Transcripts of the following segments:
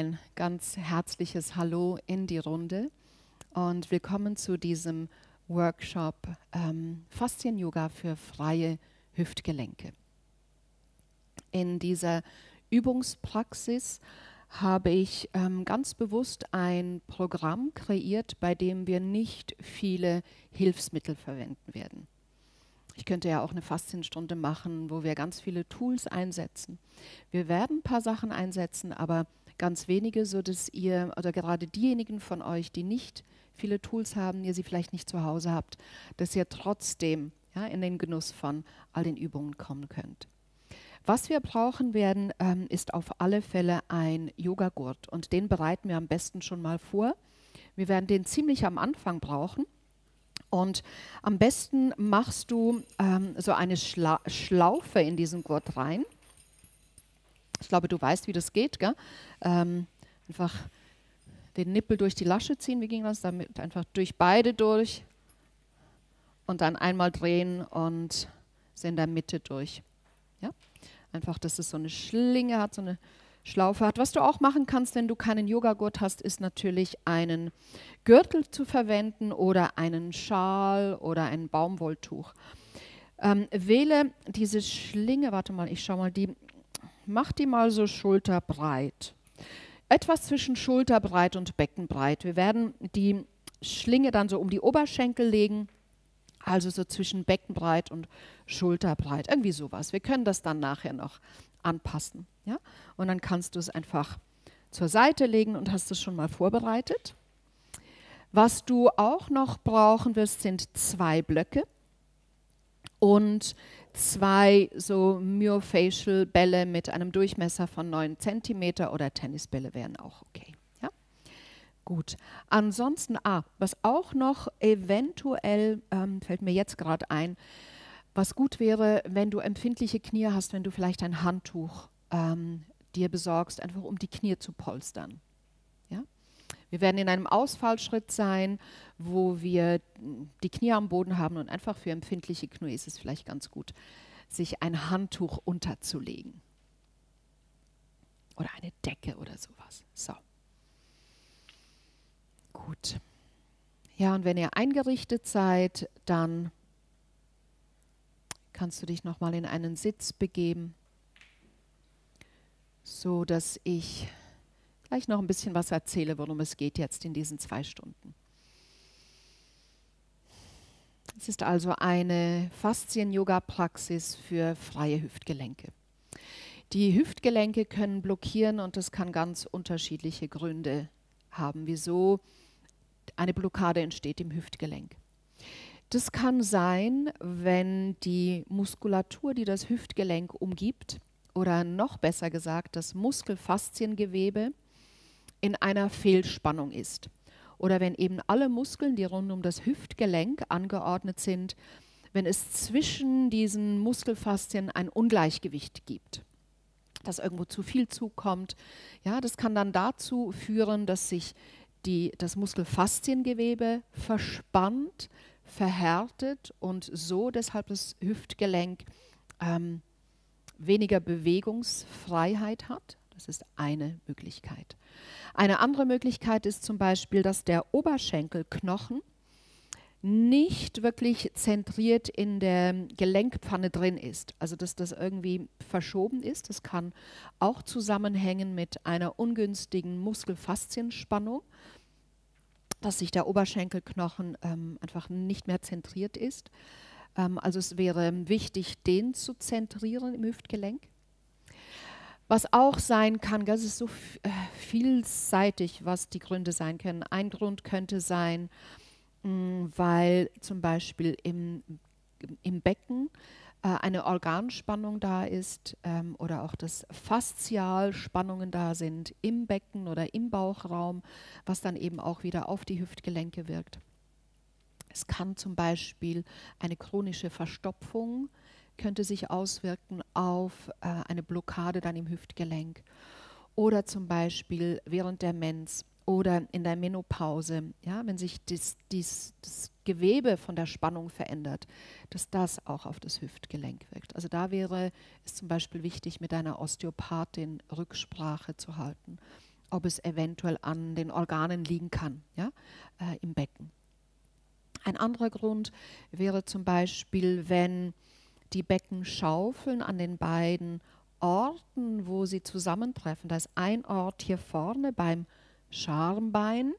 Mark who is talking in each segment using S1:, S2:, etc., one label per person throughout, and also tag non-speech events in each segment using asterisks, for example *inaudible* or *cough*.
S1: ein ganz herzliches Hallo in die Runde und willkommen zu diesem Workshop ähm, Faszien-Yoga für freie Hüftgelenke. In dieser Übungspraxis habe ich ähm, ganz bewusst ein Programm kreiert, bei dem wir nicht viele Hilfsmittel verwenden werden. Ich könnte ja auch eine Faszienstunde machen, wo wir ganz viele Tools einsetzen. Wir werden ein paar Sachen einsetzen, aber ganz wenige, sodass ihr oder gerade diejenigen von euch, die nicht viele Tools haben, ihr sie vielleicht nicht zu Hause habt, dass ihr trotzdem ja, in den Genuss von all den Übungen kommen könnt. Was wir brauchen werden, ähm, ist auf alle Fälle ein Yogagurt und den bereiten wir am besten schon mal vor. Wir werden den ziemlich am Anfang brauchen. Und am besten machst du ähm, so eine Schla Schlaufe in diesen Gurt rein. Ich glaube, du weißt, wie das geht. Gell? Ähm, einfach den Nippel durch die Lasche ziehen. Wie ging das? Damit einfach durch beide durch und dann einmal drehen und in der Mitte durch. Ja? Einfach, dass es so eine Schlinge hat, so eine Schlaufe hat. Was du auch machen kannst, wenn du keinen Yogagurt hast, ist natürlich einen Gürtel zu verwenden oder einen Schal oder ein Baumwolltuch. Ähm, wähle diese Schlinge, warte mal, ich schau mal, die, mach die mal so schulterbreit. Etwas zwischen schulterbreit und Beckenbreit. Wir werden die Schlinge dann so um die Oberschenkel legen, also so zwischen Beckenbreit und Schulterbreit, irgendwie sowas. Wir können das dann nachher noch anpassen. Ja? Und dann kannst du es einfach zur Seite legen und hast es schon mal vorbereitet. Was du auch noch brauchen wirst, sind zwei Blöcke und zwei so Myofacial Bälle mit einem Durchmesser von 9 cm oder Tennisbälle wären auch okay. Ja? Gut. Ansonsten, ah, was auch noch eventuell, ähm, fällt mir jetzt gerade ein, was gut wäre, wenn du empfindliche Knie hast, wenn du vielleicht ein Handtuch ähm, dir besorgst, einfach um die Knie zu polstern. Wir werden in einem Ausfallschritt sein, wo wir die Knie am Boden haben und einfach für empfindliche Knie ist es vielleicht ganz gut, sich ein Handtuch unterzulegen. Oder eine Decke oder sowas. So. Gut. Ja, und wenn ihr eingerichtet seid, dann kannst du dich nochmal in einen Sitz begeben, so dass ich gleich noch ein bisschen was erzähle, worum es geht jetzt in diesen zwei Stunden. Es ist also eine Faszien-Yoga-Praxis für freie Hüftgelenke. Die Hüftgelenke können blockieren und das kann ganz unterschiedliche Gründe haben, wieso eine Blockade entsteht im Hüftgelenk. Das kann sein, wenn die Muskulatur, die das Hüftgelenk umgibt, oder noch besser gesagt, das Muskelfasziengewebe in einer Fehlspannung ist. Oder wenn eben alle Muskeln, die rund um das Hüftgelenk angeordnet sind, wenn es zwischen diesen Muskelfaszien ein Ungleichgewicht gibt, dass irgendwo zu viel zukommt. Ja, das kann dann dazu führen, dass sich die, das Muskelfasziengewebe verspannt, verhärtet und so deshalb das Hüftgelenk ähm, weniger Bewegungsfreiheit hat. Das ist eine Möglichkeit. Eine andere Möglichkeit ist zum Beispiel, dass der Oberschenkelknochen nicht wirklich zentriert in der Gelenkpfanne drin ist. Also dass das irgendwie verschoben ist. Das kann auch zusammenhängen mit einer ungünstigen Muskelfaszienspannung dass sich der Oberschenkelknochen ähm, einfach nicht mehr zentriert ist. Ähm, also es wäre wichtig, den zu zentrieren im Hüftgelenk. Was auch sein kann, das ist so äh, vielseitig, was die Gründe sein können. Ein Grund könnte sein, mh, weil zum Beispiel im, im Becken äh, eine Organspannung da ist ähm, oder auch dass Faszialspannungen da sind im Becken oder im Bauchraum, was dann eben auch wieder auf die Hüftgelenke wirkt. Es kann zum Beispiel eine chronische Verstopfung könnte sich auswirken auf äh, eine Blockade dann im Hüftgelenk oder zum Beispiel während der Mens oder in der Menopause, ja, wenn sich dies, dies, das Gewebe von der Spannung verändert, dass das auch auf das Hüftgelenk wirkt. Also da wäre es zum Beispiel wichtig, mit einer Osteopathin Rücksprache zu halten, ob es eventuell an den Organen liegen kann ja, äh, im Becken. Ein anderer Grund wäre zum Beispiel, wenn die Beckenschaufeln an den beiden Orten, wo sie zusammentreffen, da ist ein Ort hier vorne beim Schambein,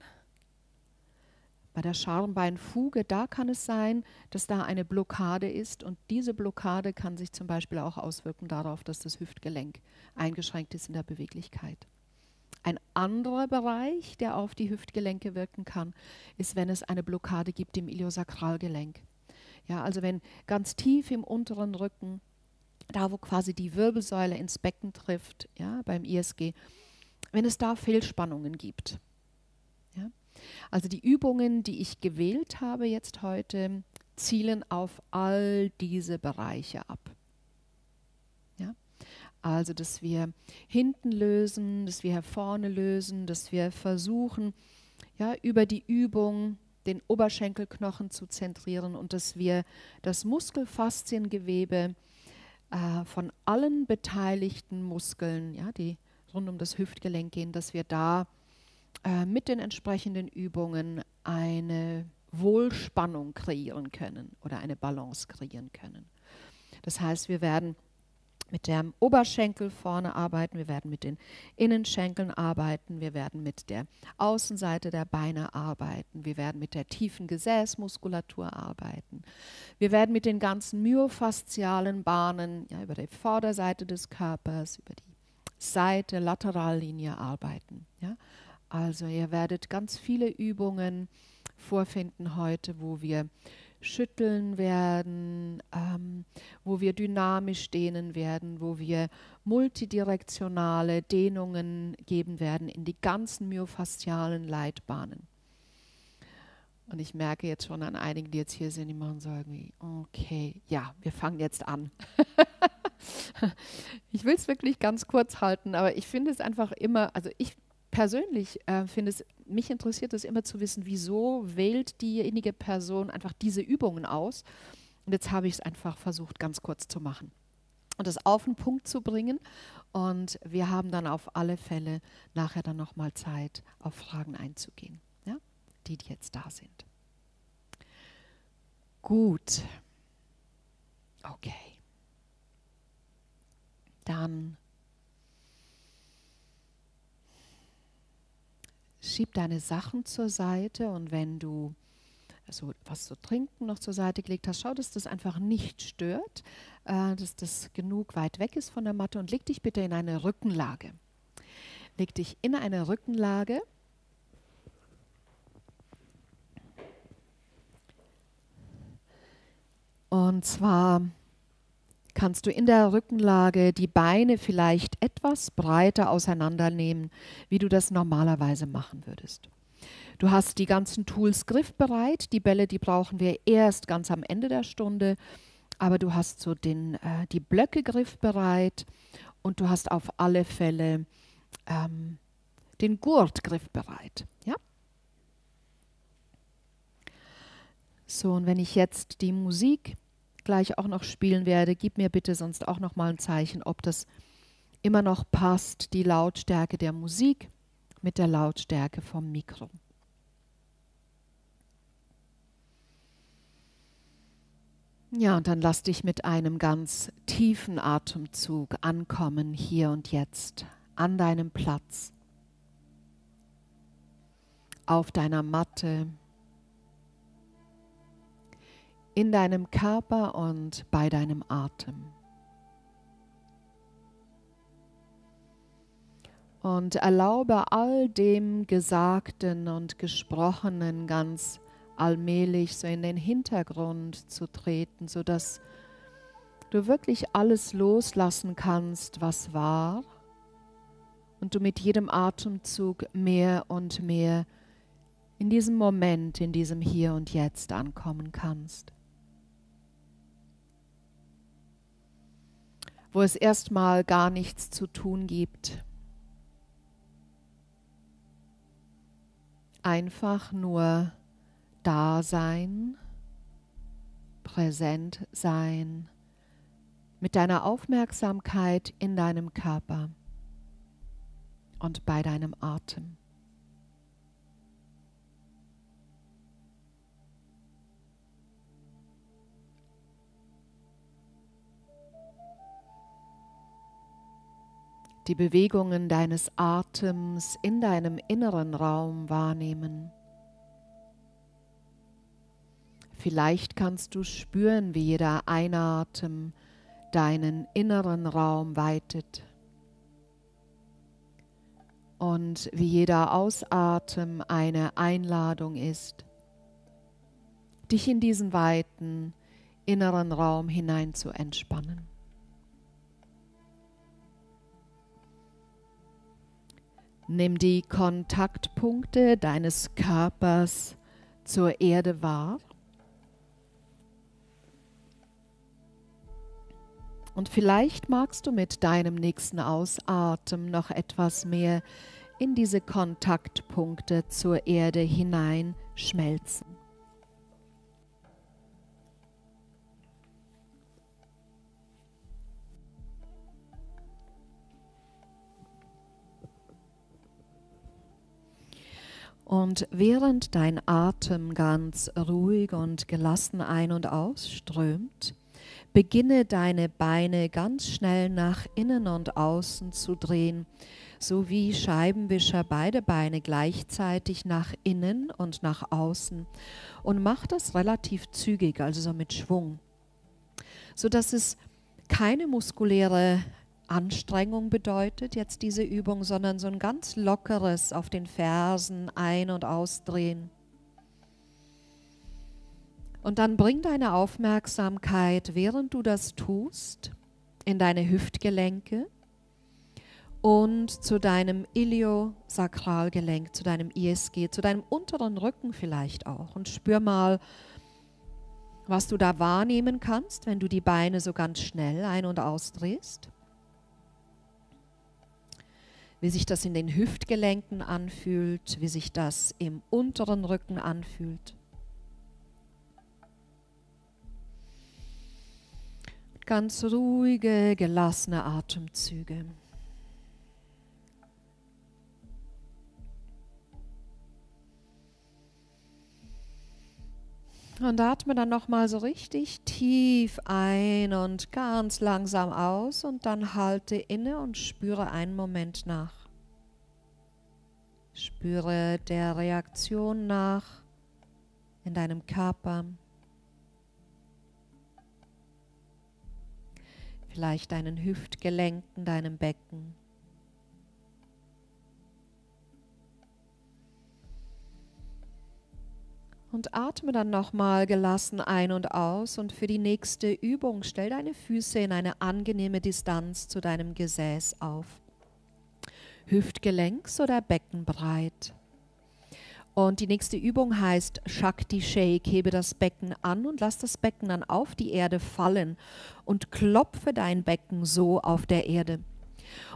S1: bei der Schambeinfuge, da kann es sein, dass da eine Blockade ist und diese Blockade kann sich zum Beispiel auch auswirken darauf, dass das Hüftgelenk eingeschränkt ist in der Beweglichkeit. Ein anderer Bereich, der auf die Hüftgelenke wirken kann, ist, wenn es eine Blockade gibt im Iliosakralgelenk. Ja, also wenn ganz tief im unteren Rücken, da wo quasi die Wirbelsäule ins Becken trifft, ja, beim ISG, wenn es da Fehlspannungen gibt, also die Übungen, die ich gewählt habe jetzt heute, zielen auf all diese Bereiche ab. Ja? Also, dass wir hinten lösen, dass wir vorne lösen, dass wir versuchen, ja, über die Übung den Oberschenkelknochen zu zentrieren und dass wir das Muskelfasziengewebe äh, von allen beteiligten Muskeln, ja, die rund um das Hüftgelenk gehen, dass wir da äh, mit den entsprechenden Übungen eine Wohlspannung kreieren können oder eine Balance kreieren können. Das heißt, wir werden mit dem Oberschenkel vorne arbeiten, wir werden mit den Innenschenkeln arbeiten, wir werden mit der Außenseite der Beine arbeiten, wir werden mit der tiefen Gesäßmuskulatur arbeiten, wir werden mit den ganzen myofaszialen Bahnen ja, über die Vorderseite des Körpers, über die Seite, Laterallinie arbeiten. Ja. Also ihr werdet ganz viele Übungen vorfinden heute, wo wir schütteln werden, ähm, wo wir dynamisch dehnen werden, wo wir multidirektionale Dehnungen geben werden in die ganzen myofaszialen Leitbahnen. Und ich merke jetzt schon an einigen, die jetzt hier sind, die machen so irgendwie, okay, ja, wir fangen jetzt an. *laughs* ich will es wirklich ganz kurz halten, aber ich finde es einfach immer, also ich persönlich äh, finde es, mich interessiert es immer zu wissen, wieso wählt diejenige Person einfach diese Übungen aus. Und jetzt habe ich es einfach versucht, ganz kurz zu machen und das auf den Punkt zu bringen. Und wir haben dann auf alle Fälle nachher dann nochmal Zeit, auf Fragen einzugehen, ja? die, die jetzt da sind. Gut. Okay. Dann schieb deine Sachen zur Seite und wenn du also was zu trinken noch zur Seite gelegt hast, schau, dass das einfach nicht stört, äh, dass das genug weit weg ist von der Matte und leg dich bitte in eine Rückenlage. Leg dich in eine Rückenlage. Und zwar kannst du in der Rückenlage die Beine vielleicht etwas breiter auseinandernehmen, wie du das normalerweise machen würdest. Du hast die ganzen Tools griffbereit. Die Bälle, die brauchen wir erst ganz am Ende der Stunde. Aber du hast so den, äh, die Blöcke griffbereit und du hast auf alle Fälle ähm, den Gurt griffbereit. Ja? So, und wenn ich jetzt die Musik gleich auch noch spielen werde, gib mir bitte sonst auch noch mal ein Zeichen, ob das immer noch passt, die Lautstärke der Musik mit der Lautstärke vom Mikro. Ja, und dann lass dich mit einem ganz tiefen Atemzug ankommen, hier und jetzt, an deinem Platz, auf deiner Matte, in deinem Körper und bei deinem Atem. Und erlaube all dem Gesagten und Gesprochenen ganz allmählich so in den Hintergrund zu treten, sodass du wirklich alles loslassen kannst, was war, und du mit jedem Atemzug mehr und mehr in diesem Moment, in diesem Hier und Jetzt ankommen kannst. Wo es erstmal gar nichts zu tun gibt. Einfach nur da sein, präsent sein, mit deiner Aufmerksamkeit in deinem Körper. und bei deinem Atem. Die Bewegungen deines Atems in deinem inneren Raum wahrnehmen. Vielleicht kannst du spüren, wie jeder Einatem deinen inneren Raum weitet und wie jeder Ausatem eine Einladung ist, dich in diesen weiten inneren Raum hinein zu entspannen. Nimm die Kontaktpunkte deines Körpers zur Erde wahr. Und vielleicht magst du mit deinem nächsten Ausatmen noch etwas mehr in diese Kontaktpunkte zur Erde hinein schmelzen. Und während dein Atem ganz ruhig und gelassen ein- und ausströmt, beginne deine Beine ganz schnell nach innen und außen zu drehen, so wie Scheibenwischer beide Beine gleichzeitig nach innen und nach außen. Und mach das relativ zügig, also so mit Schwung, sodass es keine muskuläre Anstrengung bedeutet jetzt diese Übung, sondern so ein ganz lockeres auf den Fersen ein- und ausdrehen. Und dann bring deine Aufmerksamkeit, während du das tust, in deine Hüftgelenke und zu deinem Iliosakralgelenk, zu deinem ISG, zu deinem unteren Rücken vielleicht auch. Und spür mal, was du da wahrnehmen kannst, wenn du die Beine so ganz schnell ein- und ausdrehst wie sich das in den Hüftgelenken anfühlt, wie sich das im unteren Rücken anfühlt. Ganz ruhige, gelassene Atemzüge. Und atme dann nochmal so richtig tief ein und ganz langsam aus und dann halte inne und spüre einen Moment nach. Spüre der Reaktion nach in deinem Körper. Vielleicht deinen Hüftgelenken, deinem Becken. Und atme dann nochmal gelassen ein und aus und für die nächste Übung stell deine Füße in eine angenehme Distanz zu deinem Gesäß auf. Hüftgelenks- oder Beckenbreit. Und die nächste Übung heißt Shakti Shake. Hebe das Becken an und lass das Becken dann auf die Erde fallen und klopfe dein Becken so auf der Erde.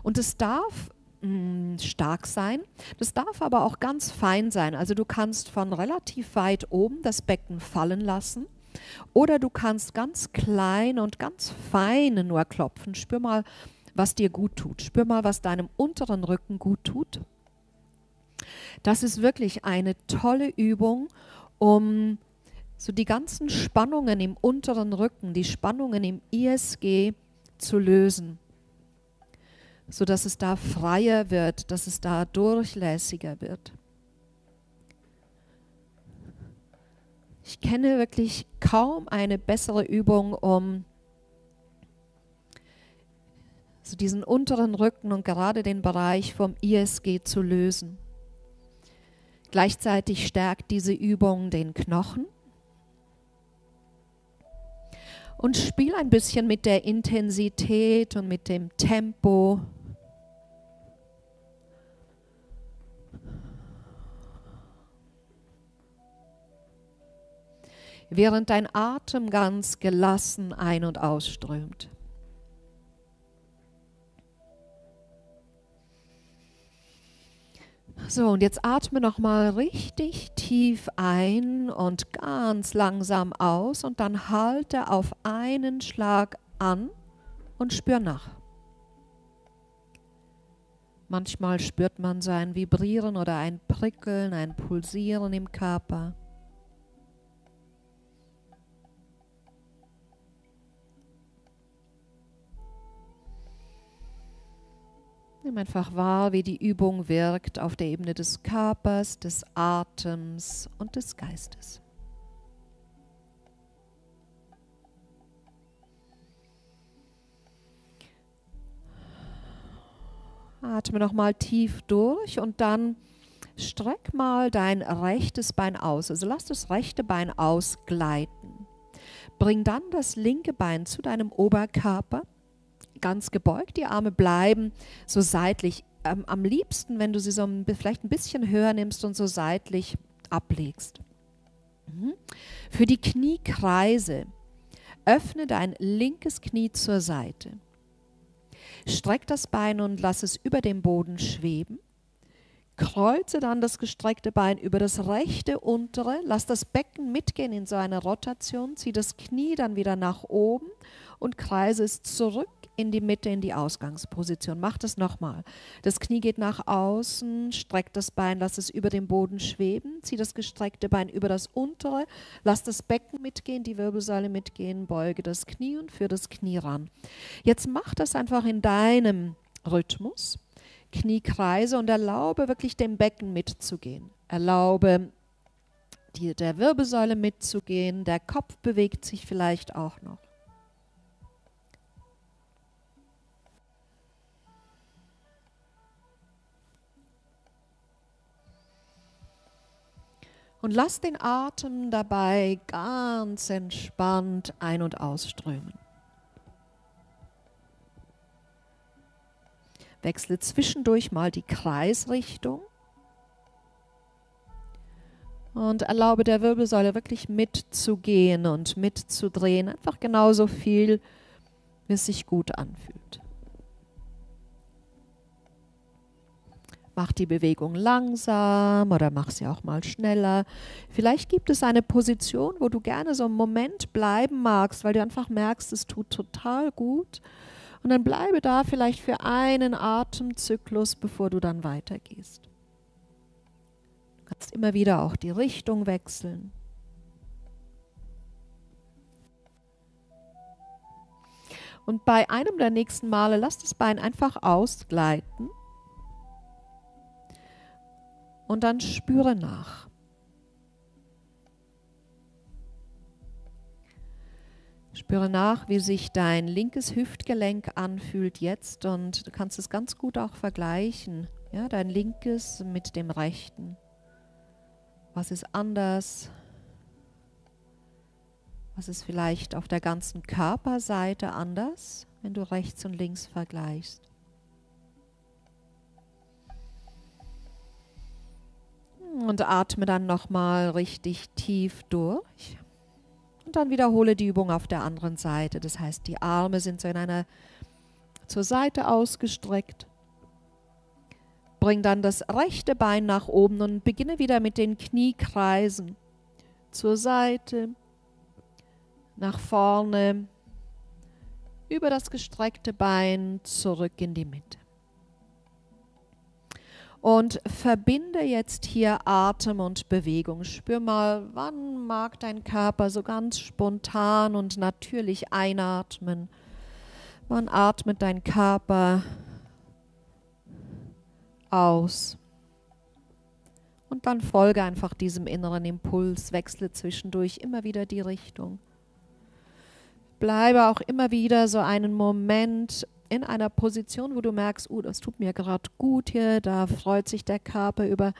S1: Und es darf Mm, stark sein. Das darf aber auch ganz fein sein. Also du kannst von relativ weit oben das Becken fallen lassen oder du kannst ganz klein und ganz fein nur klopfen. Spür mal, was dir gut tut. Spür mal, was deinem unteren Rücken gut tut. Das ist wirklich eine tolle Übung, um so die ganzen Spannungen im unteren Rücken, die Spannungen im ISG zu lösen sodass es da freier wird, dass es da durchlässiger wird. Ich kenne wirklich kaum eine bessere Übung, um so diesen unteren Rücken und gerade den Bereich vom ISG zu lösen. Gleichzeitig stärkt diese Übung den Knochen und spiel ein bisschen mit der Intensität und mit dem Tempo während dein Atem ganz gelassen ein- und ausströmt. So, und jetzt atme noch mal richtig tief ein und ganz langsam aus und dann halte auf einen Schlag an und spür nach. Manchmal spürt man so ein Vibrieren oder ein Prickeln, ein Pulsieren im Körper. Nimm einfach wahr, wie die Übung wirkt auf der Ebene des Körpers, des Atems und des Geistes. Atme nochmal tief durch und dann streck mal dein rechtes Bein aus. Also lass das rechte Bein ausgleiten. Bring dann das linke Bein zu deinem Oberkörper ganz gebeugt. Die Arme bleiben so seitlich. Ähm, am liebsten, wenn du sie so ein, vielleicht ein bisschen höher nimmst und so seitlich ablegst. Mhm. Für die Kniekreise öffne dein linkes Knie zur Seite. Streck das Bein und lass es über dem Boden schweben. Kreuze dann das gestreckte Bein über das rechte untere, lass das Becken mitgehen in so eine Rotation, zieh das Knie dann wieder nach oben und kreise es zurück in die Mitte, in die Ausgangsposition. Mach das nochmal. Das Knie geht nach außen, streck das Bein, lass es über dem Boden schweben, zieh das gestreckte Bein über das untere, lass das Becken mitgehen, die Wirbelsäule mitgehen, beuge das Knie und führe das Knie ran. Jetzt mach das einfach in deinem Rhythmus. Kniekreise und erlaube wirklich dem Becken mitzugehen. Erlaube die, der Wirbelsäule mitzugehen, der Kopf bewegt sich vielleicht auch noch. Und lass den Atem dabei ganz entspannt ein- und ausströmen. Wechsle zwischendurch mal die Kreisrichtung und erlaube der Wirbelsäule wirklich mitzugehen und mitzudrehen. Einfach genauso viel, wie es sich gut anfühlt. Mach die Bewegung langsam oder mach sie auch mal schneller. Vielleicht gibt es eine Position, wo du gerne so einen Moment bleiben magst, weil du einfach merkst, es tut total gut. Und dann bleibe da vielleicht für einen Atemzyklus, bevor du dann weitergehst. Du kannst immer wieder auch die Richtung wechseln. Und bei einem der nächsten Male lass das Bein einfach ausgleiten und dann spüre nach. Spüre nach, wie sich dein linkes Hüftgelenk anfühlt jetzt und du kannst es ganz gut auch vergleichen. Ja, dein linkes mit dem rechten. Was ist anders? Was ist vielleicht auf der ganzen Körperseite anders, wenn du rechts und links vergleichst? Und atme dann nochmal richtig tief durch. Und dann wiederhole die Übung auf der anderen Seite. Das heißt, die Arme sind so in einer zur Seite ausgestreckt. Bring dann das rechte Bein nach oben und beginne wieder mit den Kniekreisen. Zur Seite, nach vorne, über das gestreckte Bein zurück in die Mitte. Und verbinde jetzt hier Atem und Bewegung. Spür mal, wann mag dein Körper so ganz spontan und natürlich einatmen. Wann atmet dein Körper aus? Und dann folge einfach diesem inneren Impuls, wechsle zwischendurch immer wieder die Richtung. Bleibe auch immer wieder so einen Moment in einer Position, wo du merkst, uh, das tut mir gerade gut hier, da freut sich der Körper über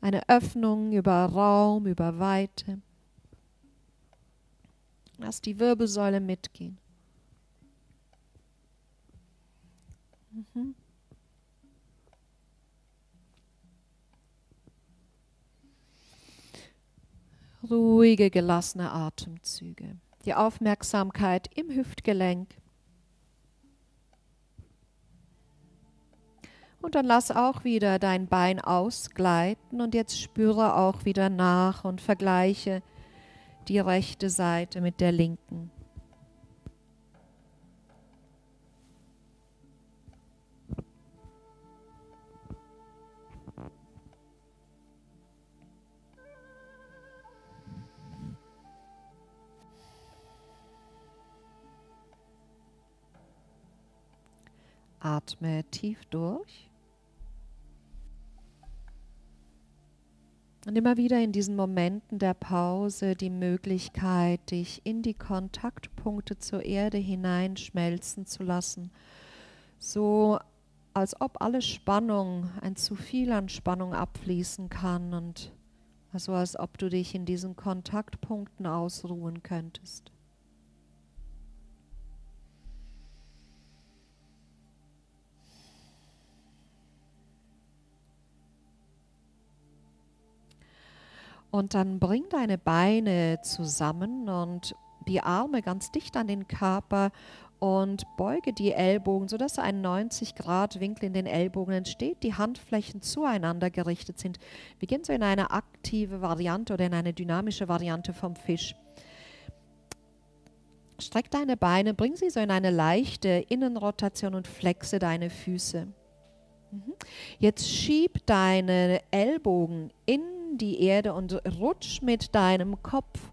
S1: eine Öffnung, über Raum, über Weite. Lass die Wirbelsäule mitgehen. Mhm. Ruhige, gelassene Atemzüge. Die Aufmerksamkeit im Hüftgelenk Und dann lass auch wieder dein Bein ausgleiten und jetzt spüre auch wieder nach und vergleiche die rechte Seite mit der linken. Atme tief durch. Und immer wieder in diesen Momenten der Pause die Möglichkeit, dich in die Kontaktpunkte zur Erde hineinschmelzen zu lassen, so als ob alle Spannung, ein zu viel an Spannung abfließen kann und also als ob du dich in diesen Kontaktpunkten ausruhen könntest. Und dann bring deine Beine zusammen und die Arme ganz dicht an den Körper und beuge die Ellbogen, sodass ein 90-Grad-Winkel in den Ellbogen entsteht, die Handflächen zueinander gerichtet sind. Wir gehen so in eine aktive Variante oder in eine dynamische Variante vom Fisch. Streck deine Beine, bring sie so in eine leichte Innenrotation und flexe deine Füße. Mhm. Jetzt schieb deine Ellbogen in die Erde und rutsch mit deinem Kopf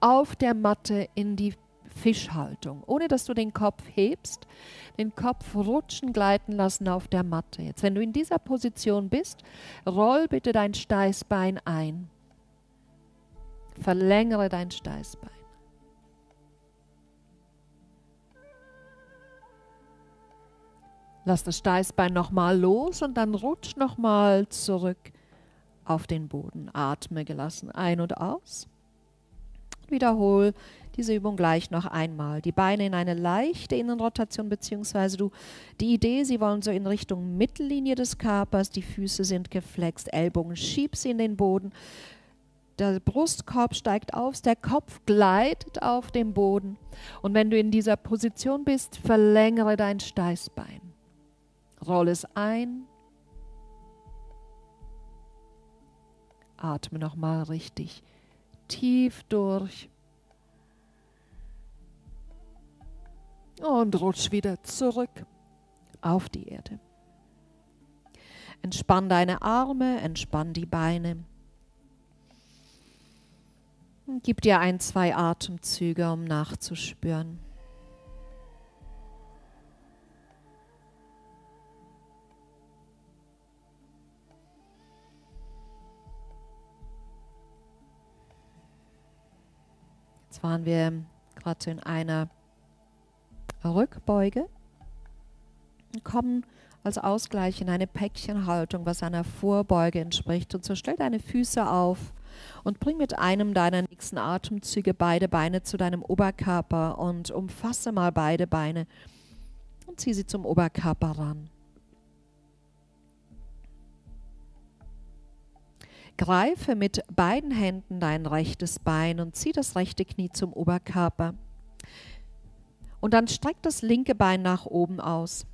S1: auf der Matte in die Fischhaltung, ohne dass du den Kopf hebst, den Kopf rutschen, gleiten lassen auf der Matte. Jetzt, wenn du in dieser Position bist, roll bitte dein Steißbein ein. Verlängere dein Steißbein. Lass das Steißbein nochmal los und dann rutsch nochmal zurück auf den Boden. Atme gelassen ein und aus. Wiederhol diese Übung gleich noch einmal. Die Beine in eine leichte Innenrotation, beziehungsweise du, die Idee, sie wollen so in Richtung Mittellinie des Körpers, die Füße sind geflext, Ellbogen schieb sie in den Boden, der Brustkorb steigt auf, der Kopf gleitet auf dem Boden. Und wenn du in dieser Position bist, verlängere dein Steißbein. Roll es ein Atme nochmal richtig tief durch. Und rutsch wieder zurück auf die Erde. Entspann deine Arme, entspann die Beine. Gib dir ein, zwei Atemzüge, um nachzuspüren. Jetzt waren wir gerade so in einer Rückbeuge und kommen als Ausgleich in eine Päckchenhaltung, was einer Vorbeuge entspricht. Und so stell deine Füße auf und bring mit einem deiner nächsten Atemzüge beide Beine zu deinem Oberkörper und umfasse mal beide Beine und zieh sie zum Oberkörper ran. Greife mit beiden Händen dein rechtes Bein und zieh das rechte Knie zum Oberkörper. Und dann streck das linke Bein nach oben aus.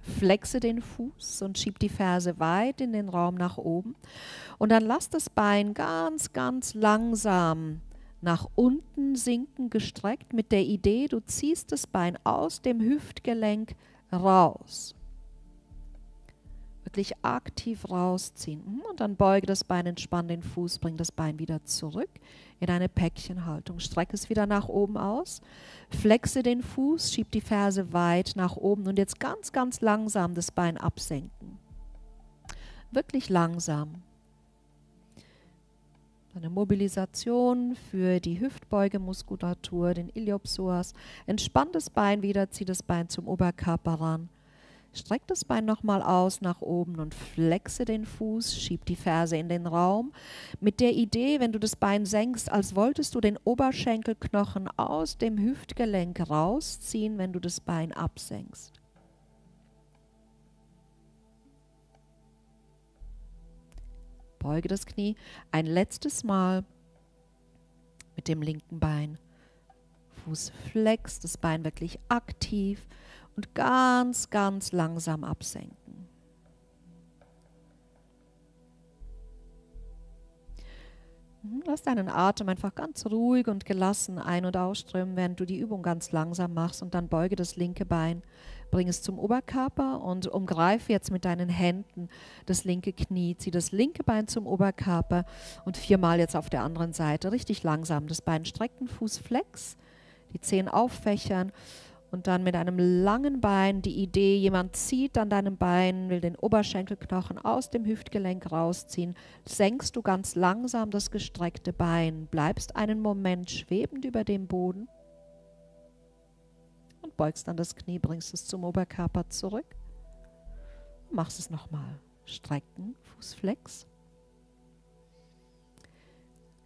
S1: Flexe den Fuß und schieb die Ferse weit in den Raum nach oben. Und dann lass das Bein ganz, ganz langsam nach unten sinken, gestreckt mit der Idee, du ziehst das Bein aus dem Hüftgelenk raus wirklich aktiv rausziehen. Mhm, und dann beuge das Bein, entspann den Fuß, bring das Bein wieder zurück in eine Päckchenhaltung. Strecke es wieder nach oben aus, flexe den Fuß, schieb die Ferse weit nach oben und jetzt ganz, ganz langsam das Bein absenken. Wirklich langsam. Eine Mobilisation für die Hüftbeugemuskulatur, den Iliopsoas. Entspann das Bein wieder, zieh das Bein zum Oberkörper ran Streck das Bein nochmal aus nach oben und flexe den Fuß, schieb die Ferse in den Raum. Mit der Idee, wenn du das Bein senkst, als wolltest du den Oberschenkelknochen aus dem Hüftgelenk rausziehen, wenn du das Bein absenkst. Beuge das Knie ein letztes Mal mit dem linken Bein. Fuß flex, das Bein wirklich aktiv und ganz, ganz langsam absenken. Mhm, lass deinen Atem einfach ganz ruhig und gelassen ein- und ausströmen, während du die Übung ganz langsam machst und dann beuge das linke Bein, bring es zum Oberkörper und umgreife jetzt mit deinen Händen das linke Knie, zieh das linke Bein zum Oberkörper und viermal jetzt auf der anderen Seite, richtig langsam das Bein strecken, Fuß flex, die Zehen auffächern Und dann mit einem langen Bein die Idee, jemand zieht an deinem Bein, will den Oberschenkelknochen aus dem Hüftgelenk rausziehen, senkst du ganz langsam das gestreckte Bein, bleibst einen Moment schwebend über dem Boden und beugst dann das Knie, bringst es zum Oberkörper zurück. Machst es nochmal. Strecken, Fußflex.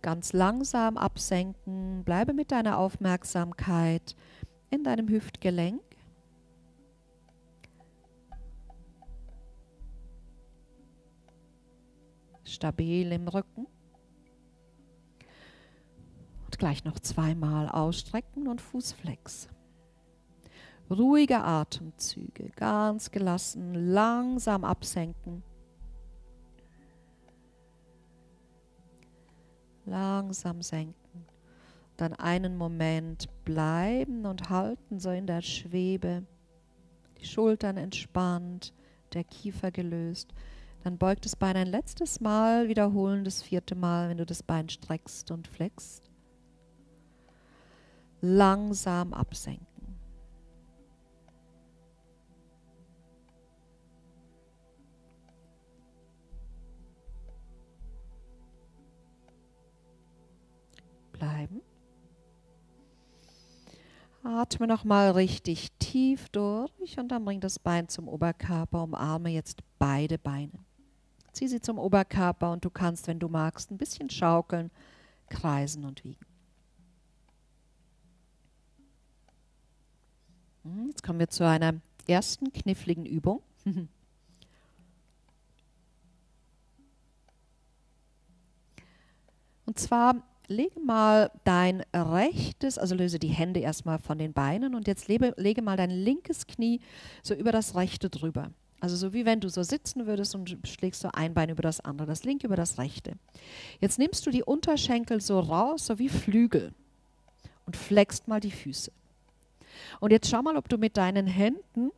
S1: Ganz langsam absenken, bleibe mit deiner Aufmerksamkeit in deinem Hüftgelenk. Stabil im Rücken. Und gleich noch zweimal ausstrecken und Fußflex. Ruhige Atemzüge, ganz gelassen, langsam absenken. Langsam senken. Dann einen Moment bleiben und halten, so in der Schwebe. Die Schultern entspannt, der Kiefer gelöst. Dann beugt das Bein ein letztes Mal, wiederholen das vierte Mal, wenn du das Bein streckst und flext. Langsam absenken. Bleiben. Atme nochmal richtig tief durch und dann bring das Bein zum Oberkörper. Umarme jetzt beide Beine. Zieh sie zum Oberkörper und du kannst, wenn du magst, ein bisschen schaukeln, kreisen und wiegen. Hm, jetzt kommen wir zu einer ersten kniffligen Übung. *laughs* Und zwar lege mal dein rechtes, also löse die Hände erstmal von den Beinen und jetzt lebe, lege mal dein linkes Knie so über das rechte drüber. Also so wie wenn du so sitzen würdest und schlägst so ein Bein über das andere, das linke über das rechte. Jetzt nimmst du die Unterschenkel so raus, so wie Flügel und flext mal die Füße. Und jetzt schau mal, ob du mit deinen Händen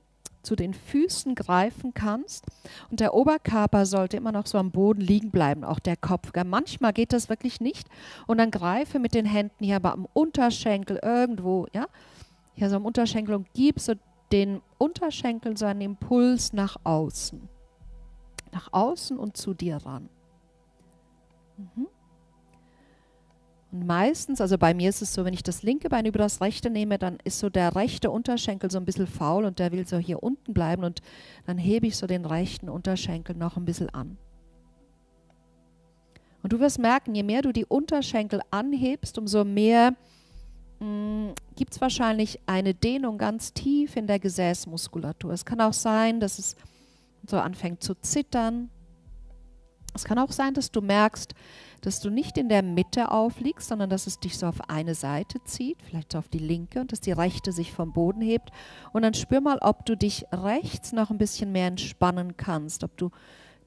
S1: zu den Füßen greifen kannst. Und der Oberkörper sollte immer noch so am Boden liegen bleiben, auch der Kopf. Manchmal geht das wirklich nicht. Und dann greife mit den Händen hier aber am Unterschenkel irgendwo, ja, hier so am Unterschenkel und gib so den Unterschenkel so einen Impuls nach außen. Nach außen und zu dir ran. Mhm. Und meistens, also bei mir ist es so, wenn ich das linke Bein über das rechte nehme, dann ist so der rechte Unterschenkel so ein bisschen faul und der will so hier unten bleiben und dann hebe ich so den rechten Unterschenkel noch ein bisschen an. Und du wirst merken, je mehr du die Unterschenkel anhebst, umso mehr mm, gibt es wahrscheinlich eine Dehnung ganz tief in der Gesäßmuskulatur. Es kann auch sein, dass es so anfängt zu zittern. Es kann auch sein, dass du merkst, dass du nicht in der Mitte aufliegst, sondern dass es dich so auf eine Seite zieht, vielleicht so auf die linke und dass die rechte sich vom Boden hebt. Und dann spür mal, ob du dich rechts noch ein bisschen mehr entspannen kannst, ob du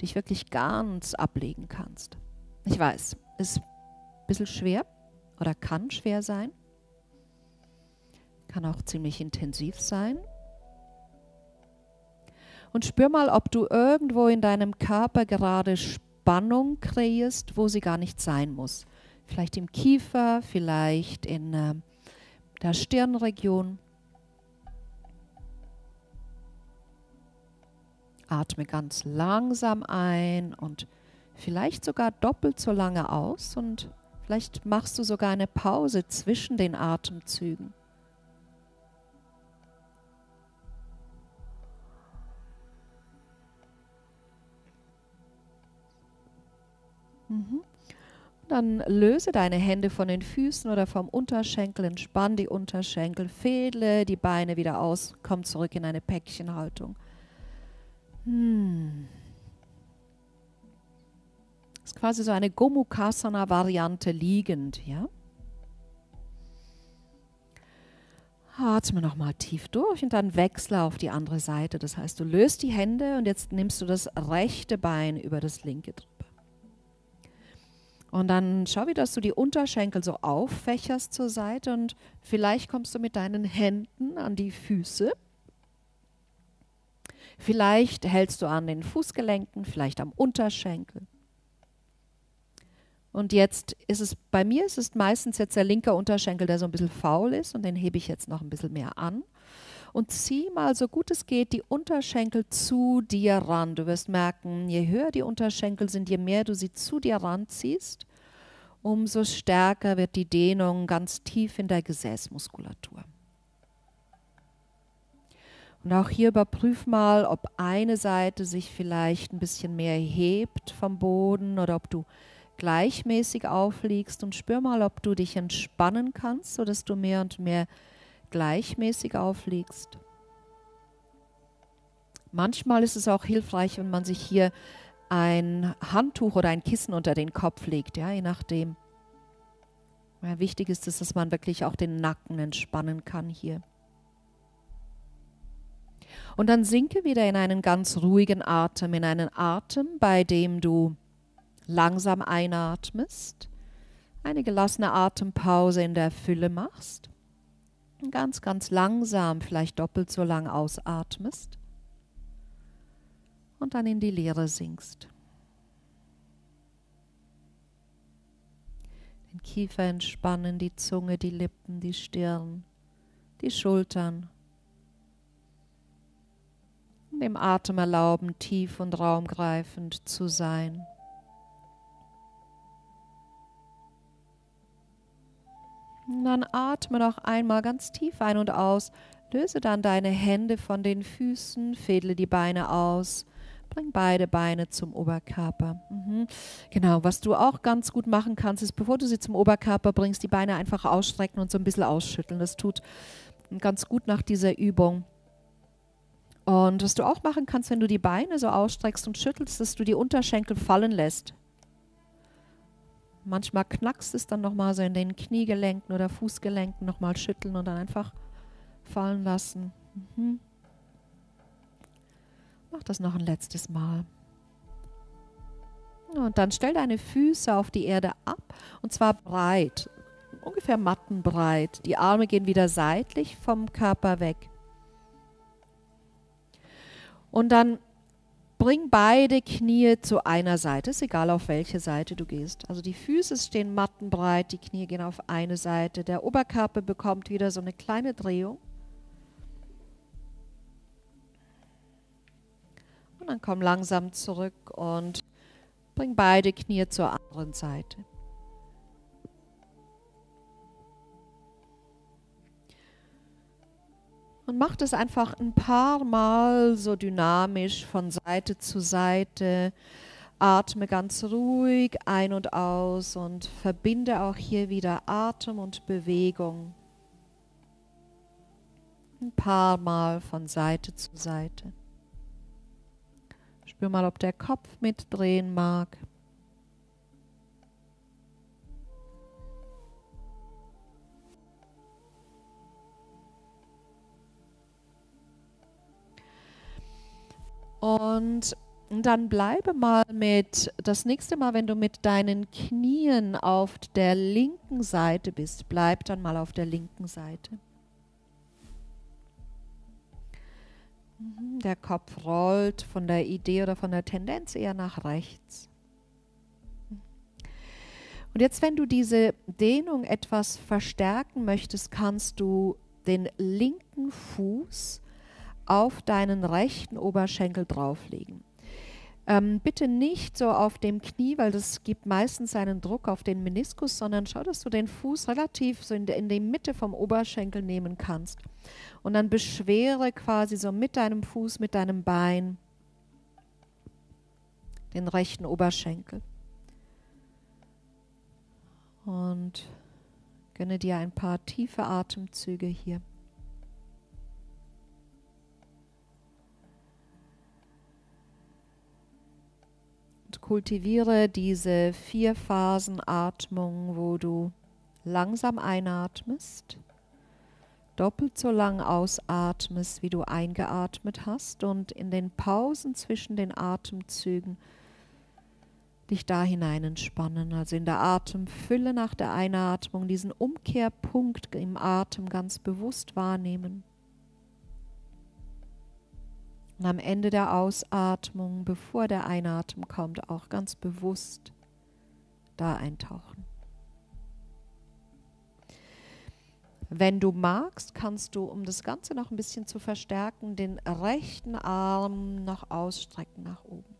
S1: dich wirklich ganz ablegen kannst. Ich weiß, ist ein bisschen schwer oder kann schwer sein. Kann auch ziemlich intensiv sein. Und spür mal, ob du irgendwo in deinem Körper gerade spürst, Spannung kreierst, wo sie gar nicht sein muss. Vielleicht im Kiefer, vielleicht in äh, der Stirnregion. Atme ganz langsam ein und vielleicht sogar doppelt so lange aus und vielleicht machst du sogar eine Pause zwischen den Atemzügen. Mhm. Dann löse deine Hände von den Füßen oder vom Unterschenkel, entspann die Unterschenkel, fädle die Beine wieder aus, komm zurück in eine Päckchenhaltung. Hm. Das ist quasi so eine Gomukhasana-Variante liegend, ja? Atme nochmal tief durch und dann wechsle auf die andere Seite. Das heißt, du löst die Hände und jetzt nimmst du das rechte Bein über das linke drüber. Und dann schau wieder, dass du die Unterschenkel so auffächerst zur Seite und vielleicht kommst du mit deinen Händen an die Füße. Vielleicht hältst du an den Fußgelenken, vielleicht am Unterschenkel. Und jetzt ist es, bei mir ist es meistens jetzt der linke Unterschenkel, der so ein bisschen faul ist und den hebe ich jetzt noch ein bisschen mehr an. Und zieh mal so gut es geht die Unterschenkel zu dir ran. Du wirst merken, je höher die Unterschenkel sind, je mehr du sie zu dir ranziehst, umso stärker wird die Dehnung ganz tief in der Gesäßmuskulatur. Und auch hier überprüf mal, ob eine Seite sich vielleicht ein bisschen mehr hebt vom Boden oder ob du gleichmäßig aufliegst und spür mal, ob du dich entspannen kannst, sodass du mehr und mehr gleichmäßig aufliegst. Manchmal ist es auch hilfreich, wenn man sich hier ein Handtuch oder ein Kissen unter den Kopf legt, ja, je nachdem. Ja, wichtig ist es, dass man wirklich auch den Nacken entspannen kann hier. Und dann sinke wieder in einen ganz ruhigen Atem, in einen Atem, bei dem du langsam einatmest, eine gelassene Atempause in der Fülle machst ganz, ganz langsam, vielleicht doppelt so lang ausatmest und dann in die Leere sinkst. Den Kiefer entspannen, die Zunge, die Lippen, die Stirn, die Schultern. Dem Atem erlauben, tief und raumgreifend zu sein. Dann atme noch einmal ganz tief ein und aus. Löse dann deine Hände von den Füßen, fädle die Beine aus. Bring beide Beine zum Oberkörper. Mhm. Genau, was du auch ganz gut machen kannst, ist, bevor du sie zum Oberkörper bringst, die Beine einfach ausstrecken und so ein bisschen ausschütteln. Das tut ganz gut nach dieser Übung. Und was du auch machen kannst, wenn du die Beine so ausstreckst und schüttelst, dass du die Unterschenkel fallen lässt. Manchmal knackst es dann nochmal so in den Kniegelenken oder Fußgelenken nochmal schütteln und dann einfach fallen lassen. Mhm. Mach das noch ein letztes Mal. Und dann stell deine Füße auf die Erde ab und zwar breit, ungefähr mattenbreit. Die Arme gehen wieder seitlich vom Körper weg. Und dann bring beide Knie zu einer Seite, ist egal auf welche Seite du gehst. Also die Füße stehen mattenbreit, die Knie gehen auf eine Seite. Der Oberkörper bekommt wieder so eine kleine Drehung. Und dann komm langsam zurück und bring beide Knie zur anderen Seite. Und mach das einfach ein paar Mal so dynamisch von Seite zu Seite. Atme ganz ruhig ein und aus und verbinde auch hier wieder Atem und Bewegung. Ein paar Mal von Seite zu Seite. Spür mal, ob der Kopf mitdrehen mag. Und dann bleibe mal mit, das nächste Mal, wenn du mit deinen Knien auf der linken Seite bist, bleib dann mal auf der linken Seite. Mhm, der Kopf rollt von der Idee oder von der Tendenz eher nach rechts. Und jetzt, wenn du diese Dehnung etwas verstärken möchtest, kannst du den linken Fuß auf deinen rechten Oberschenkel drauflegen. Ähm, bitte nicht so auf dem Knie, weil das gibt meistens einen Druck auf den Meniskus, sondern schau, dass du den Fuß relativ so in, der, in die Mitte vom Oberschenkel nehmen kannst. Und dann beschwere quasi so mit deinem Fuß, mit deinem Bein den rechten Oberschenkel. Und gönne dir ein paar tiefe Atemzüge hier. Kultiviere diese vier Phasen Atmung, wo du langsam einatmest, doppelt so lang ausatmest, wie du eingeatmet hast und in den Pausen zwischen den Atemzügen dich da hinein entspannen, also in der Atemfülle nach der Einatmung diesen Umkehrpunkt im Atem ganz bewusst wahrnehmen. Und am Ende der Ausatmung, bevor der Einatmen kommt, auch ganz bewusst da eintauchen. Wenn du magst, kannst du, um das Ganze noch ein bisschen zu verstärken, den rechten Arm noch ausstrecken nach oben.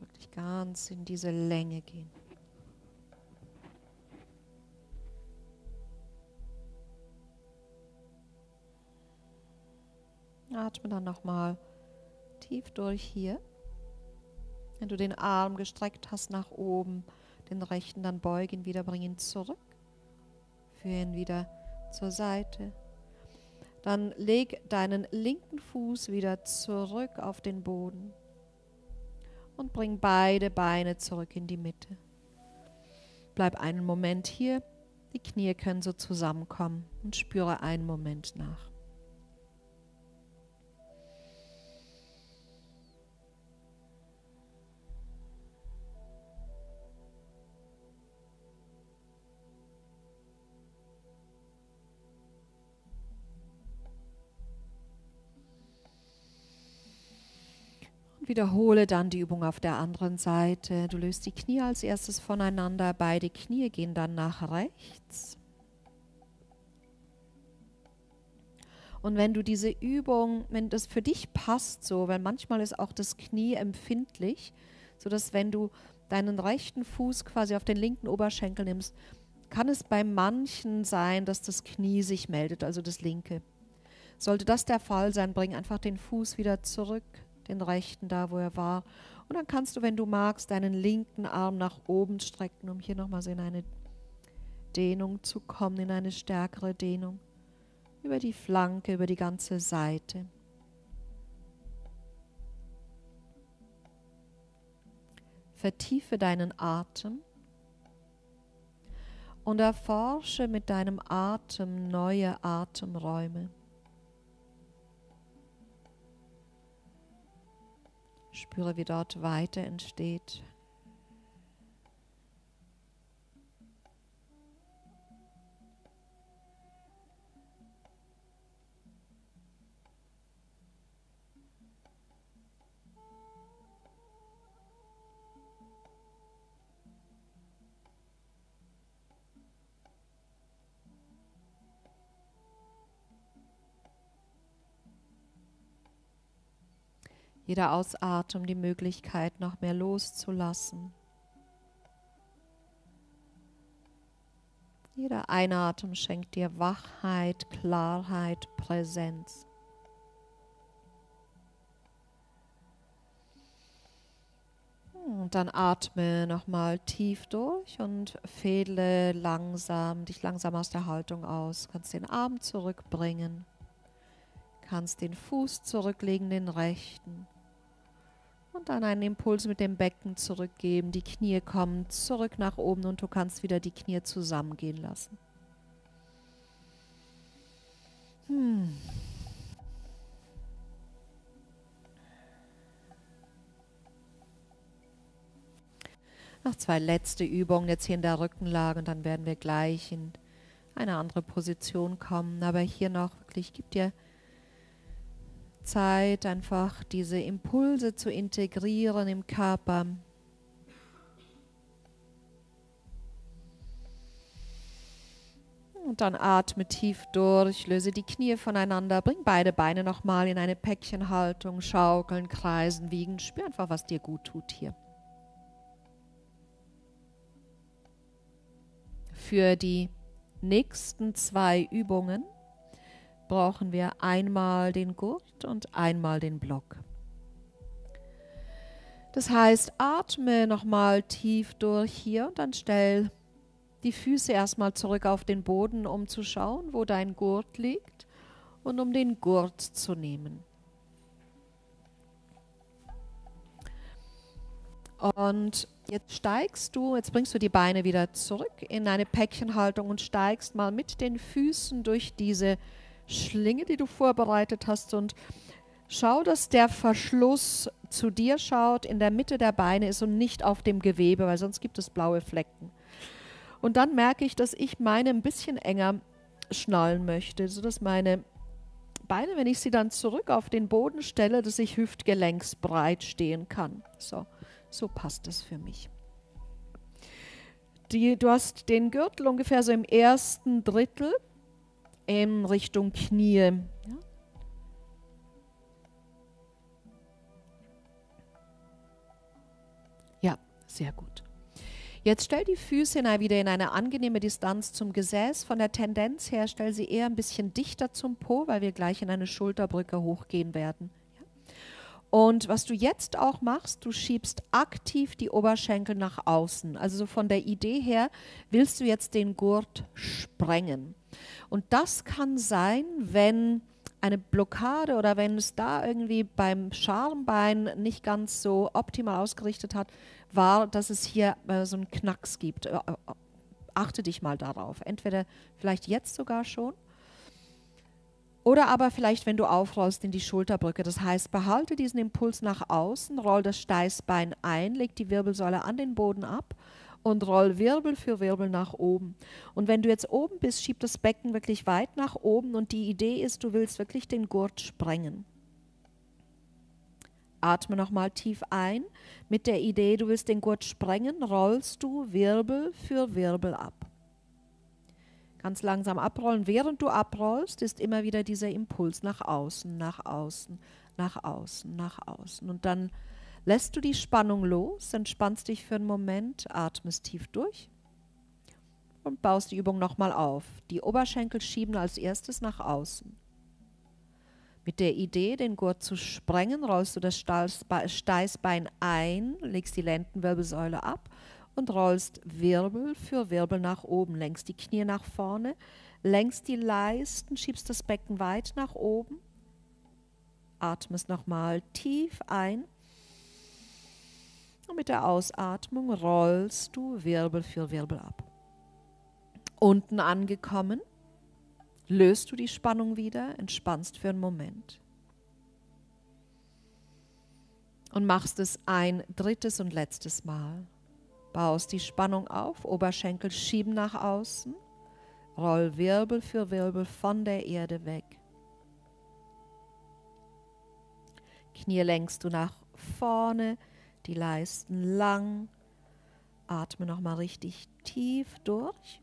S1: wirklich ganz in diese Länge gehen. Atme dann nochmal tief durch hier. Wenn du den Arm gestreckt hast nach oben, den rechten dann beugen, wieder bringen zurück. Führen wieder zur Seite. Dann leg deinen linken Fuß wieder zurück auf den Boden und bring beide Beine zurück in die Mitte. Bleib einen Moment hier. Die Knie können so zusammenkommen und spüre einen Moment nach. Wiederhole dann die Übung auf der anderen Seite. Du löst die Knie als erstes voneinander. Beide Knie gehen dann nach rechts. Und wenn du diese Übung, wenn das für dich passt so, weil manchmal ist auch das Knie empfindlich, sodass wenn du deinen rechten Fuß quasi auf den linken Oberschenkel nimmst, kann es bei manchen sein, dass das Knie sich meldet, also das linke. Sollte das der Fall sein, bring einfach den Fuß wieder zurück den rechten da, wo er war. Und dann kannst du, wenn du magst, deinen linken Arm nach oben strecken, um hier nochmal so in eine Dehnung zu kommen, in eine stärkere Dehnung. Über die Flanke, über die ganze Seite. Vertiefe deinen Atem und erforsche mit deinem Atem neue Atemräume. Spüre, wie dort Weite entsteht. Jeder Ausatmen die Möglichkeit, noch mehr loszulassen. Jeder Einatmen schenkt dir Wachheit, Klarheit, Präsenz. Und dann atme nochmal tief durch und fädle langsam, dich langsam aus der Haltung aus. Kannst den Arm zurückbringen, kannst den Fuß zurücklegen, den rechten und dann einen Impuls mit dem Becken zurückgeben. Die Knie kommen zurück nach oben und du kannst wieder die Knie zusammengehen lassen. Hm. Noch zwei letzte Übungen jetzt hier in der Rückenlage und dann werden wir gleich in eine andere Position kommen. Aber hier noch wirklich, gib dir Zeit, einfach diese Impulse zu integrieren im Körper. Und dann atme tief durch, löse die Knie voneinander, bring beide Beine nochmal in eine Päckchenhaltung, schaukeln, kreisen, wiegen. Spür einfach, was dir gut tut hier. Für die nächsten zwei Übungen brauchen wir einmal den Gurt und einmal den Block. Das heißt, atme nochmal tief durch hier und dann stell die Füße erstmal zurück auf den Boden, um zu schauen, wo dein Gurt liegt und um den Gurt zu nehmen. Und jetzt steigst du, jetzt bringst du die Beine wieder zurück in eine Päckchenhaltung und steigst mal mit den Füßen durch diese Schlinge, die du vorbereitet hast und schau, dass der Verschluss zu dir schaut, in der Mitte der Beine ist und nicht auf dem Gewebe, weil sonst gibt es blaue Flecken. Und dann merke ich, dass ich meine ein bisschen enger schnallen möchte, sodass meine Beine, wenn ich sie dann zurück auf den Boden stelle, dass ich hüftgelenksbreit stehen kann. So,
S2: So passt es für mich. Die, du hast den Gürtel ungefähr so im ersten Drittel in Richtung Knie. Ja? ja, sehr gut. Jetzt stell die Füße wieder in eine angenehme Distanz zum Gesäß. Von der Tendenz her stell sie eher ein bisschen dichter zum Po, weil wir gleich in eine Schulterbrücke hochgehen werden. Und was du jetzt auch machst, du schiebst aktiv die Oberschenkel nach außen. Also so von der Idee her willst du jetzt den Gurt sprengen. Und das kann sein, wenn eine Blockade oder wenn es da irgendwie beim Schambein nicht ganz so optimal ausgerichtet hat, war, dass es hier äh, so einen Knacks gibt. Äh, äh, achte dich mal darauf. Entweder vielleicht jetzt sogar schon oder aber vielleicht, wenn du aufrollst in die Schulterbrücke. Das heißt, behalte diesen Impuls nach außen, roll das Steißbein ein, leg die Wirbelsäule an den Boden ab und roll Wirbel für Wirbel nach oben. Und wenn du jetzt oben bist, schieb das Becken wirklich weit nach oben und die Idee ist, du willst wirklich den Gurt sprengen. Atme nochmal tief ein. Mit der Idee, du willst den Gurt sprengen, rollst du Wirbel für Wirbel ab. Ganz langsam abrollen. Während du abrollst, ist immer wieder dieser Impuls nach außen, nach außen, nach außen, nach außen. Und dann lässt du die Spannung los, entspannst dich für einen Moment, atmest tief durch und baust die Übung nochmal auf. Die Oberschenkel schieben als erstes nach außen. Mit der Idee, den Gurt zu sprengen, rollst du das Steißbein ein, legst die Lendenwirbelsäule ab und rollst Wirbel für Wirbel nach oben, längst die Knie nach vorne, längst die Leisten, schiebst das Becken weit nach oben, atmest nochmal tief ein und mit der Ausatmung rollst du Wirbel für Wirbel ab. Unten angekommen, löst du die Spannung wieder, entspannst für einen Moment. Und machst es ein drittes und letztes Mal. Baust die Spannung auf, Oberschenkel schieben nach außen, roll Wirbel für Wirbel von der Erde weg. Knie lenkst du nach vorne, die Leisten lang. Atme nochmal richtig tief durch.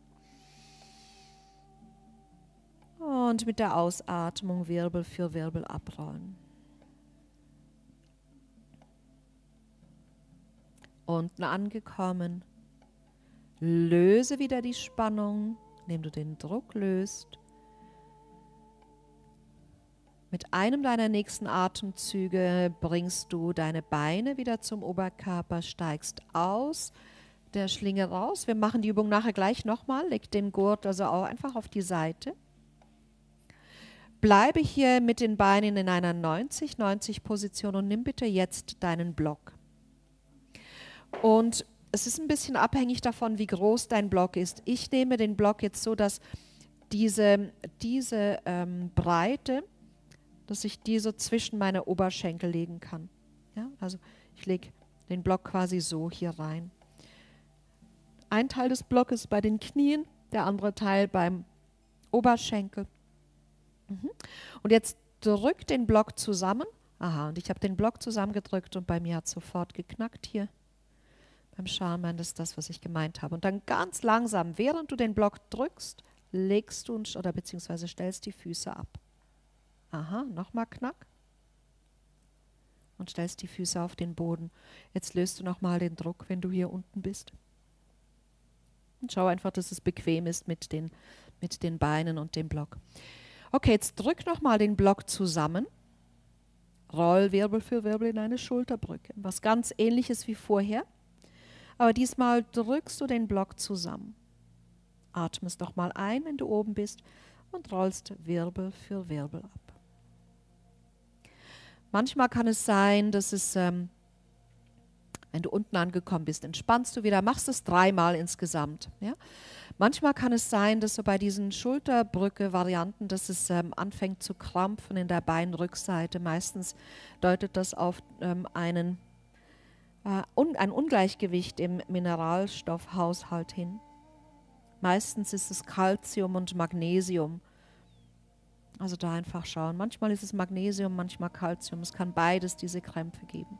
S2: Und mit der Ausatmung Wirbel für Wirbel abrollen. Unten angekommen, löse wieder die Spannung, indem du den Druck löst. Mit einem deiner nächsten Atemzüge bringst du deine Beine wieder zum Oberkörper, steigst aus der Schlinge raus. Wir machen die Übung nachher gleich nochmal. Leg den Gurt also auch einfach auf die Seite. Bleibe hier mit den Beinen in einer 90-90-Position und nimm bitte jetzt deinen Block. Und es ist ein bisschen abhängig davon, wie groß dein Block ist. Ich nehme den Block jetzt so, dass diese, diese ähm, Breite, dass ich die so zwischen meine Oberschenkel legen kann. Ja? Also ich lege den Block quasi so hier rein. Ein Teil des Blockes bei den Knien, der andere Teil beim Oberschenkel. Mhm. Und jetzt drück den Block zusammen. Aha, und ich habe den Block zusammengedrückt und bei mir hat sofort geknackt hier. Beim Schambein ist das, was ich gemeint habe. Und dann ganz langsam, während du den Block drückst, legst du oder beziehungsweise stellst die Füße ab. Aha, nochmal Knack. Und stellst die Füße auf den Boden. Jetzt löst du nochmal den Druck, wenn du hier unten bist. Und schau einfach, dass es bequem ist mit den, mit den Beinen und dem Block. Okay, jetzt drück nochmal den Block zusammen. Roll Wirbel für Wirbel in eine Schulterbrücke. Was ganz ähnliches wie vorher. Aber diesmal drückst du den Block zusammen. Atmest nochmal ein, wenn du oben bist und rollst Wirbel für Wirbel ab. Manchmal kann es sein, dass es, ähm, wenn du unten angekommen bist, entspannst du wieder, machst es dreimal insgesamt. Ja? Manchmal kann es sein, dass so bei diesen Schulterbrücke-Varianten, dass es ähm, anfängt zu krampfen in der Beinrückseite. Meistens deutet das auf ähm, einen, äh, un ein Ungleichgewicht im Mineralstoffhaushalt hin. Meistens ist es Calcium und Magnesium. Also da einfach schauen. Manchmal ist es Magnesium, manchmal Calcium. Es kann beides diese Krämpfe geben.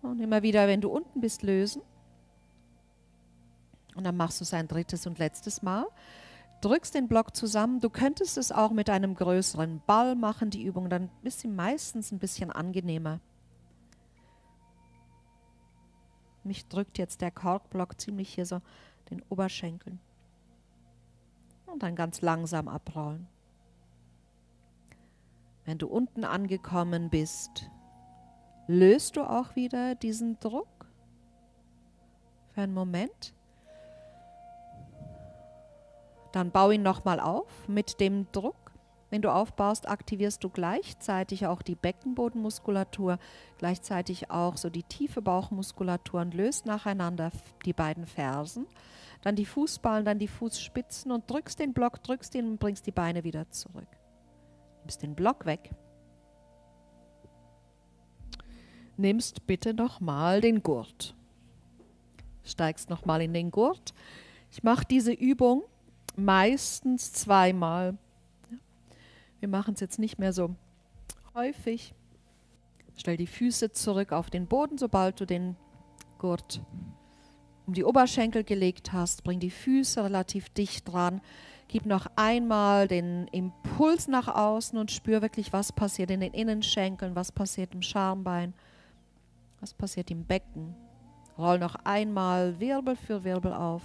S2: Und immer wieder, wenn du unten bist, lösen. Und dann machst du es ein drittes und letztes Mal. Drückst den Block zusammen. Du könntest es auch mit einem größeren Ball machen, die Übung. Dann ist sie meistens ein bisschen angenehmer. Mich drückt jetzt der Korkblock ziemlich hier so den Oberschenkeln. Und dann ganz langsam abrollen. Wenn du unten angekommen bist, löst du auch wieder diesen Druck für einen Moment. Dann bau ihn nochmal auf mit dem Druck. Wenn du aufbaust, aktivierst du gleichzeitig auch die Beckenbodenmuskulatur, gleichzeitig auch so die tiefe Bauchmuskulatur und löst nacheinander die beiden Fersen, dann die Fußballen, dann die Fußspitzen und drückst den Block, drückst ihn und bringst die Beine wieder zurück. Nimmst den Block weg. Nimmst bitte nochmal den Gurt. Steigst nochmal in den Gurt. Ich mache diese Übung meistens zweimal. Wir machen es jetzt nicht mehr so häufig. Stell die Füße zurück auf den Boden, sobald du den Gurt um die Oberschenkel gelegt hast. Bring die Füße relativ dicht dran. Gib noch einmal den Impuls nach außen und spür wirklich, was passiert in den Innenschenkeln, was passiert im Schambein, was passiert im Becken. Roll noch einmal Wirbel für Wirbel auf.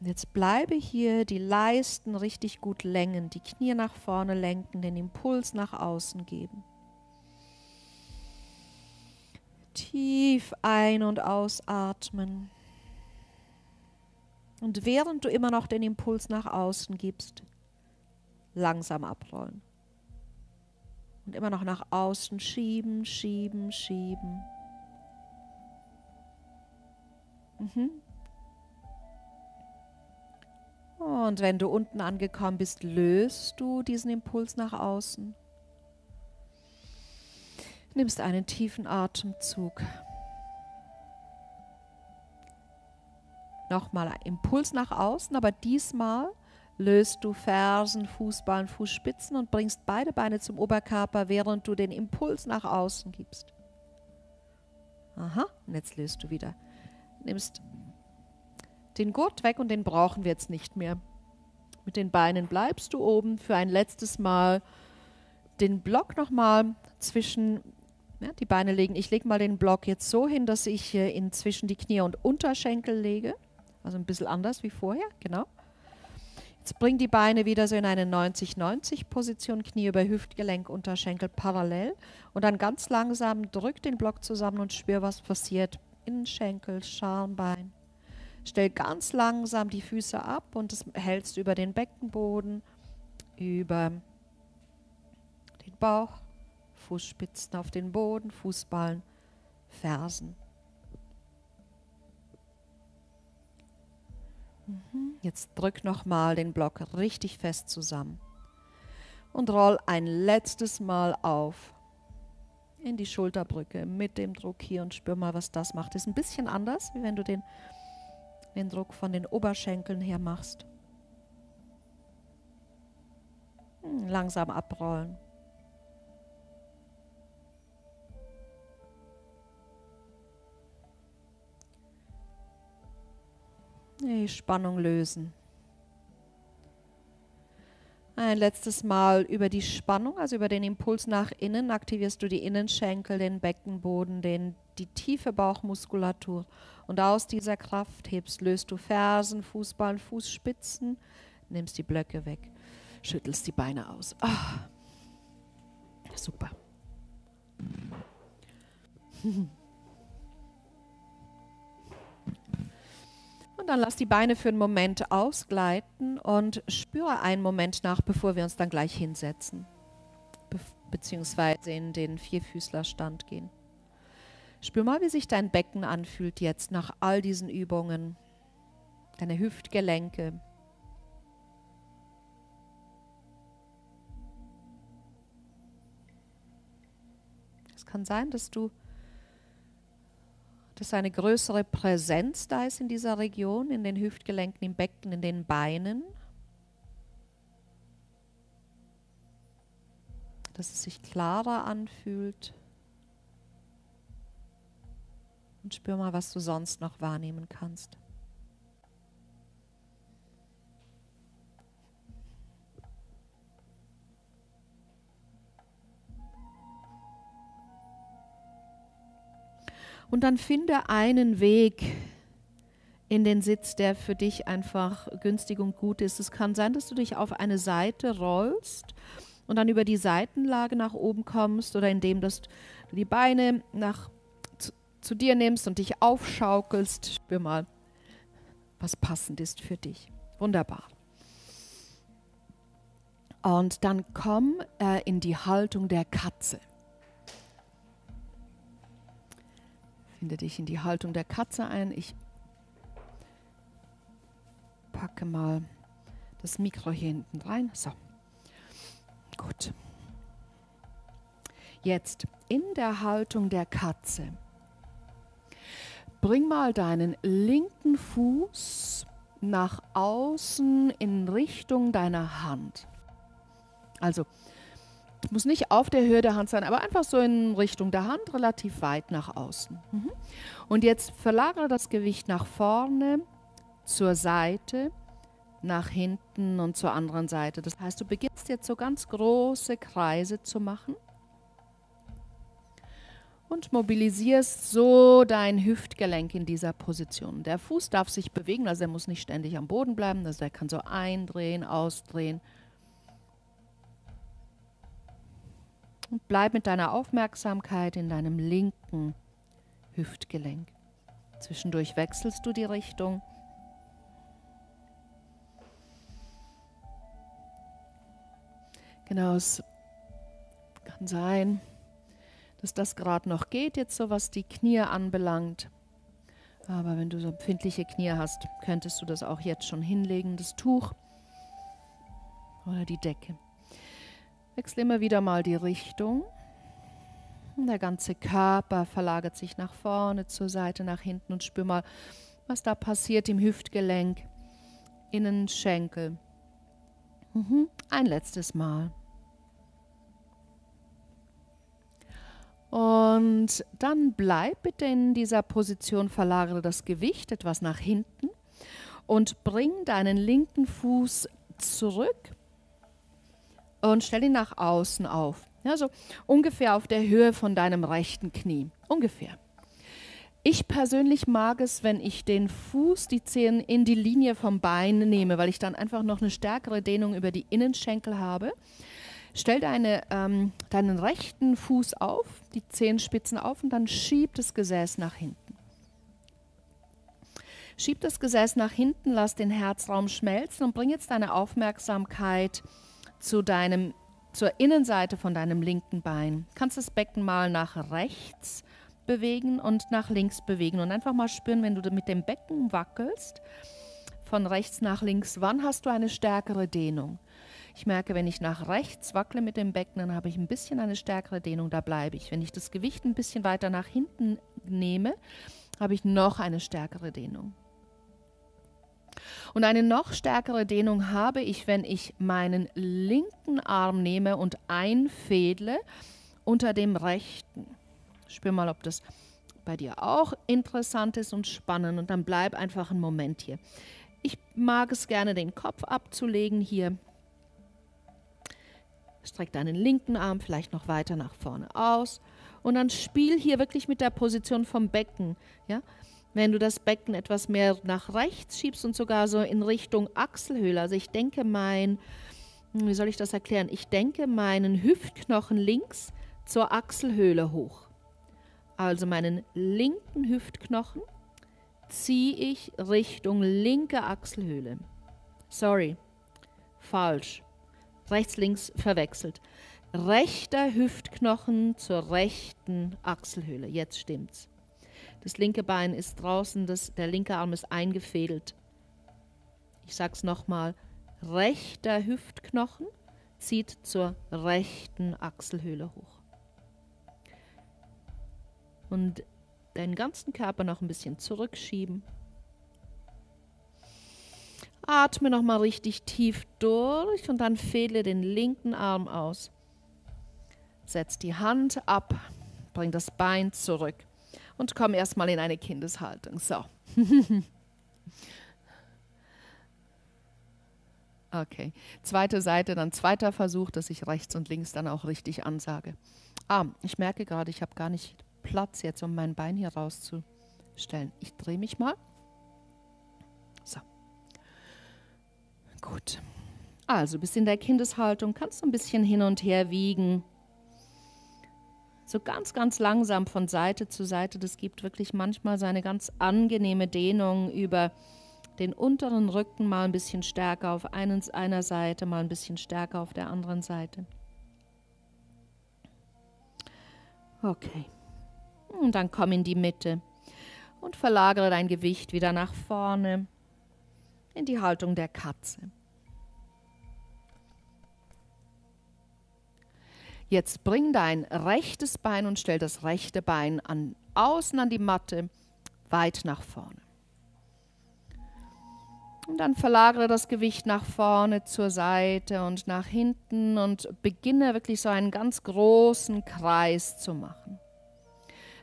S2: Jetzt bleibe hier die Leisten richtig gut längen, die Knie nach vorne lenken, den Impuls nach außen geben. Tief ein- und ausatmen. Und während du immer noch den Impuls nach außen gibst, langsam abrollen. Und immer noch nach außen schieben, schieben, schieben. Mhm. Und wenn du unten angekommen bist, löst du diesen Impuls nach außen. Nimmst einen tiefen Atemzug. Nochmal Impuls nach außen, aber diesmal löst du Fersen, Fußballen, Fußspitzen und bringst beide Beine zum Oberkörper, während du den Impuls nach außen gibst. Aha, und jetzt löst du wieder. Nimmst den Gurt weg und den brauchen wir jetzt nicht mehr. Mit den Beinen bleibst du oben für ein letztes Mal den Block nochmal zwischen ja, die Beine legen. Ich lege mal den Block jetzt so hin, dass ich äh, ihn zwischen die Knie und Unterschenkel lege. Also ein bisschen anders wie vorher, genau. Jetzt bring die Beine wieder so in eine 90-90-Position, Knie über Hüftgelenk, Unterschenkel parallel. Und dann ganz langsam drück den Block zusammen und spür, was passiert. Innenschenkel, Schambein. Stell ganz langsam die Füße ab und das hältst über den Beckenboden, über den Bauch, Fußspitzen auf den Boden, Fußballen, Fersen. Mhm. Jetzt drück nochmal den Block richtig fest zusammen und roll ein letztes Mal auf in die Schulterbrücke mit dem Druck hier und spür mal, was das macht. Ist ein bisschen anders, wie wenn du den den Druck von den Oberschenkeln her machst. Hm, langsam abrollen. Die Spannung lösen. Ein letztes Mal über die Spannung, also über den Impuls nach innen, aktivierst du die Innenschenkel, den Beckenboden, den, die tiefe Bauchmuskulatur. Und aus dieser Kraft hebst, löst du Fersen, Fußballen, Fußspitzen, nimmst die Blöcke weg, schüttelst die Beine aus. Ah, super. *laughs* Und dann lass die Beine für einen Moment ausgleiten und spüre einen Moment nach, bevor wir uns dann gleich hinsetzen, be beziehungsweise in den Vierfüßlerstand gehen. Spür mal, wie sich dein Becken anfühlt jetzt nach all diesen Übungen, deine Hüftgelenke. Es kann sein, dass du dass eine größere Präsenz da ist in dieser Region, in den Hüftgelenken, im Becken, in den Beinen. dass es sich klarer anfühlt. Und spür mal, was du sonst noch wahrnehmen kannst. Und dann finde einen Weg in den Sitz, der für dich einfach günstig und gut ist. Es kann sein, dass du dich auf eine Seite rollst und dann über die Seitenlage nach oben kommst oder indem dass du die Beine nach, zu, zu dir nimmst und dich aufschaukelst. Spür mal, was passend ist für dich. Wunderbar. Und dann komm äh, in die Haltung der Katze. Finde dich in die Haltung der Katze ein. Ich packe mal das Mikro hier hinten rein. So. Gut. Jetzt in der Haltung der Katze. Bring mal deinen linken Fuß nach außen in Richtung deiner Hand. Also muss nicht auf der Höhe der Hand sein, aber einfach so in Richtung der Hand, relativ weit nach außen. Mhm. Und jetzt verlagere das Gewicht nach vorne, zur Seite, nach hinten und zur anderen Seite. Das heißt, du beginnst jetzt so ganz große Kreise zu machen und mobilisierst so dein Hüftgelenk in dieser Position. Der Fuß darf sich bewegen, also er muss nicht ständig am Boden bleiben, also er kann so eindrehen, ausdrehen Und bleib mit deiner Aufmerksamkeit in deinem linken Hüftgelenk. Zwischendurch wechselst du die Richtung. Genau, es kann sein, dass das gerade noch geht, jetzt so was die Knie anbelangt. Aber wenn du so empfindliche Knie hast, könntest du das auch jetzt schon hinlegen, das Tuch oder die Decke. Wechsle immer wieder mal die Richtung. Der ganze Körper verlagert sich nach vorne, zur Seite, nach hinten und spür mal, was da passiert im Hüftgelenk, Innenschenkel. Mhm. Ein letztes Mal. Und dann bleib bitte in dieser Position, verlagere das Gewicht etwas nach hinten und bring deinen linken Fuß zurück und stell ihn nach außen auf. Ja, so ungefähr auf der Höhe von deinem rechten Knie. Ungefähr. Ich persönlich mag es, wenn ich den Fuß, die Zehen in die Linie vom Bein nehme, weil ich dann einfach noch eine stärkere Dehnung über die Innenschenkel habe. Stell deine, ähm, deinen rechten Fuß auf, die Zehenspitzen auf und dann schieb das Gesäß nach hinten. Schieb das Gesäß nach hinten, lass den Herzraum schmelzen und bring jetzt deine Aufmerksamkeit zu deinem, zur Innenseite von deinem linken Bein. Kannst das Becken mal nach rechts bewegen und nach links bewegen und einfach mal spüren, wenn du mit dem Becken wackelst, von rechts nach links, wann hast du eine stärkere Dehnung? Ich merke, wenn ich nach rechts wackle mit dem Becken, dann habe ich ein bisschen eine stärkere Dehnung, da bleibe ich. Wenn ich das Gewicht ein bisschen weiter nach hinten nehme, habe ich noch eine stärkere Dehnung. Und eine noch stärkere Dehnung habe ich, wenn ich meinen linken Arm nehme und einfädle unter dem rechten. Spür mal, ob das bei dir auch interessant ist und spannend. Und dann bleib einfach einen Moment hier. Ich mag es gerne, den Kopf abzulegen hier. Streck deinen linken Arm vielleicht noch weiter nach vorne aus. Und dann spiel hier wirklich mit der Position vom Becken. Ja? Wenn du das Becken etwas mehr nach rechts schiebst und sogar so in Richtung Achselhöhle, also ich denke mein, hm, wie soll ich das erklären? Ich denke meinen Hüftknochen links zur Achselhöhle hoch. Also meinen linken Hüftknochen ziehe ich Richtung linke Achselhöhle. Sorry, falsch. Rechts, links verwechselt. Rechter Hüftknochen zur rechten Achselhöhle. Jetzt stimmt's. Das linke Bein ist draußen, das, der linke Arm ist eingefädelt. Ich sage es nochmal. Rechter Hüftknochen zieht zur rechten Achselhöhle hoch. Und deinen ganzen Körper noch ein bisschen zurückschieben. Atme nochmal richtig tief durch und dann fädle den linken Arm aus.
S1: Setz die Hand ab, bring das Bein zurück und komm erstmal in eine Kindeshaltung. So. *laughs* okay. Zweite Seite, dann zweiter Versuch, dass ich rechts und links dann auch richtig ansage. Ah, ich merke gerade, ich habe gar nicht Platz jetzt, um mein Bein hier rauszustellen. Ich drehe mich mal. So. Gut. Also, bist in der Kindeshaltung, kannst du ein bisschen hin und her wiegen. So ganz, ganz langsam von Seite zu Seite. Das gibt wirklich manchmal seine ganz angenehme Dehnung über den unteren Rücken mal ein bisschen stärker auf einer Seite, mal ein bisschen stärker auf der anderen Seite. Okay. Und dann komm in die Mitte und verlagere dein Gewicht wieder nach vorne in die Haltung der Katze. Jetzt bring dein rechtes Bein und stell das rechte Bein an, außen an die Matte, weit nach vorne. Und dann verlagere das Gewicht nach vorne, zur Seite und nach hinten und beginne wirklich so einen ganz großen Kreis zu machen.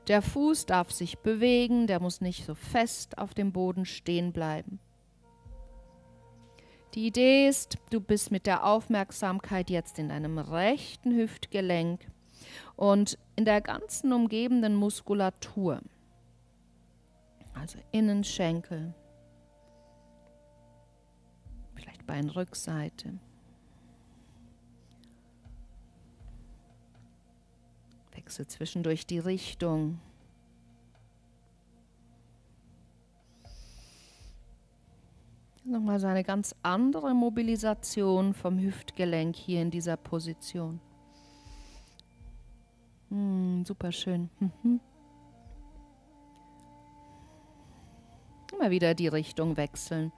S1: Der Fuß darf sich bewegen, der muss nicht so fest auf dem Boden stehen bleiben. Die Idee ist, du bist mit der Aufmerksamkeit jetzt in deinem rechten Hüftgelenk und in der ganzen umgebenden Muskulatur. Also Innenschenkel, vielleicht Beinrückseite. Wechsel zwischendurch die Richtung. Nochmal so eine ganz andere Mobilisation vom Hüftgelenk hier in dieser Position. Hm, super schön. Mhm. Immer wieder die Richtung wechseln.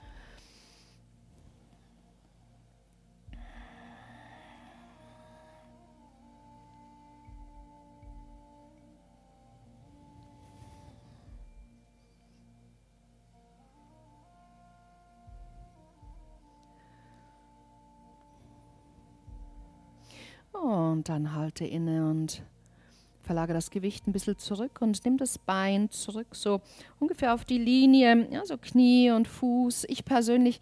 S1: Und dann halte inne und verlagere das Gewicht ein bisschen zurück und nimm das Bein zurück, so ungefähr auf die Linie, ja, so Knie und Fuß. Ich persönlich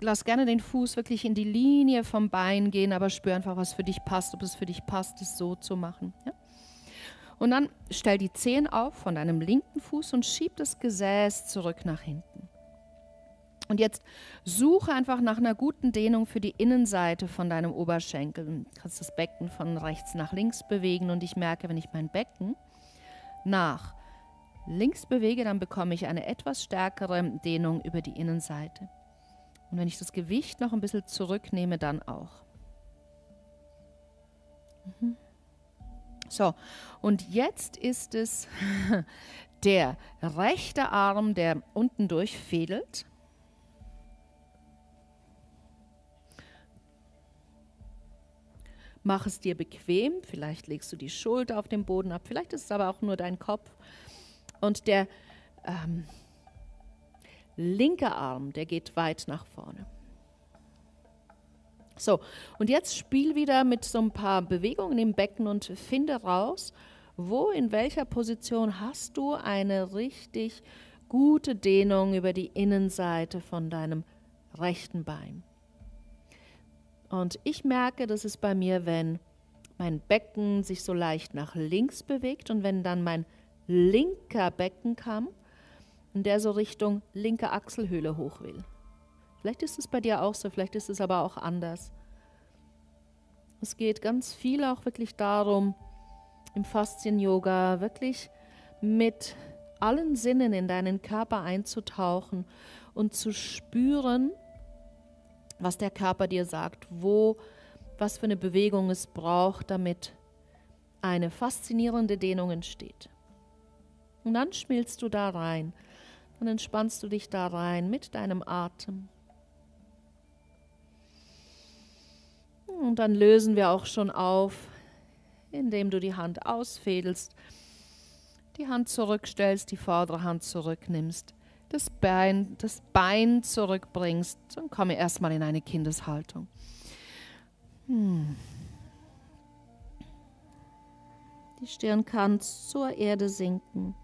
S1: lass gerne den Fuß wirklich in die Linie vom Bein gehen, aber spür einfach, was für dich passt, ob es für dich passt, es so zu machen. Ja? Und dann stell die Zehen auf von deinem linken Fuß und schieb das Gesäß zurück nach hinten. Und jetzt suche einfach nach einer guten Dehnung für die Innenseite von deinem Oberschenkel. Du kannst das Becken von rechts nach links bewegen und ich merke, wenn ich mein Becken nach links bewege, dann bekomme ich eine etwas stärkere Dehnung über die Innenseite. Und wenn ich das Gewicht noch ein bisschen zurücknehme, dann auch. Mhm. So, und jetzt ist es *laughs* der rechte Arm, der unten durchfädelt. Mach es dir bequem. Vielleicht legst du die Schulter auf den Boden ab. Vielleicht ist es aber auch nur dein Kopf. Und der ähm, linke Arm, der geht weit nach vorne. So, und jetzt spiel wieder mit so ein paar Bewegungen im Becken und finde raus, wo in welcher Position hast du eine richtig gute Dehnung über die Innenseite von deinem rechten Bein. Und ich merke, das ist bei mir, wenn mein Becken sich so leicht nach links bewegt und wenn dann mein linker Beckenkamm und der so Richtung linke Achselhöhle hoch will. Vielleicht ist es bei dir auch so, vielleicht ist es aber auch anders. Es geht ganz viel auch wirklich darum, im Faszien-Yoga wirklich mit allen Sinnen in deinen Körper einzutauchen und zu spüren, was der Körper dir sagt, wo, was für eine Bewegung es braucht, damit eine faszinierende Dehnung entsteht. Und dann schmilzt du da rein, dann entspannst du dich da rein mit deinem Atem. Und dann lösen wir auch schon auf, indem du die Hand ausfädelst, die Hand zurückstellst, die vordere Hand zurücknimmst das Bein, das Bein zurückbringst, dann komme erstmal in eine Kindeshaltung. Hm.
S2: Die Stirn kann zur Erde sinken.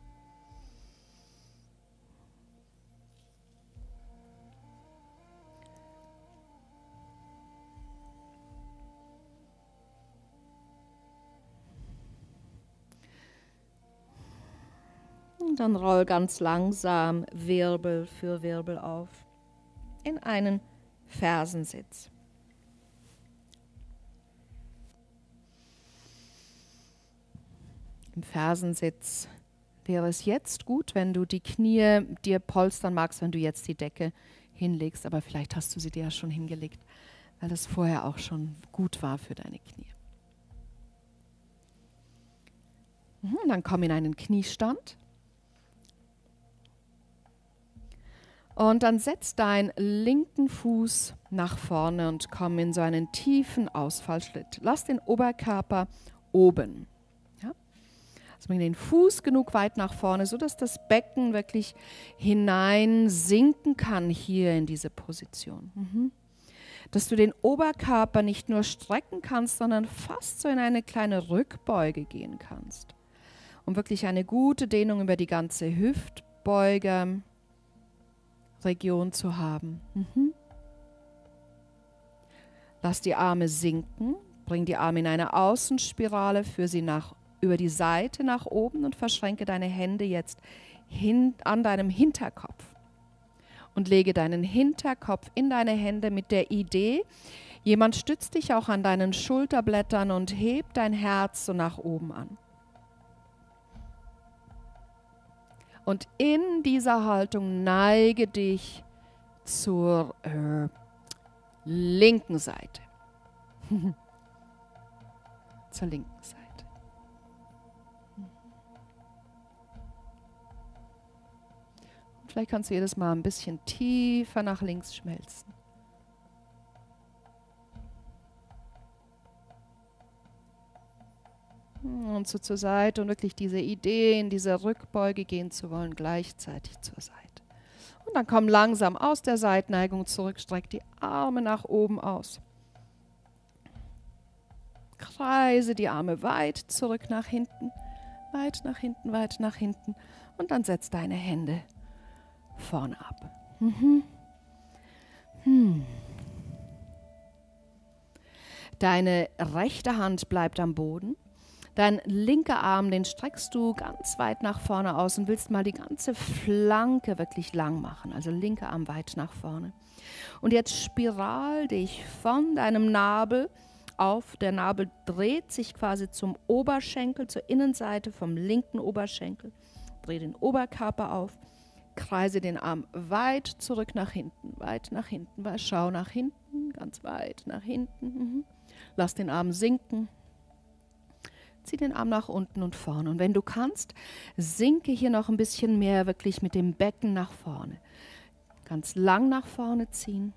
S2: Dann roll ganz langsam Wirbel für Wirbel auf in einen Fersensitz.
S1: Im Fersensitz wäre es jetzt gut, wenn du die Knie dir polstern magst, wenn du jetzt die Decke hinlegst, aber vielleicht hast du sie dir ja schon hingelegt, weil das vorher auch schon gut war für deine Knie. Mhm, dann komm in einen Kniestand. Und dann setz deinen linken Fuß nach vorne und komm in so einen tiefen Ausfallschritt. Lass den Oberkörper oben. Ja? Also bring den Fuß genug weit nach vorne, sodass das Becken wirklich hinein sinken kann hier in diese Position. Mhm. Dass du den Oberkörper nicht nur strecken kannst, sondern fast so in eine kleine Rückbeuge gehen kannst. Um wirklich eine gute Dehnung über die ganze Hüftbeuge Region zu haben. Mhm. Lass die Arme sinken, bring die Arme in eine Außenspirale, führe sie nach, über die Seite nach oben und verschränke deine Hände jetzt hin, an deinem Hinterkopf. Und lege deinen Hinterkopf in deine Hände mit der Idee, jemand stützt dich auch an deinen Schulterblättern und hebt dein Herz so nach oben an. Und in dieser Haltung neige dich zur äh, linken Seite. *laughs* zur linken Seite. Vielleicht kannst du jedes Mal ein bisschen tiefer nach links schmelzen. Und so zur Seite und wirklich diese Idee in diese Rückbeuge gehen zu wollen, gleichzeitig zur Seite. Und dann komm langsam aus der Seitneigung zurück, streck die Arme nach oben aus. Kreise die Arme weit zurück nach hinten, weit nach hinten, weit nach hinten und dann setz deine Hände vorne ab. Mhm. Hm. Deine rechte Hand bleibt am Boden Dein linker Arm, den streckst du ganz weit nach vorne aus und willst mal die ganze Flanke wirklich lang machen. Also linker Arm weit nach vorne. Und jetzt spiral dich von deinem Nabel auf. Der Nabel dreht sich quasi zum Oberschenkel, zur Innenseite vom linken Oberschenkel. Dreh den Oberkörper auf. Kreise den Arm weit zurück nach hinten, weit nach hinten. Schau nach hinten, ganz weit nach hinten. Mhm. Lass den Arm sinken zieh den Arm nach unten und vorne. Und wenn du kannst, sinke hier noch ein bisschen mehr wirklich mit dem Becken nach vorne. Ganz lang nach vorne ziehen.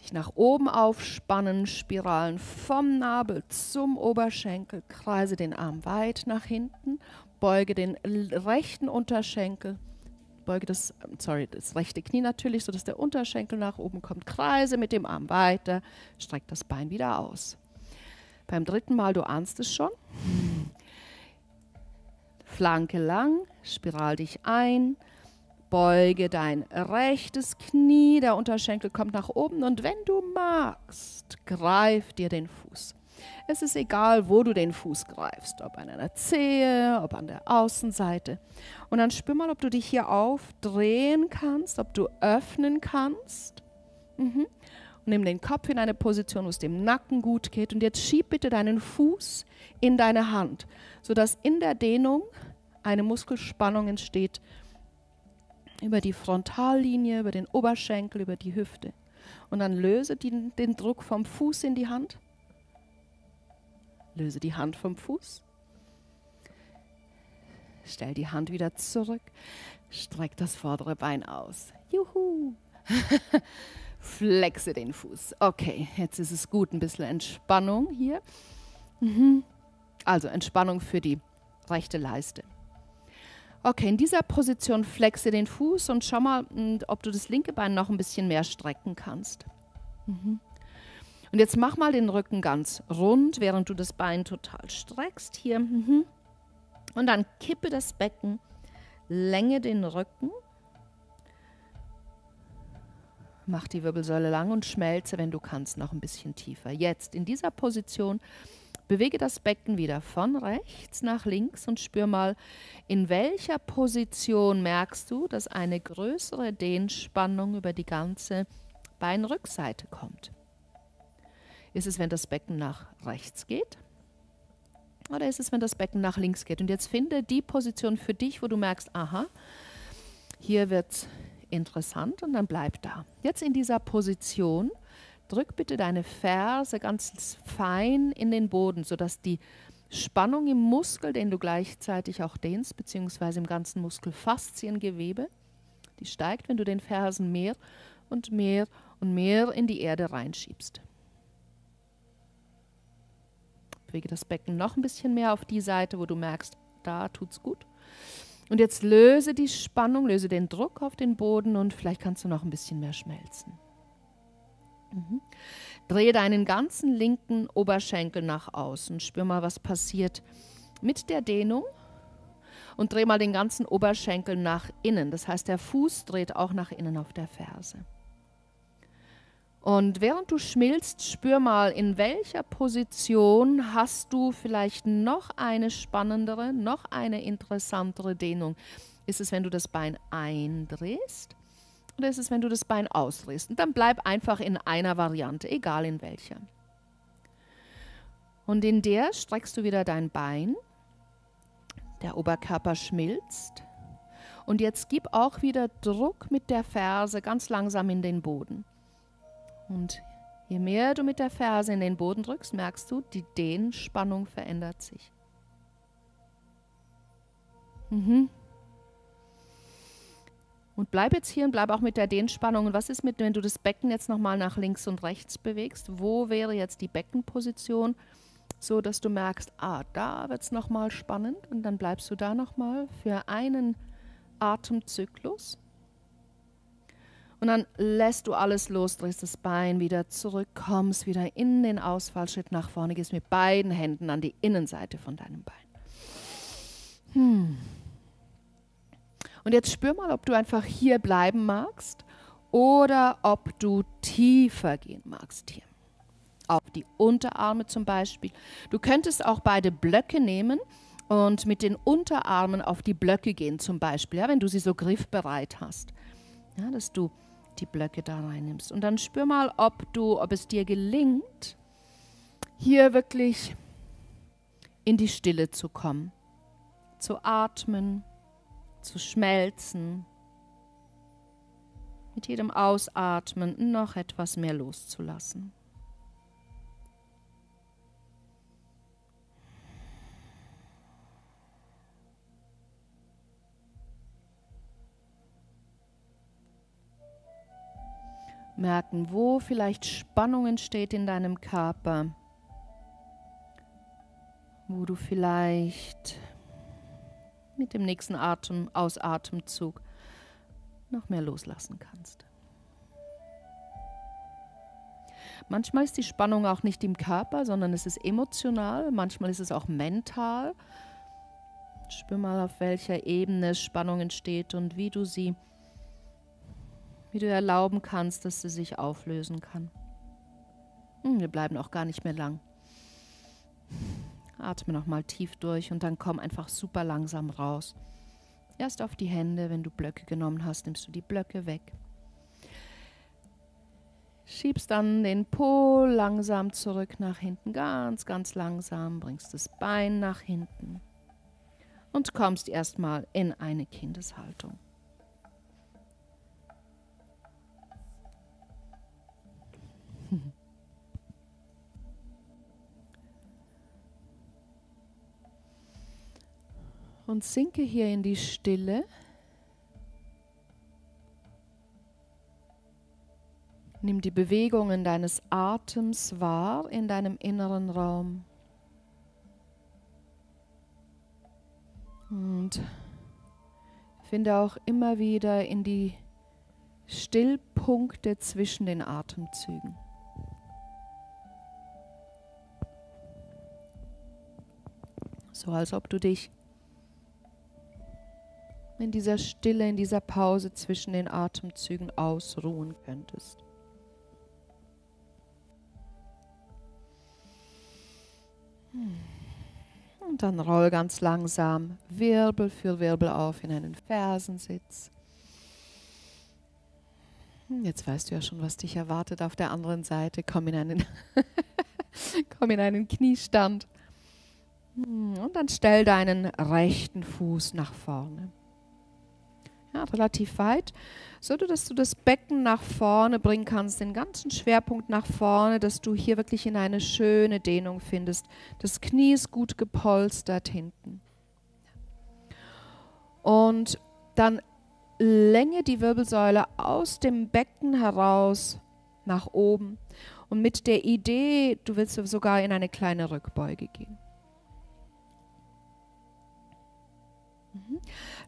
S1: Dich nach oben aufspannen, Spiralen vom Nabel zum Oberschenkel. Kreise den Arm weit nach hinten. Beuge den rechten Unterschenkel beuge das, sorry, das rechte Knie natürlich, sodass der Unterschenkel nach oben kommt. Kreise mit dem Arm weiter, streck das Bein wieder aus. Beim dritten Mal, du ahnst es schon. Flanke lang, spiral dich ein, beuge dein rechtes Knie, der Unterschenkel kommt nach oben und wenn du magst, greif dir den Fuß. Es ist egal, wo du den Fuß greifst, ob an einer Zehe, ob an der Außenseite. Und dann spür mal, ob du dich hier aufdrehen kannst, ob du öffnen kannst. Mhm nimm den Kopf in eine Position, wo es dem Nacken gut geht. Und jetzt schieb bitte deinen Fuß in deine Hand, sodass in der Dehnung eine Muskelspannung entsteht über die Frontallinie, über den Oberschenkel, über die Hüfte. Und dann löse die, den Druck vom Fuß in die Hand. Löse die Hand vom Fuß. Stell die Hand wieder zurück. Streck das vordere Bein aus. Juhu! *laughs* Flexe den Fuß. Okay, jetzt ist es gut. Ein bisschen Entspannung hier. Mhm. Also Entspannung für die rechte Leiste. Okay, in dieser Position flexe den Fuß und schau mal, hm, ob du das linke Bein noch ein bisschen mehr strecken kannst. Mhm. Und jetzt mach mal den Rücken ganz rund, während du das Bein total streckst hier. Mhm. Und dann kippe das Becken, länge den Rücken. Mach die Wirbelsäule lang und schmelze, wenn du kannst, noch ein bisschen tiefer. Jetzt in dieser Position bewege das Becken wieder von rechts nach links und spür mal, in welcher Position merkst du, dass eine größere Dehnspannung über die ganze Beinrückseite kommt. Ist es, wenn das Becken nach rechts geht? Oder ist es, wenn das Becken nach links geht? Und jetzt finde die Position für dich, wo du merkst, aha, hier wird es interessant und dann bleib da. Jetzt in dieser Position, drück bitte deine Ferse ganz fein in den Boden, sodass die Spannung im Muskel, den du gleichzeitig auch dehnst, beziehungsweise im ganzen Muskelfasziengewebe, die steigt, wenn du den Fersen mehr und mehr und mehr in die Erde reinschiebst. Bewege das Becken noch ein bisschen mehr auf die Seite, wo du merkst, da tut es gut. Und jetzt löse die Spannung, löse den Druck auf den Boden und vielleicht kannst du noch ein bisschen mehr schmelzen. Mhm. Drehe deinen ganzen linken Oberschenkel nach außen. Spür mal, was passiert mit der Dehnung. Und dreh mal den ganzen Oberschenkel nach innen. Das heißt, der Fuß dreht auch nach innen auf der Ferse. Und während du schmilzt, spür mal, in welcher Position hast du vielleicht noch eine spannendere, noch eine interessantere Dehnung. Ist es, wenn du das Bein eindrehst oder ist es, wenn du das Bein ausdrehst? Und dann bleib einfach in einer Variante, egal in welcher. Und in der streckst du wieder dein Bein. Der Oberkörper schmilzt. Und jetzt gib auch wieder Druck mit der Ferse ganz langsam in den Boden. Und je mehr du mit der Ferse in den Boden drückst, merkst du, die Dehnspannung verändert sich. Mhm. Und bleib jetzt hier und bleib auch mit der Dehnspannung. Und was ist mit, wenn du das Becken jetzt nochmal nach links und rechts bewegst? Wo wäre jetzt die Beckenposition, so dass du merkst, ah, da wird es nochmal spannend. Und dann bleibst du da nochmal für einen Atemzyklus. Und dann lässt du alles los, drehst das Bein wieder zurück, kommst wieder in den Ausfallschritt nach vorne, gehst mit beiden Händen an die Innenseite von deinem Bein. Hm. Und jetzt spür mal, ob du einfach hier bleiben magst oder ob du tiefer gehen magst hier. Auf die Unterarme zum Beispiel. Du könntest auch beide Blöcke nehmen und mit den Unterarmen auf die Blöcke gehen zum Beispiel, ja, wenn du sie so griffbereit hast. Ja, dass du die Blöcke da reinnimmst. Und dann spür mal, ob du, ob es dir gelingt, hier wirklich in die Stille zu kommen, zu atmen, zu schmelzen, mit jedem Ausatmen noch etwas mehr loszulassen. Merken, wo vielleicht Spannung entsteht in deinem Körper, wo du vielleicht mit dem nächsten Atem, Ausatemzug noch mehr loslassen kannst. Manchmal ist die Spannung auch nicht im Körper, sondern es ist emotional, manchmal ist es auch mental. Spür mal, auf welcher Ebene Spannung entsteht und wie du sie wie du erlauben kannst, dass sie sich auflösen kann. Hm, wir bleiben auch gar nicht mehr lang. Atme nochmal tief durch und dann komm einfach super langsam raus. Erst auf die Hände, wenn du Blöcke genommen hast, nimmst du die Blöcke weg. Schiebst dann den Po langsam zurück nach hinten, ganz, ganz langsam, bringst das Bein nach hinten und kommst erstmal in eine Kindeshaltung. und sinke hier in die Stille. Nimm die Bewegungen deines Atems wahr in deinem inneren Raum. Und finde auch immer wieder in die Stillpunkte zwischen den Atemzügen. So als ob du dich in dieser Stille, in dieser Pause zwischen den Atemzügen ausruhen könntest. Hm. Und dann roll ganz langsam Wirbel für Wirbel auf in einen Fersensitz. Hm, jetzt weißt du ja schon, was dich erwartet auf der anderen Seite. Komm in einen, *laughs* komm in einen Kniestand. Hm, und dann stell deinen rechten Fuß nach vorne ja, relativ weit, so dass du das Becken nach vorne bringen kannst, den ganzen Schwerpunkt nach vorne, dass du hier wirklich in eine schöne Dehnung findest. Das Knie ist gut gepolstert hinten. Und dann länge die Wirbelsäule aus dem Becken heraus nach oben und mit der Idee, du willst sogar in eine kleine Rückbeuge gehen.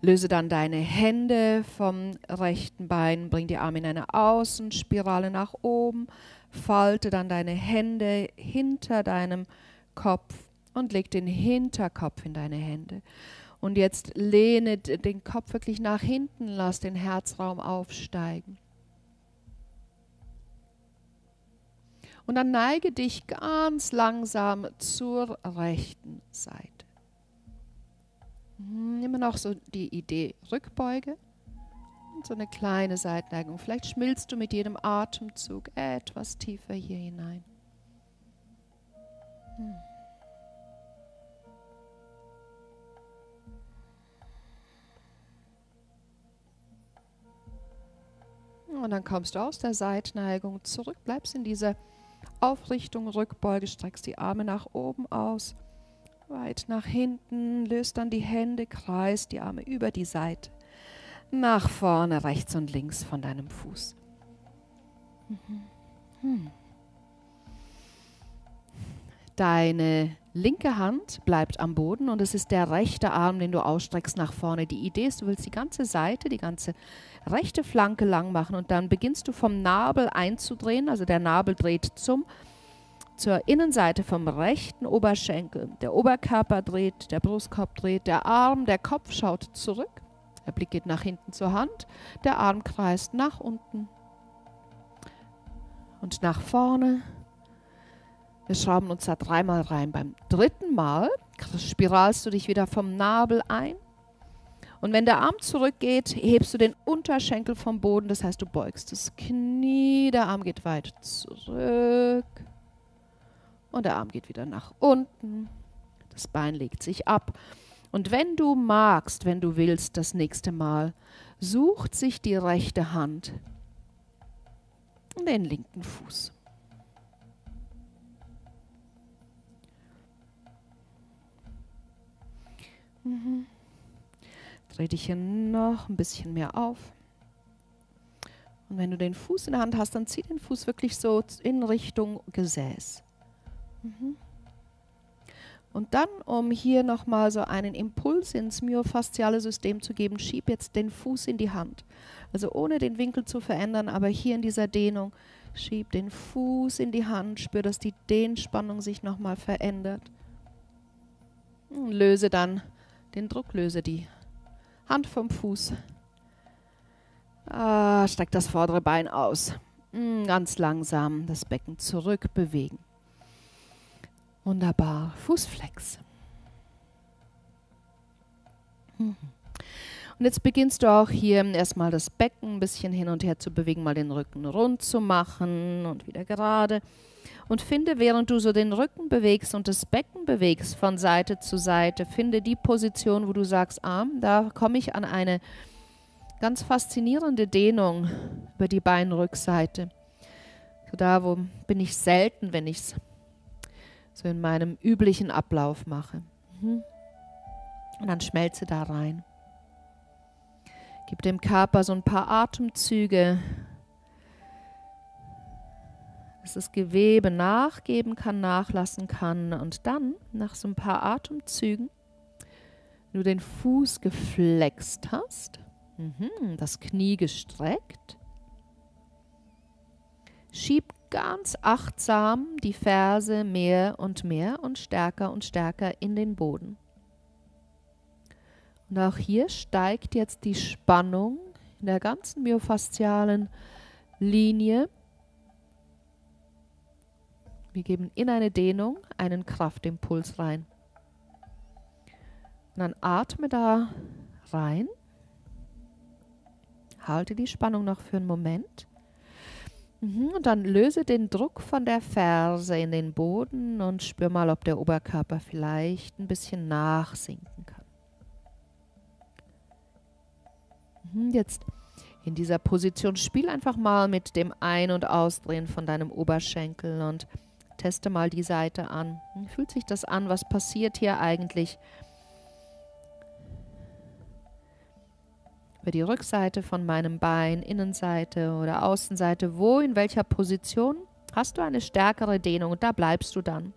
S1: Löse dann deine Hände vom rechten Bein, bring die Arme in eine Außenspirale nach oben, falte dann deine Hände hinter deinem Kopf und leg den Hinterkopf in deine Hände. Und jetzt lehne den Kopf wirklich nach hinten, lass den Herzraum aufsteigen. Und dann neige dich ganz langsam zur rechten Seite. Hm, immer noch so die Idee Rückbeuge und so eine kleine Seitneigung. Vielleicht schmilzt du mit jedem Atemzug etwas tiefer hier hinein. Hm. Und dann kommst du aus der Seitneigung zurück, bleibst in dieser Aufrichtung, Rückbeuge, streckst die Arme nach oben aus Weit nach hinten, löst dann die Hände, kreist die Arme über die Seite. Nach vorne, rechts und links von deinem Fuß. Mhm. Hm. Deine linke Hand bleibt am Boden und es ist der rechte Arm, den du ausstreckst nach vorne. Die Idee ist, du willst die ganze Seite, die ganze rechte Flanke lang machen und dann beginnst du vom Nabel einzudrehen, also der Nabel dreht zum zur Innenseite vom rechten Oberschenkel. Der Oberkörper dreht, der Brustkorb dreht, der Arm, der Kopf schaut zurück. Der Blick geht nach hinten zur Hand, der Arm kreist nach unten und nach vorne. Wir schrauben uns da dreimal rein. Beim dritten Mal spiralst du dich wieder vom Nabel ein. Und wenn der Arm zurückgeht, hebst du den Unterschenkel vom Boden. Das heißt, du beugst das Knie, der Arm geht weit zurück. Und der Arm geht wieder nach unten. Das Bein legt sich ab. Und wenn du magst, wenn du willst, das nächste Mal, sucht sich die rechte Hand den linken Fuß. Mhm. Dreh dich hier noch ein bisschen mehr auf. Und wenn du den Fuß in der Hand hast, dann zieh den Fuß wirklich so in Richtung Gesäß. Mhm. Und dann, um hier nochmal so einen Impuls ins myofasziale System zu geben, schieb jetzt den Fuß in die Hand. Also ohne den Winkel zu verändern, aber hier in dieser Dehnung, schieb den Fuß in die Hand, spür, dass die Dehnspannung sich nochmal verändert. Und löse dann den Druck, löse die Hand vom Fuß. Ah, streck das vordere Bein aus. Hm, ganz langsam das Becken zurückbewegen. Wunderbar. Fußflex. Mhm. Und jetzt beginnst du auch hier erstmal das Becken ein bisschen hin und her zu bewegen, mal den Rücken rund zu machen und wieder gerade. Und finde, während du so den Rücken bewegst und das Becken bewegst von Seite zu Seite, finde die Position, wo du sagst, ah, da komme ich an eine ganz faszinierende Dehnung über die Beinrückseite. So da, wo bin ich selten, wenn ich es so in meinem üblichen Ablauf mache. Mhm. Und dann schmelze da rein. Gib dem Körper so ein paar Atemzüge, dass das Gewebe nachgeben kann, nachlassen kann. Und dann, nach so ein paar Atemzügen, du den Fuß geflext hast, mhm, das Knie gestreckt, schieb ganz achtsam die Ferse mehr und mehr und stärker und stärker in den Boden.
S2: Und auch hier steigt jetzt die Spannung in der ganzen myofaszialen Linie. Wir geben in eine Dehnung einen Kraftimpuls rein. Und dann atme da rein. Halte die Spannung noch für einen Moment. Mhm, und dann löse den Druck von der Ferse in den Boden und spür mal, ob der Oberkörper vielleicht ein bisschen nachsinken kann. Mhm, jetzt in dieser Position spiel einfach mal mit dem Ein- und Ausdrehen von deinem Oberschenkel und teste mal die Seite an. Wie fühlt sich das an? Was passiert hier eigentlich? Über die Rückseite von meinem Bein, Innenseite oder Außenseite, wo, in welcher Position hast du eine stärkere Dehnung und da bleibst du dann.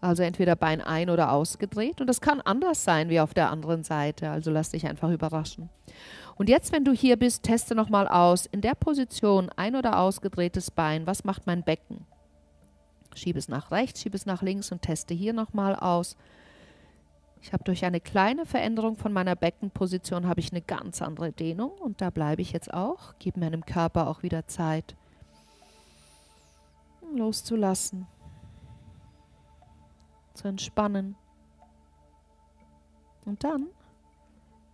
S2: Also entweder Bein ein- oder ausgedreht und das kann anders sein wie auf der anderen Seite, also lass dich einfach überraschen. Und jetzt, wenn du hier bist, teste nochmal aus, in der Position ein- oder ausgedrehtes Bein, was macht mein Becken? Schiebe es nach rechts, schiebe es nach links und teste hier nochmal aus. Ich habe durch eine kleine Veränderung von meiner Beckenposition habe ich eine ganz andere Dehnung und da bleibe ich jetzt auch, gebe meinem Körper auch wieder Zeit loszulassen, zu entspannen. Und dann,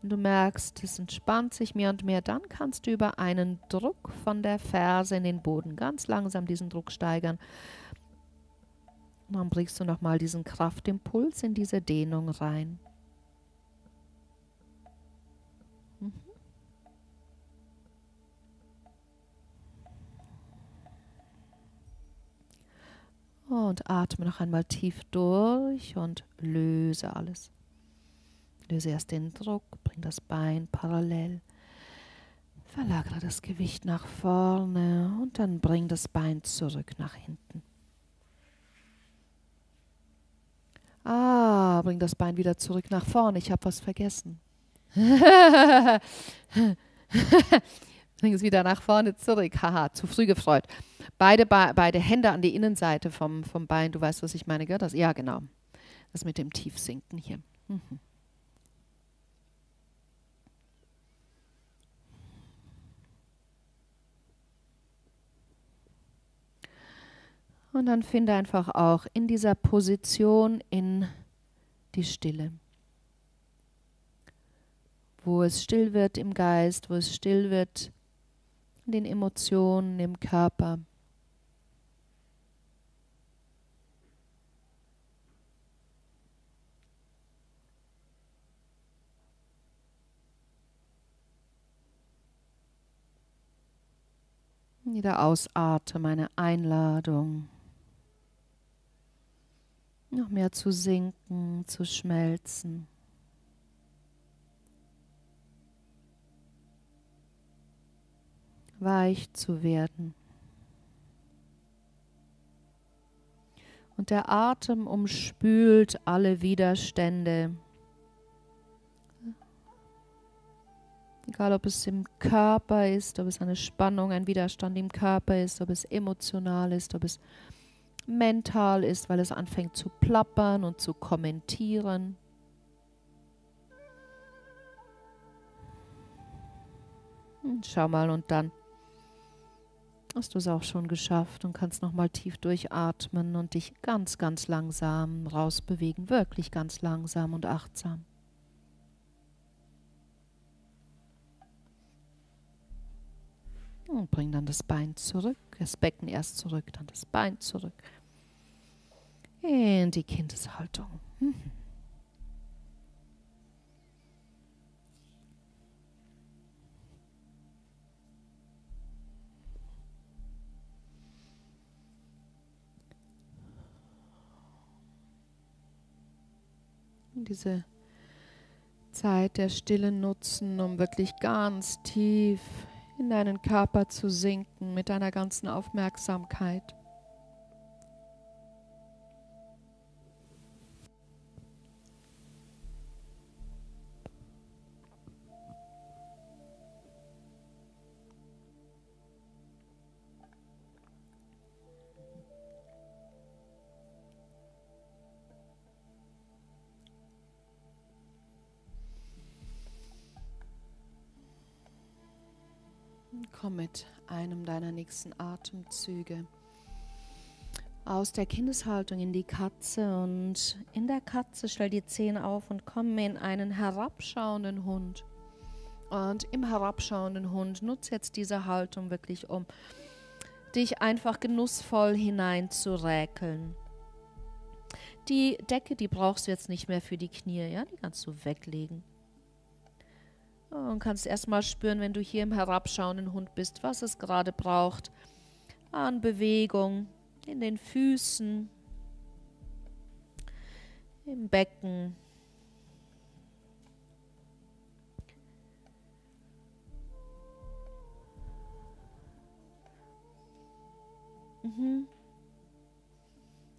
S2: wenn du merkst, es entspannt sich mehr und mehr, dann kannst du über einen Druck von der Ferse in den Boden ganz langsam diesen Druck steigern und dann bringst du nochmal diesen Kraftimpuls in diese Dehnung rein. Mhm. Und atme noch einmal tief durch und löse alles. Löse erst den Druck, bring das Bein parallel. Verlagere das Gewicht nach vorne und dann bring das Bein zurück nach hinten. Ah, bring das Bein wieder zurück nach vorne. Ich habe was vergessen. *laughs* bring es wieder nach vorne zurück. Haha, zu früh gefreut. Beide, beide Hände an die Innenseite vom, vom Bein. Du weißt, was ich meine, gell? Das, ja, genau. Das mit dem Tiefsinken hier. Mhm. Und dann finde einfach auch in dieser Position in die Stille. Wo es still wird im Geist, wo es still wird in den Emotionen, im Körper. Wieder ausatmen, eine Einladung noch mehr zu sinken, zu schmelzen. Weich zu werden. Und der Atem umspült alle Widerstände. Egal, ob es im Körper ist, ob es eine Spannung, ein Widerstand im Körper ist, ob es emotional ist, ob es mental ist, weil es anfängt zu plappern und zu kommentieren. Hm, schau mal und dann hast du es auch schon geschafft und kannst nochmal tief durchatmen und dich ganz, ganz langsam rausbewegen, wirklich ganz langsam und achtsam. Und bring dann das Bein zurück, das Becken erst zurück, dann das Bein zurück. In die Kindeshaltung. Mhm. Diese Zeit der Stille nutzen, um wirklich ganz tief in deinen Körper zu sinken mit deiner ganzen Aufmerksamkeit.
S1: Komm mit einem deiner nächsten Atemzüge aus der Kindeshaltung in die Katze und in der Katze stell die Zähne auf und komm in einen herabschauenden Hund. Und im herabschauenden Hund nutze jetzt diese Haltung wirklich, um dich einfach genussvoll hineinzuräkeln. Die Decke, die brauchst du jetzt nicht mehr für die Knie, ja, die kannst du weglegen. Und kannst erstmal spüren, wenn du hier im herabschauenden Hund bist, was es gerade braucht an Bewegung in den Füßen, im Becken. Mhm.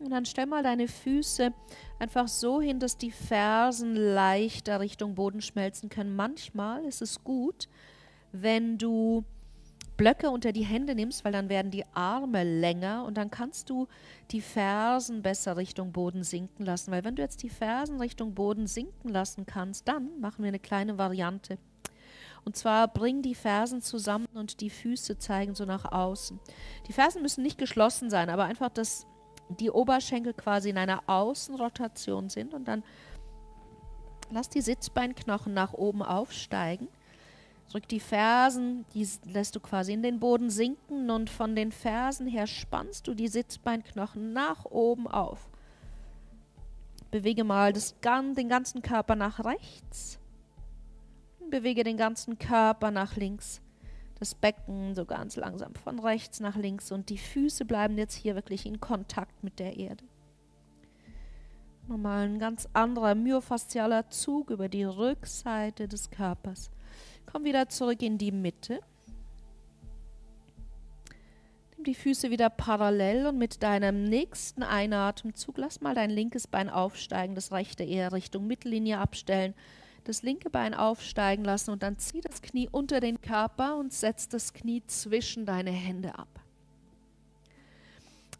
S1: Und dann stell mal deine Füße einfach so hin, dass die Fersen leichter Richtung Boden schmelzen können. Manchmal ist es gut, wenn du Blöcke unter die Hände nimmst, weil dann werden die Arme länger und dann kannst du die Fersen besser Richtung Boden sinken lassen. Weil wenn du jetzt die Fersen Richtung Boden sinken lassen kannst, dann machen wir eine kleine Variante. Und zwar bring die Fersen zusammen und die Füße zeigen so nach außen. Die Fersen müssen nicht geschlossen sein, aber einfach, dass die Oberschenkel quasi in einer Außenrotation sind und dann lass die Sitzbeinknochen nach oben aufsteigen. Drück die Fersen, die lässt du quasi in den Boden sinken und von den Fersen her spannst du die Sitzbeinknochen nach oben auf. Bewege mal das, den ganzen Körper nach rechts. Bewege den ganzen Körper nach links. Das Becken so ganz langsam von rechts nach links und die Füße bleiben jetzt hier wirklich in Kontakt mit der Erde. Nochmal ein ganz anderer myofaszialer Zug über die Rückseite des Körpers. Komm wieder zurück in die Mitte. Nimm die Füße wieder parallel und mit deinem nächsten Einatemzug lass mal dein linkes Bein aufsteigen, das rechte eher Richtung Mittellinie abstellen das linke Bein aufsteigen lassen und dann zieh das Knie unter den Körper und setz das Knie zwischen deine Hände ab.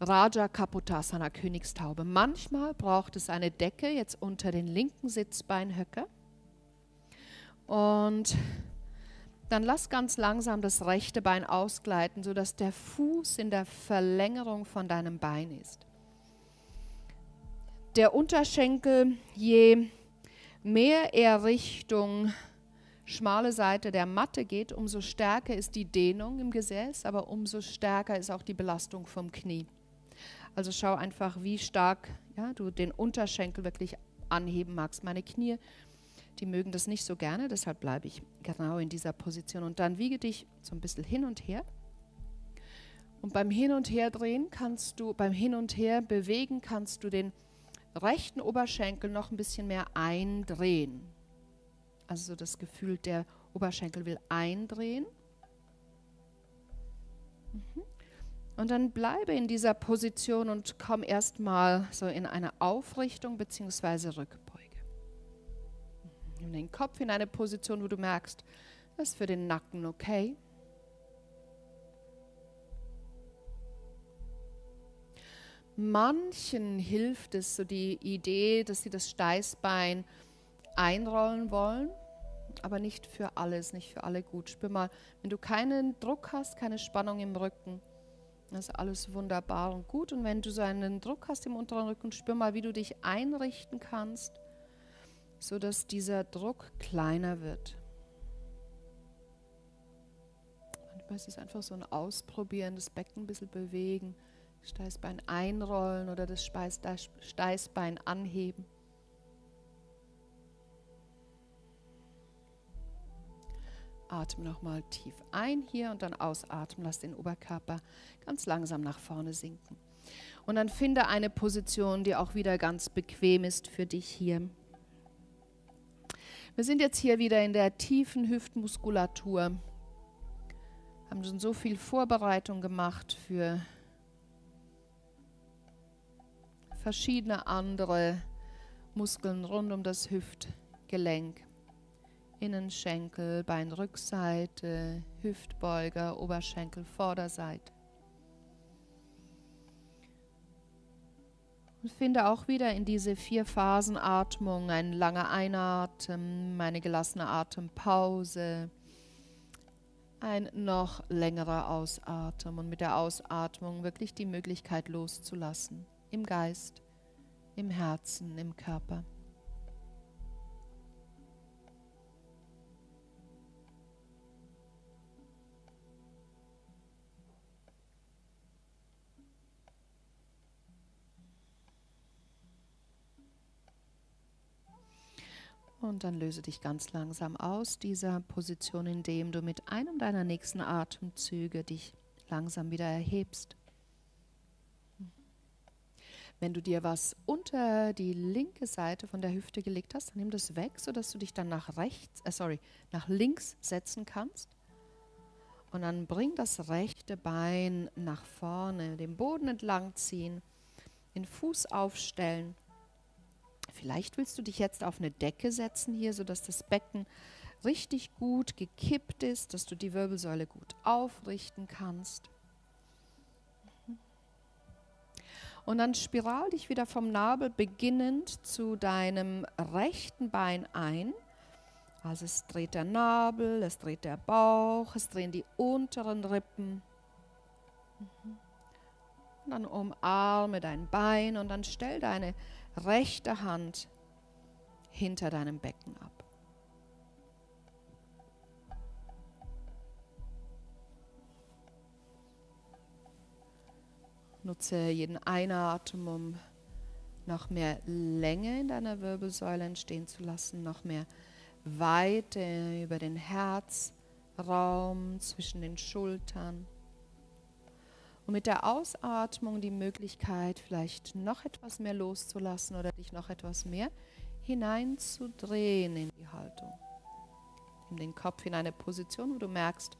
S1: Raja Kapotasana, Königstaube. Manchmal braucht es eine Decke jetzt unter den linken Sitzbeinhöcker. Und dann lass ganz langsam das rechte Bein ausgleiten, sodass der Fuß in der Verlängerung von deinem Bein ist. Der Unterschenkel, je mehr er Richtung schmale Seite der Matte geht, umso stärker ist die Dehnung im Gesäß, aber umso stärker ist auch die Belastung vom Knie. Also schau einfach, wie stark ja, du den Unterschenkel wirklich anheben magst. Meine Knie, die mögen das nicht so gerne, deshalb bleibe ich genau in dieser Position. Und dann wiege dich so ein bisschen hin und her. Und beim Hin und Her drehen kannst du, beim Hin und Her bewegen kannst du den rechten Oberschenkel noch ein bisschen mehr eindrehen. Also so das Gefühl, der Oberschenkel will eindrehen. Mhm. Und dann bleibe in dieser Position und komm erstmal so in eine Aufrichtung bzw. Rückbeuge. Nimm den Kopf in eine Position, wo du merkst, das ist für den Nacken okay. Manchen hilft es, so die Idee, dass sie das Steißbein einrollen wollen, aber nicht für alles, nicht für alle gut. Spür mal, wenn du keinen Druck hast, keine Spannung im Rücken, das ist alles wunderbar und gut. Und wenn du so einen Druck hast im unteren Rücken, spür mal, wie du dich einrichten kannst, sodass dieser Druck kleiner wird. Manchmal ist es einfach so ein Ausprobieren, das Becken ein bisschen bewegen. Steißbein einrollen oder das Steißbein anheben. Atme nochmal tief ein hier und dann ausatmen. Lass den Oberkörper ganz langsam nach vorne sinken. Und dann finde eine Position, die auch wieder ganz bequem ist für dich hier. Wir sind jetzt hier wieder in der tiefen Hüftmuskulatur. Haben schon so viel Vorbereitung gemacht für verschiedene andere Muskeln rund um das Hüftgelenk. Innenschenkel, Beinrückseite, Hüftbeuger, Oberschenkel, Vorderseite. Und finde auch wieder in diese vier Phasen Atmung ein langer Einatmen, eine gelassene Atempause, ein noch längerer Ausatmen und mit der Ausatmung wirklich die Möglichkeit loszulassen. Im Geist, im Herzen, im Körper. Und dann löse dich ganz langsam aus dieser Position, indem du mit einem deiner nächsten Atemzüge dich langsam wieder erhebst. Wenn du dir was unter die linke Seite von der Hüfte gelegt hast, dann nimm das weg, sodass du dich dann nach rechts, äh sorry, nach links setzen kannst. Und dann bring das rechte Bein nach vorne, den Boden entlang ziehen, den Fuß aufstellen Vielleicht willst du dich jetzt auf eine Decke setzen hier, sodass das Becken richtig gut gekippt ist, dass du die Wirbelsäule gut aufrichten kannst. Und dann spiral dich wieder vom Nabel beginnend zu deinem rechten Bein ein. Also es dreht der Nabel, es dreht der Bauch, es drehen die unteren Rippen. Und dann umarme dein Bein und dann stell deine rechte Hand hinter deinem Becken ab. Nutze jeden Einatmen, um noch mehr Länge in deiner Wirbelsäule entstehen zu lassen, noch mehr Weite über den Herzraum zwischen den Schultern. Und mit der Ausatmung die Möglichkeit, vielleicht noch etwas mehr loszulassen oder dich noch etwas mehr hineinzudrehen in die Haltung. Nimm den Kopf in eine Position, wo du merkst,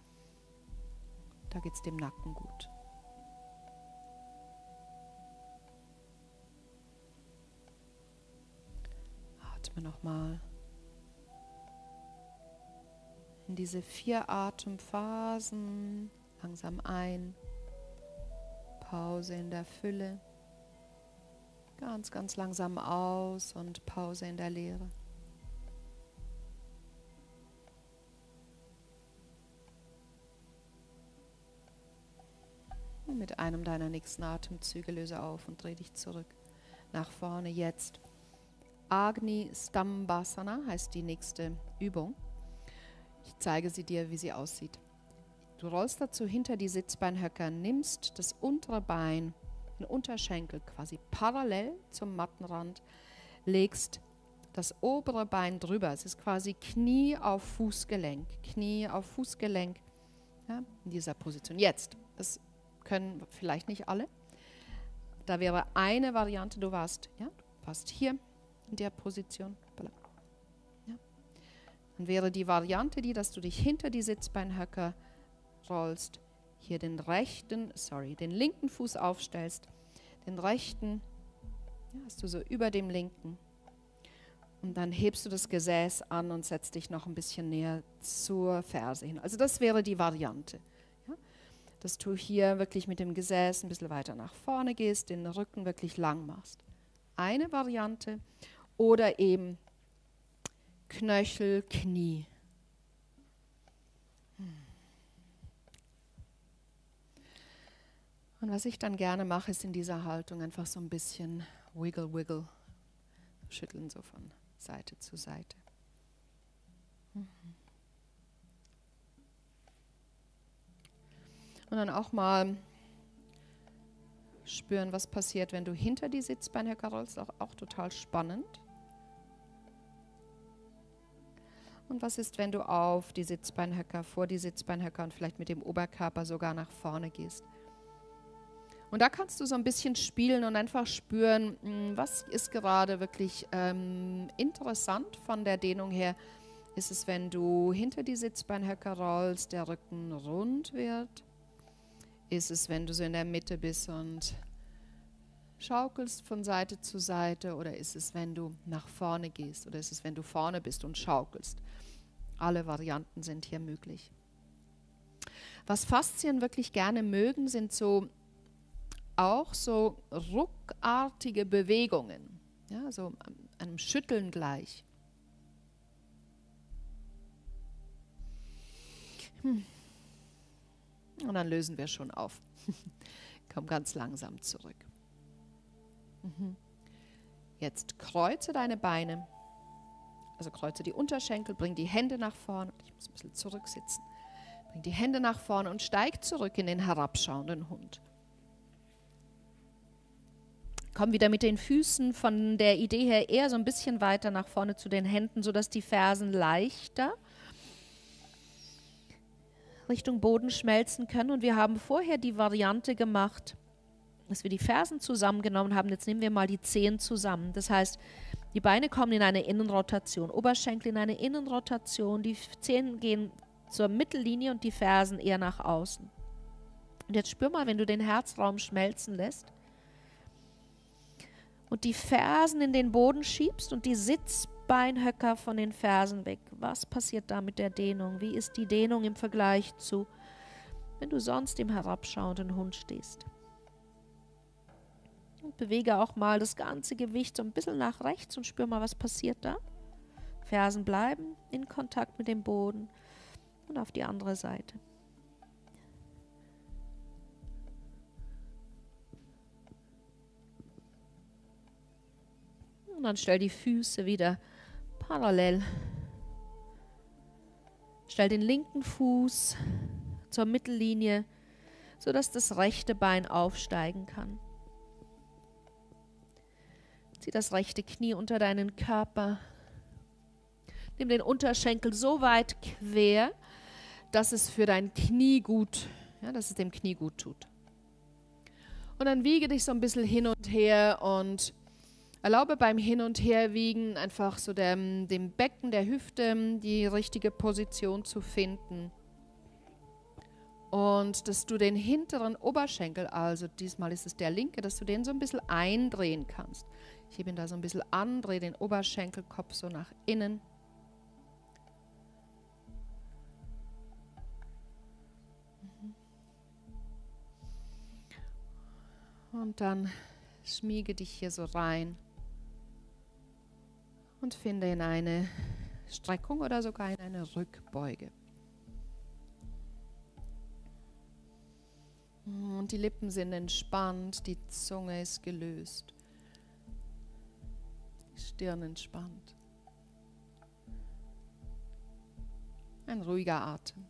S1: da geht es dem Nacken gut. Atme nochmal in diese vier Atemphasen langsam ein Pause in der Fülle. Ganz, ganz langsam aus und Pause in der Leere. Und mit einem deiner nächsten Atemzüge löse auf und dreh dich zurück. Nach vorne jetzt. Agni Stambasana heißt die nächste Übung. Ich zeige sie dir, wie sie aussieht. Du rollst dazu hinter die Sitzbeinhöcker, nimmst das untere Bein, den Unterschenkel quasi parallel zum Mattenrand, legst das obere Bein drüber. Es ist quasi Knie auf Fußgelenk, Knie auf Fußgelenk ja, in dieser Position. Jetzt, das können vielleicht nicht alle. Da wäre eine Variante, du warst, ja, du warst hier in der Position. Ja. Dann wäre die Variante die, dass du dich hinter die Sitzbeinhöcker rollst, hier den rechten, sorry, den linken Fuß aufstellst, den rechten, ja, hast du so über dem linken. Und dann hebst du das Gesäß an und setzt dich noch ein bisschen näher zur Ferse hin. Also das wäre die Variante. Dass du hier wirklich mit dem Gesäß ein bisschen weiter nach vorne gehst, den Rücken wirklich lang machst. Eine Variante. Oder eben Knöchel, Knie. Und was ich dann gerne mache, ist in dieser Haltung einfach so ein bisschen wiggle, wiggle, schütteln so von Seite zu Seite. Mhm. Und dann auch mal spüren, was passiert, wenn du hinter die Sitzbeinhöcker rollst, auch, auch total spannend. Und was ist, wenn du auf die Sitzbeinhöcker, vor die Sitzbeinhöcker und vielleicht mit dem Oberkörper sogar nach vorne gehst? Und da kannst du so ein bisschen spielen und einfach spüren, hm, was ist gerade wirklich ähm, interessant von der Dehnung her. Ist es, wenn du hinter die Sitzbeinhöcker rollst, der Rücken rund wird? Ist es, wenn du so in der Mitte bist und schaukelst von Seite zu Seite? Oder ist es, wenn du nach vorne gehst? Oder ist es, wenn du vorne bist und schaukelst? Alle Varianten sind hier möglich. Was Faszien wirklich gerne mögen, sind so auch so ruckartige Bewegungen, ja, so einem Schütteln gleich. Hm. Und dann lösen wir schon auf. *laughs* Komm ganz langsam zurück. Jetzt kreuze deine Beine. Also kreuze die Unterschenkel, bring die Hände nach vorne. Ich muss ein bisschen zurücksitzen. Bring die Hände nach vorne und steig zurück in den herabschauenden Hund. Komm wieder mit den Füßen von der Idee her eher so ein bisschen weiter nach vorne zu den Händen, sodass die Fersen leichter Richtung Boden schmelzen können. Und wir haben vorher die Variante gemacht, dass wir die Fersen zusammengenommen haben. Jetzt nehmen wir mal die Zehen zusammen. Das heißt, die Beine kommen in eine Innenrotation, Oberschenkel in eine Innenrotation, die Zehen gehen zur Mittellinie und die Fersen eher nach außen. Und jetzt spür mal, wenn du den Herzraum schmelzen lässt und die Fersen in den Boden schiebst und die Sitzbeinhöcker von den Fersen weg. Was passiert da mit der Dehnung? Wie ist die Dehnung im Vergleich zu, wenn du sonst im herabschauenden Hund stehst? Bewege auch mal das ganze Gewicht so ein bisschen nach rechts und spür mal, was passiert da. Fersen bleiben in Kontakt mit dem Boden und auf die andere Seite. Und dann stell die Füße wieder parallel. Stell den linken Fuß zur Mittellinie, sodass das rechte Bein aufsteigen kann. Zieh das rechte Knie unter deinen Körper. Nimm den Unterschenkel so weit quer, dass es für dein Knie gut, ja, dass es dem Knie gut tut. Und dann wiege dich so ein bisschen hin und her und erlaube beim Hin- und Herwiegen einfach so dem, dem Becken der Hüfte die richtige Position zu finden. Und dass du den hinteren Oberschenkel, also diesmal ist es der linke, dass du den so ein bisschen eindrehen kannst. Ich hebe ihn da so ein bisschen an, drehe den Oberschenkelkopf so nach innen. Und dann schmiege dich hier so rein und finde in eine Streckung oder sogar in eine Rückbeuge. Und die Lippen sind entspannt, die Zunge ist gelöst, Stirn entspannt. Ein ruhiger Atem.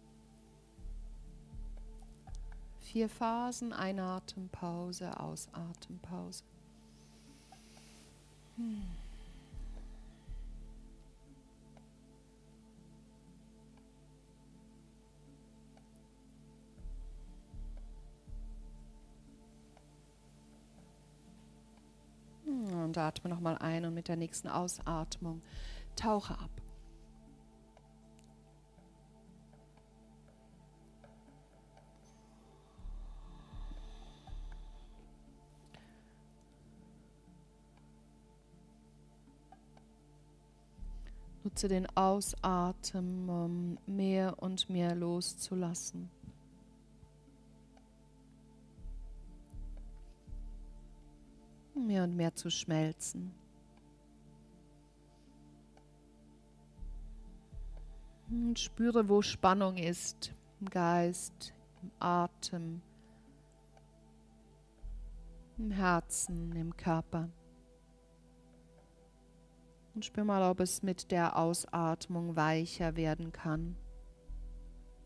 S1: Vier Phasen, Einatempause, Ausatempause. Hm. Und atme nochmal ein und mit der nächsten Ausatmung tauche ab. Nutze den Ausatmen, um mehr und mehr loszulassen. Mehr und mehr zu schmelzen. Und spüre, wo Spannung ist, im Geist, im Atem, im Herzen, im Körper. Und spür mal, ob es mit der Ausatmung weicher werden kann.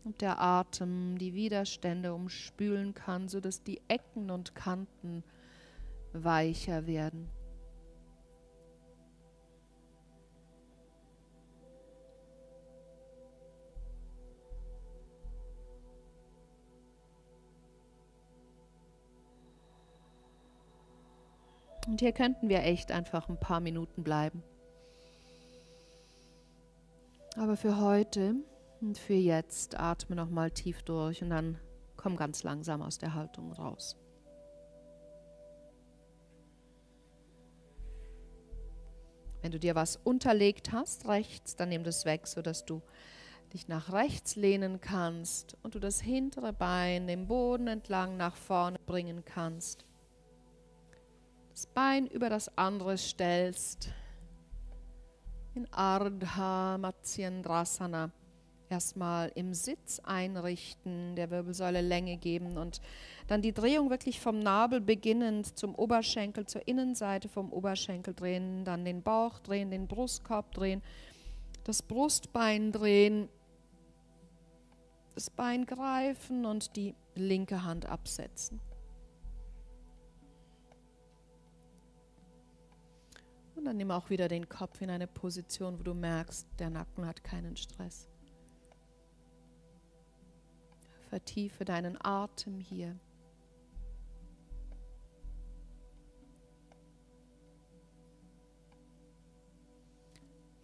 S1: Ob der Atem die Widerstände umspülen kann, sodass die Ecken und Kanten weicher werden. Und hier könnten wir echt einfach ein paar Minuten bleiben. Aber für heute und für jetzt atme noch mal tief durch und dann komm ganz langsam aus der Haltung raus. Wenn du dir was unterlegt hast, rechts, dann nimm das weg, sodass du dich nach rechts lehnen kannst und du das hintere Bein den Boden entlang nach vorne bringen kannst. Das Bein über das andere stellst. In Ardha Matsyendrasana,
S2: erstmal im Sitz einrichten, der Wirbelsäule Länge geben und dann die Drehung wirklich vom Nabel beginnend zum Oberschenkel, zur Innenseite vom Oberschenkel drehen, dann den Bauch drehen, den Brustkorb drehen, das Brustbein drehen, das Bein greifen und die linke Hand absetzen. Und dann nimm auch wieder den Kopf in eine Position, wo du merkst, der Nacken hat keinen Stress. Vertiefe deinen Atem hier.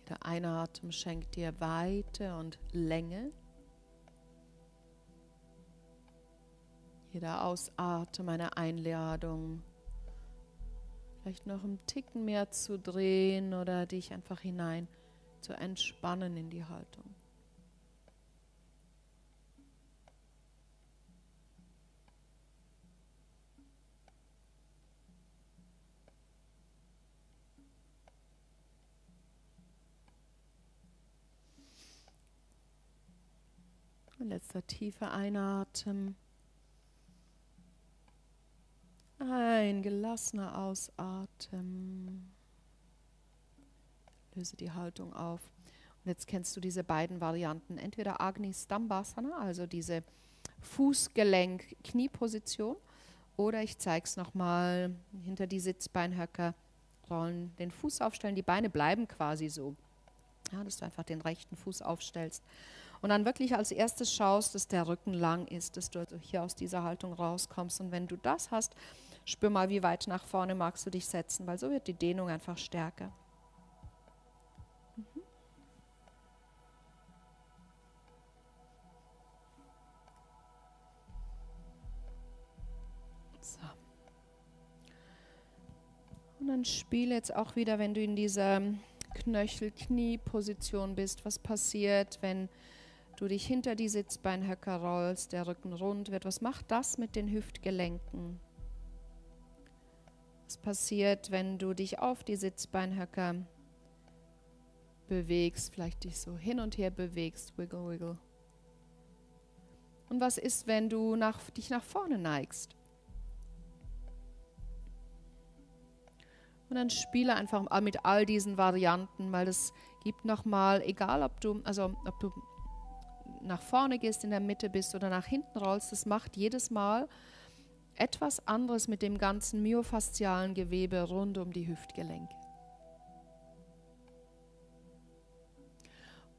S2: Jeder Einatmen schenkt dir Weite und Länge. Jeder Ausatmen eine Einladung, vielleicht noch einen Ticken mehr zu drehen oder dich einfach hinein zu entspannen in die Haltung. Letzter tiefer Einatmen. Ein gelassener Ausatmen. Löse die Haltung auf. Und jetzt kennst du diese beiden Varianten. Entweder Agni Stambhasana, also diese Fußgelenk-Knieposition, oder ich zeige es nochmal hinter die Sitzbeinhöcker rollen, den Fuß aufstellen. Die Beine bleiben quasi so. Ja, dass du einfach den rechten Fuß aufstellst. Und dann wirklich als erstes schaust, dass der Rücken lang ist, dass du also hier aus dieser Haltung rauskommst. Und wenn du das hast, spür mal, wie weit nach vorne magst du dich setzen, weil so wird die Dehnung einfach stärker. Mhm. Und dann spiele jetzt auch wieder, wenn du in dieser Knöchel-Knie-Position bist, was passiert, wenn du dich hinter die Sitzbeinhöcker rollst, der Rücken rund wird. Was macht das mit den Hüftgelenken? Was passiert, wenn du dich auf die Sitzbeinhöcker bewegst, vielleicht dich so hin und her bewegst, wiggle, wiggle. Und was ist, wenn du nach, dich nach vorne neigst? Und dann spiele einfach mit all diesen Varianten, weil das gibt nochmal, egal ob du, also ob du nach vorne gehst, in der Mitte bist oder nach hinten rollst, das macht jedes Mal etwas anderes mit dem ganzen myofaszialen Gewebe rund um die Hüftgelenke.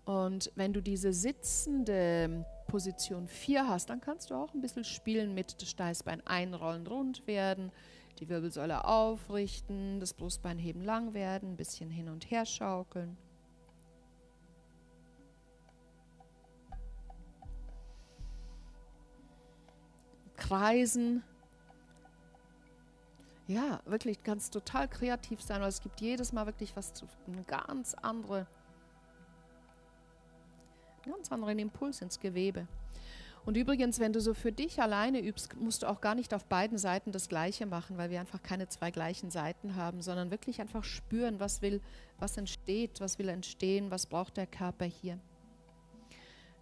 S2: Und wenn du diese sitzende Position 4 hast, dann kannst du auch ein bisschen spielen mit das Steißbein einrollen, rund werden, die Wirbelsäule aufrichten, das Brustbein heben lang werden, ein bisschen hin und her schaukeln. Kreisen. Ja, wirklich ganz total kreativ sein, weil es gibt jedes Mal wirklich was zu, eine ganz andere, einen ganz anderen Impuls ins Gewebe. Und übrigens, wenn du so für dich alleine übst, musst du auch gar nicht auf beiden Seiten das Gleiche machen, weil wir einfach keine zwei gleichen Seiten haben, sondern wirklich einfach spüren, was will, was entsteht, was will entstehen, was braucht der Körper hier.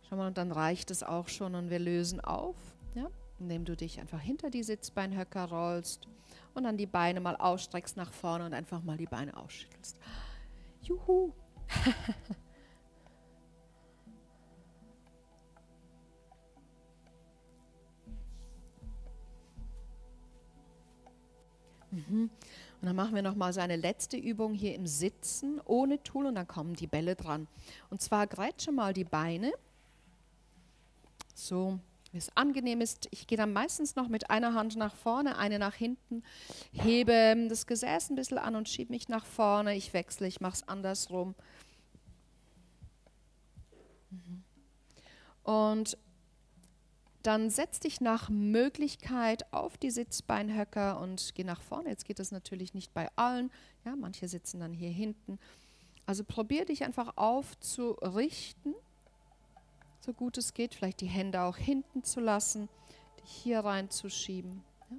S2: Schau mal, und dann reicht es auch schon und wir lösen auf. Ja? Indem du dich einfach hinter die Sitzbeinhöcker rollst und dann die Beine mal ausstreckst nach vorne und einfach mal die Beine ausschüttelst. Juhu! *laughs* mhm. Und dann machen wir noch mal so eine letzte Übung hier im Sitzen ohne Tool und dann kommen die Bälle dran. Und zwar grätsche mal die Beine so wie es angenehm ist. Ich gehe dann meistens noch mit einer Hand nach vorne, eine nach hinten, hebe das Gesäß ein bisschen an und schiebe mich nach vorne. Ich wechsle, ich mache es andersrum. Mhm. Und dann setz dich nach Möglichkeit auf die Sitzbeinhöcker und geh nach vorne. Jetzt geht das natürlich nicht bei allen. Ja, manche sitzen dann hier hinten. Also probier dich einfach aufzurichten so gut es geht, vielleicht die Hände auch hinten zu lassen, die hier reinzuschieben. Ja?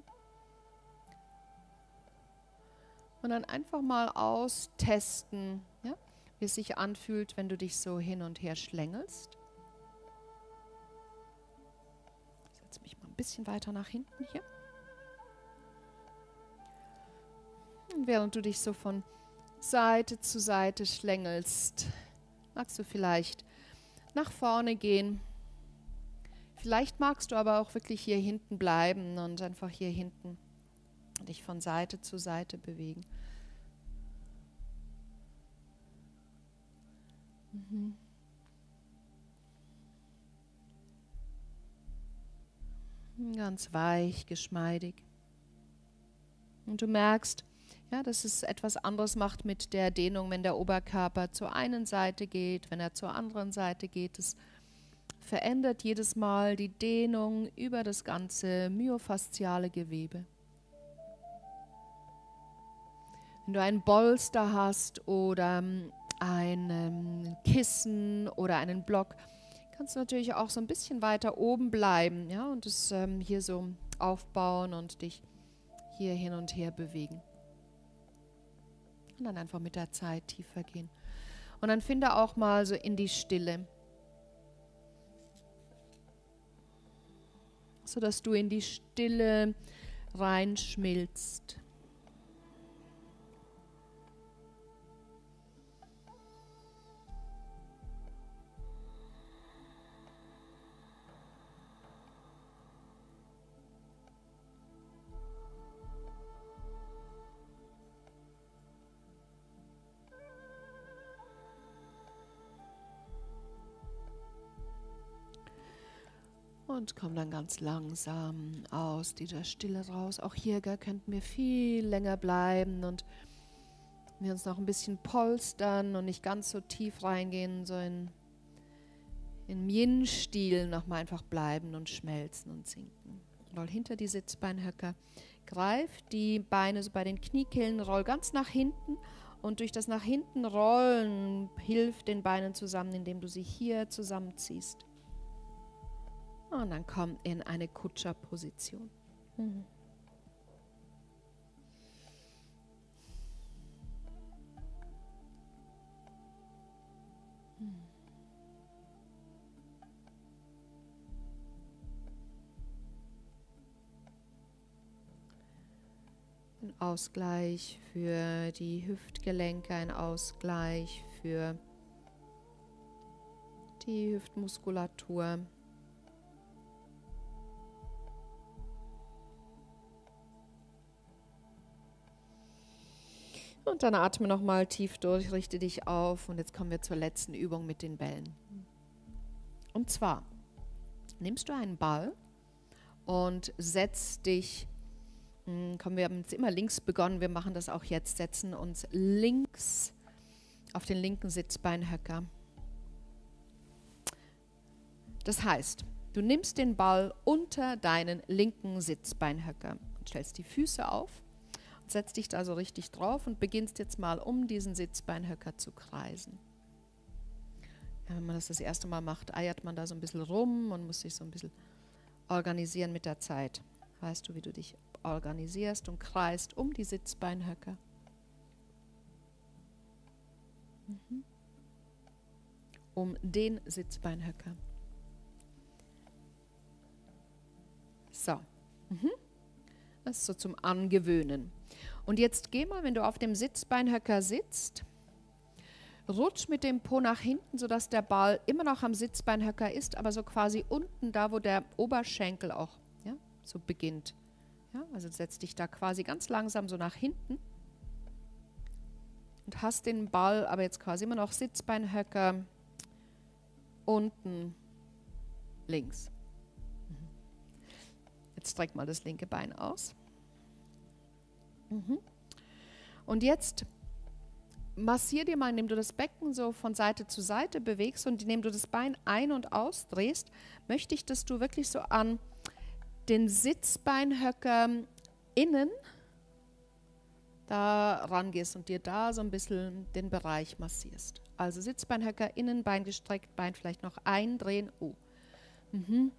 S2: Und dann einfach mal austesten, ja? wie es sich anfühlt, wenn du dich so hin und her schlängelst.
S1: Ich setze mich mal ein bisschen weiter nach hinten hier. Und während du dich so von Seite zu Seite schlängelst, magst du vielleicht nach vorne gehen. Vielleicht magst du aber auch wirklich hier hinten bleiben und einfach hier hinten dich von Seite zu Seite bewegen. Mhm. Ganz weich, geschmeidig. Und du merkst, ja, dass es etwas anderes macht mit der Dehnung, wenn der Oberkörper zur einen Seite geht, wenn er zur anderen Seite geht. Es verändert jedes Mal die Dehnung über das ganze myofasziale Gewebe. Wenn du ein Bolster hast oder ähm, ein ähm, Kissen oder einen Block, kannst du natürlich auch so ein bisschen weiter oben bleiben ja, und es ähm, hier so aufbauen und dich hier hin und her bewegen. Und dann einfach mit der Zeit tiefer gehen. Und dann finde auch mal so in die Stille. Sodass du in die Stille reinschmilzt. Und komm dann ganz langsam aus dieser Stille raus. Auch hier gell, könnten wir viel länger bleiben und wir uns noch ein bisschen polstern und nicht ganz so tief reingehen, so in, in Yin-Stil nochmal einfach bleiben und schmelzen und sinken. Roll hinter die Sitzbeinhöcker. Greif die Beine so bei den Kniekehlen, roll ganz nach hinten und durch das nach hinten rollen hilft den Beinen zusammen, indem du sie hier zusammenziehst. Und dann komm in eine Kutscherposition. Mhm. Ein Ausgleich für die Hüftgelenke, ein Ausgleich für die Hüftmuskulatur. Und dann atme nochmal tief durch, richte dich auf und jetzt kommen wir zur letzten Übung mit den Bällen. Und zwar nimmst du einen Ball und setzt dich, hm, komm, wir haben jetzt immer links begonnen, wir machen das auch jetzt, setzen uns links auf den linken Sitzbeinhöcker. Das heißt, du nimmst den Ball unter deinen linken Sitzbeinhöcker und stellst die Füße auf Setz dich da so richtig drauf und beginnst jetzt mal um diesen Sitzbeinhöcker zu kreisen. Ja, wenn man das das erste Mal macht, eiert man da so ein bisschen rum und muss sich so ein bisschen organisieren mit der Zeit. Weißt du, wie du dich organisierst und kreist um die Sitzbeinhöcker. Mhm. Um den Sitzbeinhöcker. So. Mhm. Das ist so zum Angewöhnen. Und jetzt geh mal, wenn du auf dem Sitzbeinhöcker sitzt, rutsch mit dem Po nach hinten, sodass der Ball immer noch am Sitzbeinhöcker ist, aber so quasi unten, da wo der Oberschenkel auch ja, so beginnt. Ja, also setz dich da quasi ganz langsam so nach hinten und hast den Ball aber jetzt quasi immer noch Sitzbeinhöcker unten links. Mhm. Jetzt streck mal das linke Bein aus. Mhm. Und jetzt massier dir mal, indem du das Becken so von Seite zu Seite bewegst und indem du das Bein ein- und ausdrehst, möchte ich, dass du wirklich so an den Sitzbeinhöcker innen da rangehst und dir da so ein bisschen den Bereich massierst. Also Sitzbeinhöcker innen, Bein gestreckt, Bein vielleicht noch eindrehen. Oh. Mhm.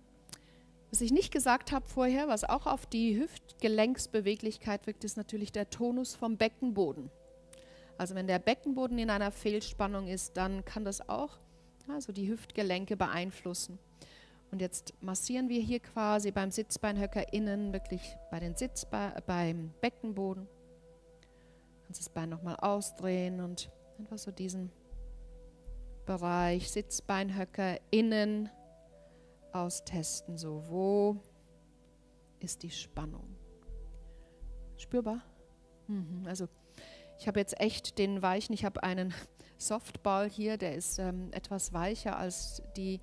S1: Was ich nicht gesagt habe vorher, was auch auf die Hüftgelenksbeweglichkeit wirkt, ist natürlich der Tonus vom Beckenboden. Also wenn der Beckenboden in einer Fehlspannung ist, dann kann das auch also die Hüftgelenke beeinflussen. Und jetzt massieren wir hier quasi beim Sitzbeinhöcker innen, wirklich bei den Sitzbe beim Beckenboden. Kannst das Bein nochmal ausdrehen und einfach so diesen Bereich Sitzbeinhöcker innen austesten. So, wo ist die Spannung? Spürbar? Mhm. Also ich habe jetzt echt den weichen, ich habe einen *laughs* Softball hier, der ist ähm, etwas weicher als die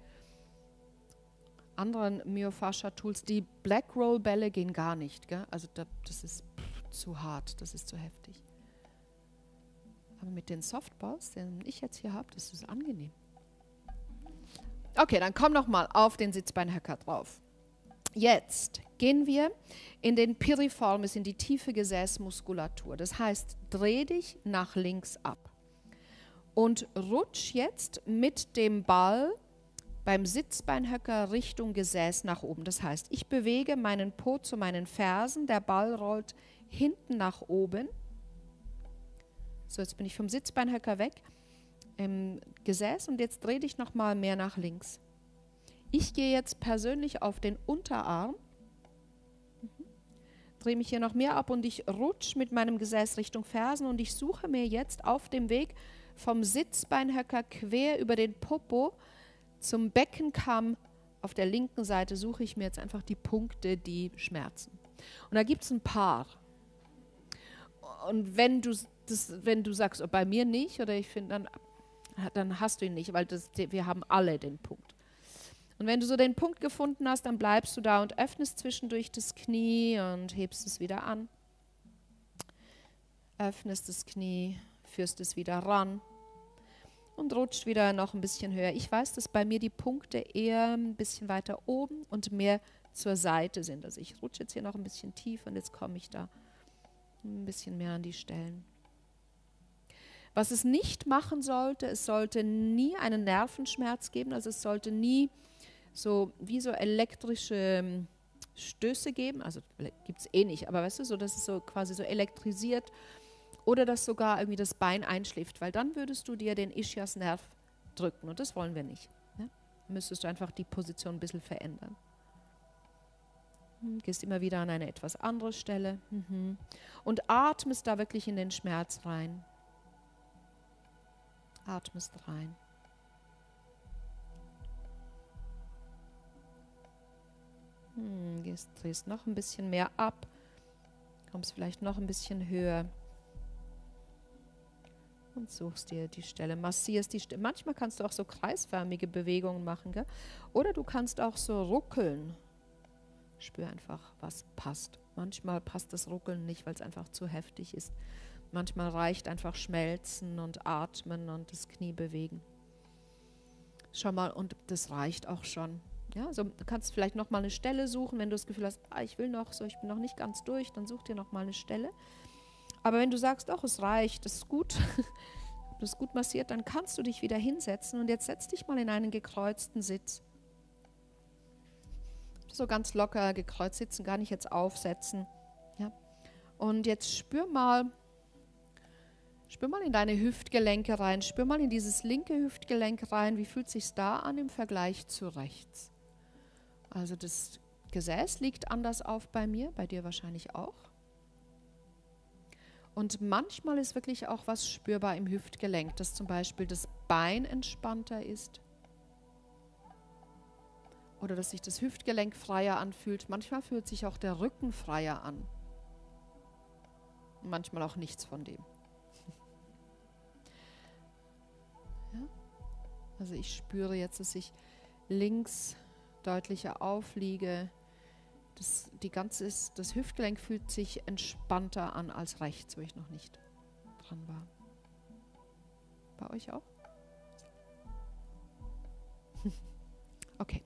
S1: anderen Myofascia-Tools. Die Black Roll-Bälle gehen gar nicht. Gell? Also da, das ist pff, zu hart, das ist zu heftig. Aber mit den Softballs, den ich jetzt hier habe, das ist angenehm. Okay, dann komm noch mal auf den Sitzbeinhöcker drauf. Jetzt gehen wir in den Piriformis, in die tiefe Gesäßmuskulatur. Das heißt, dreh dich nach links ab und rutsch jetzt mit dem Ball beim Sitzbeinhöcker Richtung Gesäß nach oben. Das heißt, ich bewege meinen Po zu meinen Fersen, der Ball rollt hinten nach oben so, jetzt bin ich vom Sitzbeinhöcker weg im Gesäß und jetzt dreh dich nochmal mehr nach links. Ich gehe jetzt persönlich auf den Unterarm, mhm. drehe mich hier noch mehr ab und ich rutsche mit meinem Gesäß Richtung Fersen und ich suche mir jetzt auf dem Weg vom Sitzbeinhöcker quer über den Popo zum Beckenkamm auf der linken Seite suche ich mir jetzt einfach die Punkte, die schmerzen. Und da gibt es ein paar. Und wenn du das, wenn du sagst, oh, bei mir nicht, oder ich finde, dann, dann hast du ihn nicht, weil das, wir haben alle den Punkt. Und wenn du so den Punkt gefunden hast, dann bleibst du da und öffnest zwischendurch das Knie und hebst es wieder an. Öffnest das Knie, führst es wieder ran und rutscht wieder noch ein bisschen höher. Ich weiß, dass bei mir die Punkte eher ein bisschen weiter oben und mehr zur Seite sind. Also ich rutsche jetzt hier noch ein bisschen tief und jetzt komme ich da ein bisschen mehr an die Stellen. Was es nicht machen sollte, es sollte nie einen Nervenschmerz geben, also es sollte nie so wie so elektrische ähm, Stöße geben, also gibt es eh nicht, aber weißt du, so dass es so quasi so elektrisiert oder dass sogar irgendwie das Bein einschläft, weil dann würdest du dir den Ischiasnerv drücken und das wollen wir nicht. Ne? Müsstest du einfach die Position ein bisschen verändern. Hm, gehst immer wieder an eine etwas andere Stelle mhm. und atmest da wirklich in den Schmerz rein. Atmest rein. Hm, gehst, drehst noch ein bisschen mehr ab. Kommst vielleicht noch ein bisschen höher. Und suchst dir die Stelle, massierst die Stelle. Manchmal kannst du auch so kreisförmige Bewegungen machen. Gell? Oder du kannst auch so ruckeln. Spür einfach, was passt. Manchmal passt das Ruckeln nicht, weil es einfach zu heftig ist. Manchmal reicht einfach schmelzen und atmen und das Knie bewegen. Schau mal, und das reicht auch schon. Ja, also du kannst vielleicht noch mal eine Stelle suchen, wenn du das Gefühl hast, ah, ich will noch so, ich bin noch nicht ganz durch, dann such dir noch mal eine Stelle. Aber wenn du sagst, doch, es reicht, das ist gut, *laughs* das ist gut massiert, dann kannst du dich wieder hinsetzen und jetzt setz dich mal in einen gekreuzten Sitz. So ganz locker gekreuzt sitzen, gar nicht jetzt aufsetzen. Ja. Und jetzt spür mal, Spür mal in deine Hüftgelenke rein, spür mal in dieses linke Hüftgelenk rein. Wie fühlt sich da an im Vergleich zu rechts? Also das Gesäß liegt anders auf bei mir, bei dir wahrscheinlich auch. Und manchmal ist wirklich auch was spürbar im Hüftgelenk, dass zum Beispiel das Bein entspannter ist oder dass sich das Hüftgelenk freier anfühlt. Manchmal fühlt sich auch der Rücken freier an. Manchmal auch nichts von dem. Also ich spüre jetzt, dass ich links deutlicher aufliege. Das, die ganze, das Hüftgelenk fühlt sich entspannter an als rechts, wo ich noch nicht dran war. Bei euch auch? *laughs* okay,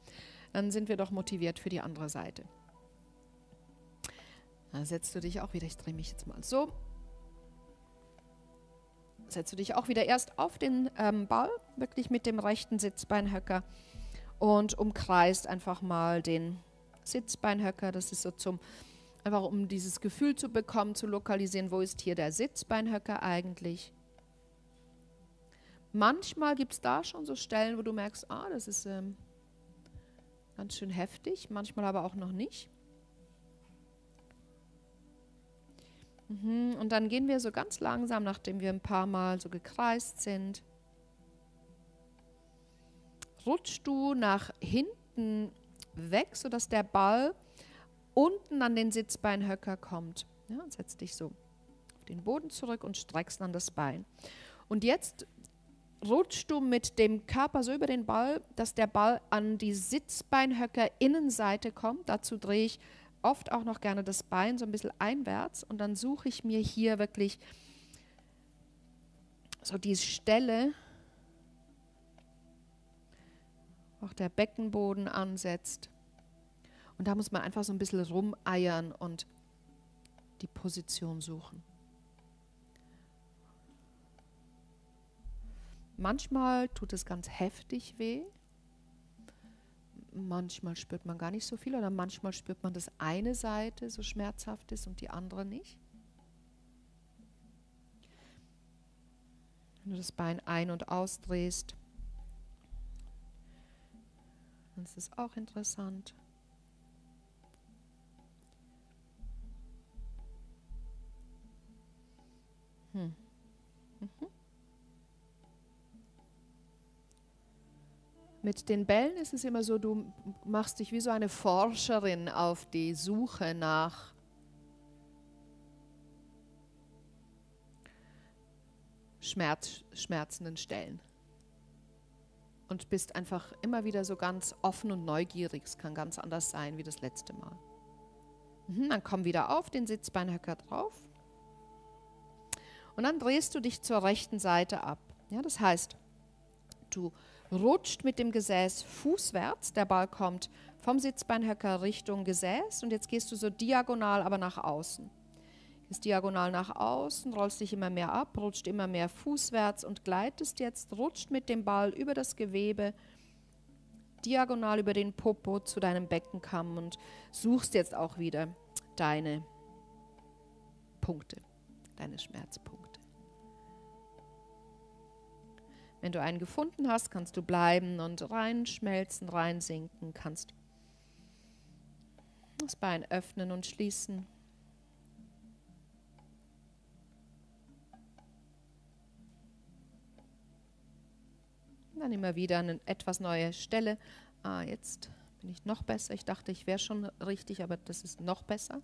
S1: dann sind wir doch motiviert für die andere Seite. Dann setzt du dich auch wieder, ich drehe mich jetzt mal so setzt du dich auch wieder erst auf den ähm, Ball, wirklich mit dem rechten Sitzbeinhöcker und umkreist einfach mal den Sitzbeinhöcker. Das ist so zum, einfach um dieses Gefühl zu bekommen, zu lokalisieren, wo ist hier der Sitzbeinhöcker eigentlich. Manchmal gibt es da schon so Stellen, wo du merkst, ah, das ist, ähm, Ganz schön heftig, manchmal aber auch noch nicht. Mhm, und dann gehen wir so ganz langsam, nachdem wir ein paar Mal so gekreist sind, rutschst du nach hinten weg, sodass der Ball unten an den Sitzbeinhöcker kommt. Ja, setz dich so auf den Boden zurück und streckst dann das Bein. Und jetzt rutschst du mit dem Körper so über den Ball, dass der Ball an die Sitzbeinhöcker Innenseite kommt. Dazu drehe ich oft auch noch gerne das Bein so ein bisschen einwärts und dann suche ich mir hier wirklich so diese Stelle, auch der Beckenboden ansetzt. Und da muss man einfach so ein bisschen rumeiern und die Position suchen. Manchmal tut es ganz heftig weh. Manchmal spürt man gar nicht so viel oder manchmal spürt man, dass eine Seite so schmerzhaft ist und die andere nicht. Wenn du das Bein ein- und ausdrehst, dann ist es auch interessant. Hm. Mit den Bällen ist es immer so, du machst dich wie so eine Forscherin auf die Suche nach Schmerz, schmerzenden Stellen. Und bist einfach immer wieder so ganz offen und neugierig. Es kann ganz anders sein wie das letzte Mal. Mhm, dann komm wieder auf den Sitzbeinhöcker drauf. Und dann drehst du dich zur rechten Seite ab. Ja, das heißt, du rutscht mit dem Gesäß fußwärts. Der Ball kommt vom Sitzbeinhöcker Richtung Gesäß und jetzt gehst du so diagonal, aber nach außen. Gehst diagonal nach außen, rollst dich immer mehr ab, rutscht immer mehr fußwärts und gleitest jetzt, rutscht mit dem Ball über das Gewebe, diagonal über den Popo zu deinem Beckenkamm und suchst jetzt auch wieder deine Punkte, deine Schmerzpunkte. Wenn du einen gefunden hast, kannst du bleiben und reinschmelzen, reinsinken, kannst das Bein öffnen und schließen. Dann immer wieder eine etwas neue Stelle. Ah, jetzt bin ich noch besser. Ich dachte, ich wäre schon richtig, aber das ist noch besser.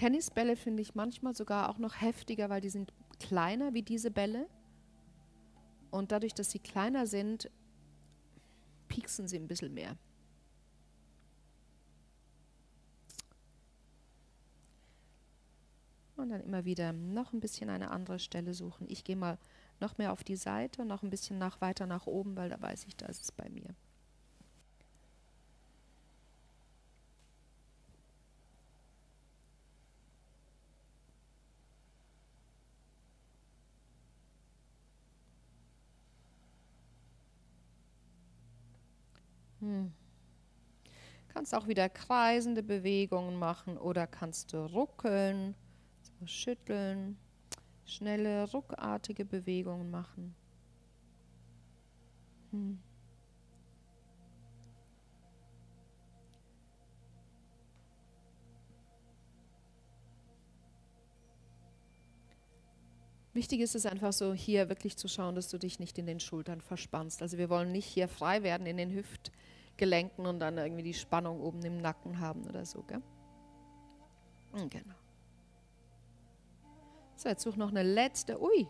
S1: Tennisbälle finde ich manchmal sogar auch noch heftiger, weil die sind kleiner wie diese Bälle. Und dadurch, dass sie kleiner sind, pieksen sie ein bisschen mehr. Und dann immer wieder noch ein bisschen eine andere Stelle suchen. Ich gehe mal noch mehr auf die Seite und noch ein bisschen nach, weiter nach oben, weil da weiß ich, da ist es bei mir. Kannst auch wieder kreisende Bewegungen machen oder kannst du ruckeln, so schütteln, schnelle, ruckartige Bewegungen machen. Hm. Wichtig ist es einfach so, hier wirklich zu schauen, dass du dich nicht in den Schultern verspannst. Also wir wollen nicht hier frei werden in den Hüftgelenken und dann irgendwie die Spannung oben im Nacken haben oder so. Gell? Hm, genau. So, jetzt such noch eine letzte. Ui!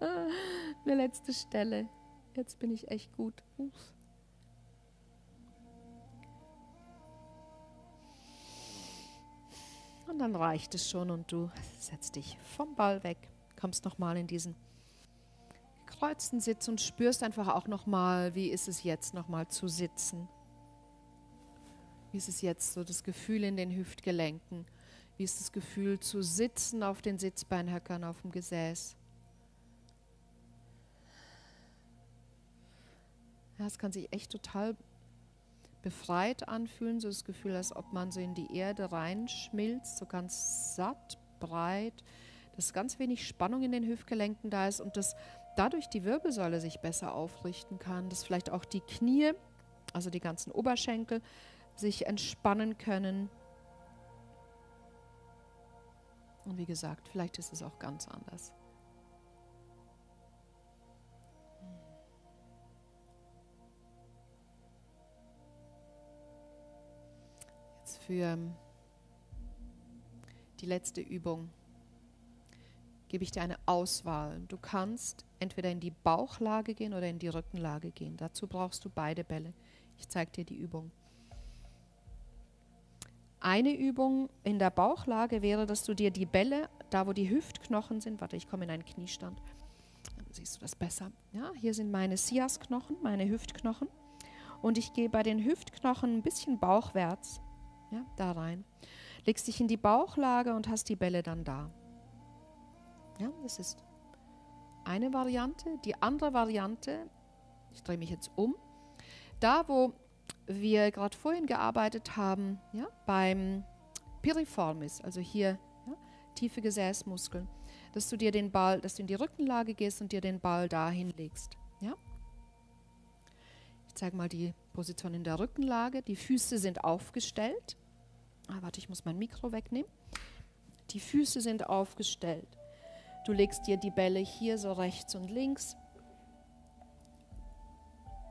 S1: *laughs* eine letzte Stelle. Jetzt bin ich echt gut. Uff. Und dann reicht es schon und du setzt dich vom Ball weg, kommst nochmal in diesen gekreuzten Sitz und spürst einfach auch nochmal, wie ist es jetzt nochmal zu sitzen. Wie ist es jetzt so das Gefühl in den Hüftgelenken? Wie ist das Gefühl zu sitzen auf den Sitzbeinhöckern auf dem Gesäß? Ja, es kann sich echt total befreit anfühlen, so das Gefühl, als ob man so in die Erde reinschmilzt, so ganz satt, breit, dass ganz wenig Spannung in den Hüftgelenken da ist und dass dadurch die Wirbelsäule sich besser aufrichten kann, dass vielleicht auch die Knie, also die ganzen Oberschenkel, sich entspannen können. Und wie gesagt, vielleicht ist es auch ganz anders. Jetzt für die letzte Übung gebe ich dir eine Auswahl. Du kannst entweder in die Bauchlage gehen oder in die Rückenlage gehen. Dazu brauchst du beide Bälle. Ich zeige dir die Übung. Eine Übung in der Bauchlage wäre, dass du dir die Bälle, da wo die Hüftknochen sind, warte, ich komme in einen Kniestand, dann siehst du das besser. Ja, hier sind meine Siasknochen, meine Hüftknochen. Und ich gehe bei den Hüftknochen ein bisschen bauchwärts, ja, da rein. Legst dich in die Bauchlage und hast die Bälle dann da. Ja, das ist eine Variante. Die andere Variante, ich drehe mich jetzt um, da wo wir gerade vorhin gearbeitet haben, ja, beim Piriformis, also hier ja, tiefe Gesäßmuskeln, dass du dir den Ball, dass du in die Rückenlage gehst und dir den Ball dahin legst. Ja? Ich zeige mal die Position in der Rückenlage. Die Füße sind aufgestellt. Ah, warte, ich muss mein Mikro wegnehmen. Die Füße sind aufgestellt. Du legst dir die Bälle hier so rechts und links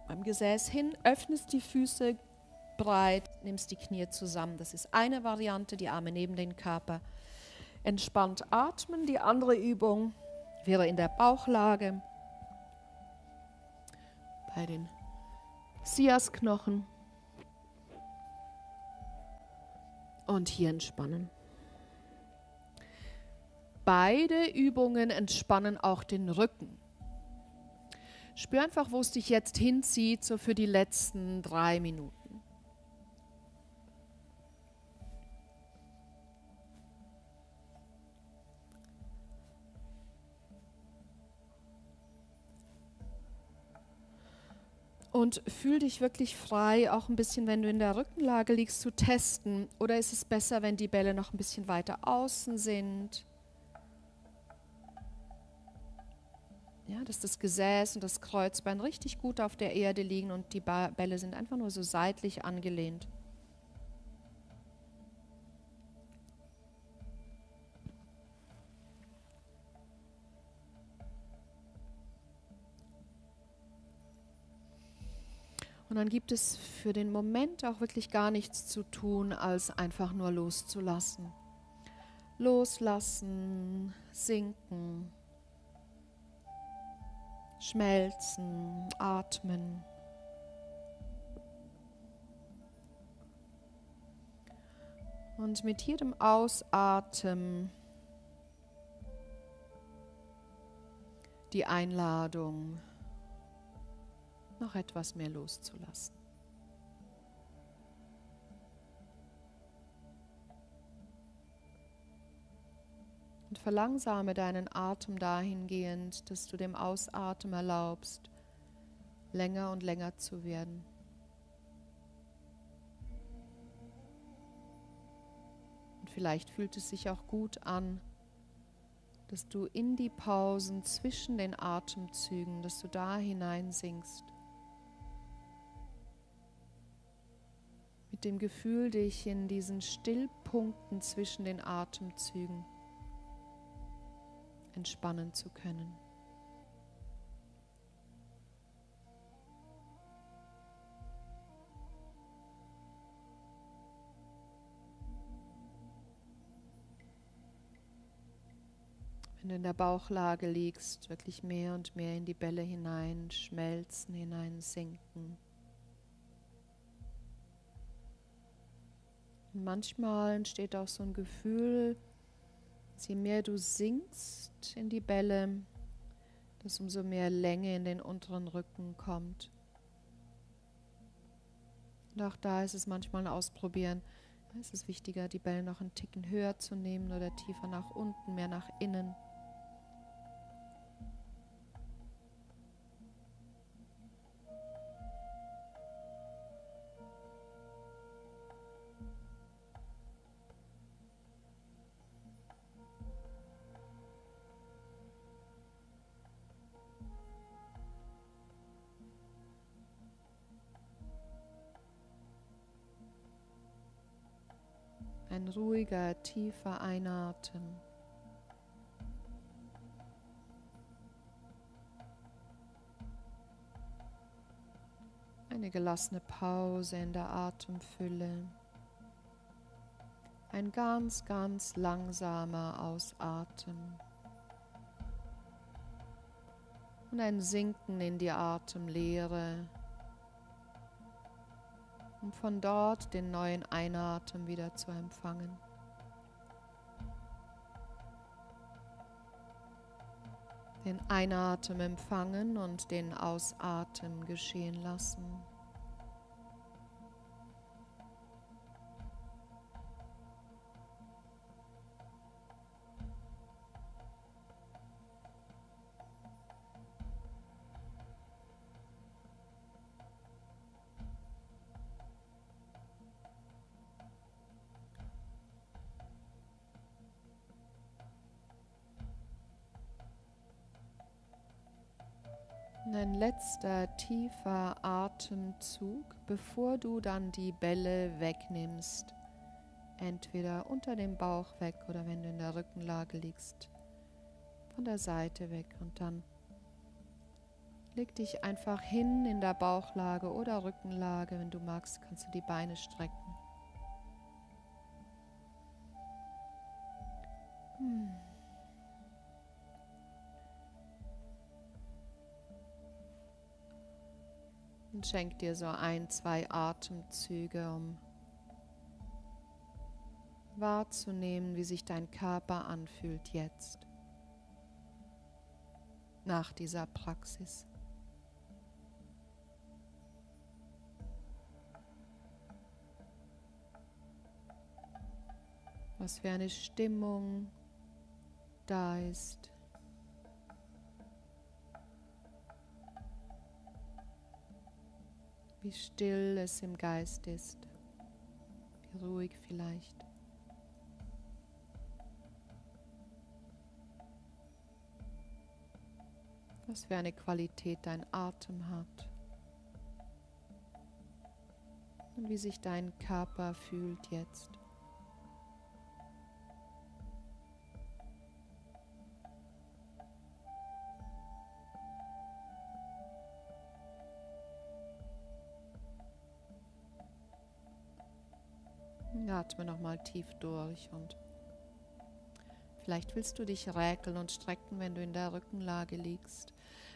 S1: beim Gesäß hin, öffnest die Füße breit, nimmst die Knie zusammen. Das ist eine Variante, die Arme neben den Körper. Entspannt atmen. Die andere Übung wäre in der Bauchlage bei den Siasknochen. Und hier entspannen. Beide Übungen entspannen auch den Rücken. Spür einfach, wo es dich jetzt hinzieht, so für die letzten drei Minuten. Und fühl dich wirklich frei, auch ein bisschen, wenn du in der Rückenlage liegst, zu testen. Oder ist es besser, wenn die Bälle noch ein bisschen weiter außen sind? Ja, dass das Gesäß und das Kreuzbein richtig gut auf der Erde liegen und die Bälle sind einfach nur so seitlich angelehnt. Und dann gibt es für den Moment auch wirklich gar nichts zu tun, als einfach nur loszulassen. Loslassen, sinken schmelzen, atmen. Und mit jedem Ausatmen die Einladung, noch etwas mehr loszulassen. Und verlangsame deinen Atem dahingehend, dass du dem Ausatmen erlaubst, länger und länger zu werden. Und vielleicht fühlt es sich auch gut an, dass du in die Pausen zwischen den Atemzügen, dass du da hineinsinkst. Mit dem Gefühl, dich in diesen Stillpunkten zwischen den Atemzügen entspannen zu können. Wenn du in der Bauchlage liegst, wirklich mehr und mehr in die Bälle hinein schmelzen, hinein sinken. Und manchmal entsteht auch so ein Gefühl, Je mehr du sinkst in die Bälle, dass umso mehr Länge in den unteren Rücken kommt. Und auch da ist es manchmal ein Ausprobieren. Es ist wichtiger, die Bälle noch einen Ticken höher zu nehmen oder tiefer nach unten, mehr nach innen. Ruhiger, tiefer Einatmen. Eine gelassene Pause in der Atemfülle. Ein ganz, ganz langsamer Ausatmen. Und ein Sinken in die Atemlehre. Um von dort den neuen Einatmen wieder zu empfangen. Den Einatmen empfangen und den Ausatmen geschehen lassen. Letzter tiefer Atemzug, bevor du dann die Bälle wegnimmst. Entweder unter dem Bauch weg oder wenn du in der Rückenlage liegst, von der Seite weg. Und dann leg dich einfach hin in der Bauchlage oder Rückenlage. Wenn du magst, kannst du die Beine strecken. Hm. Und schenk dir so ein, zwei Atemzüge, um wahrzunehmen, wie sich dein Körper anfühlt jetzt, nach dieser Praxis. Was für eine Stimmung da ist. Wie still es im Geist ist, wie ruhig vielleicht. Was für eine Qualität dein Atem hat und wie sich dein Körper fühlt jetzt. Atme nochmal tief durch und vielleicht willst du dich räkeln und strecken, wenn du in der Rückenlage liegst.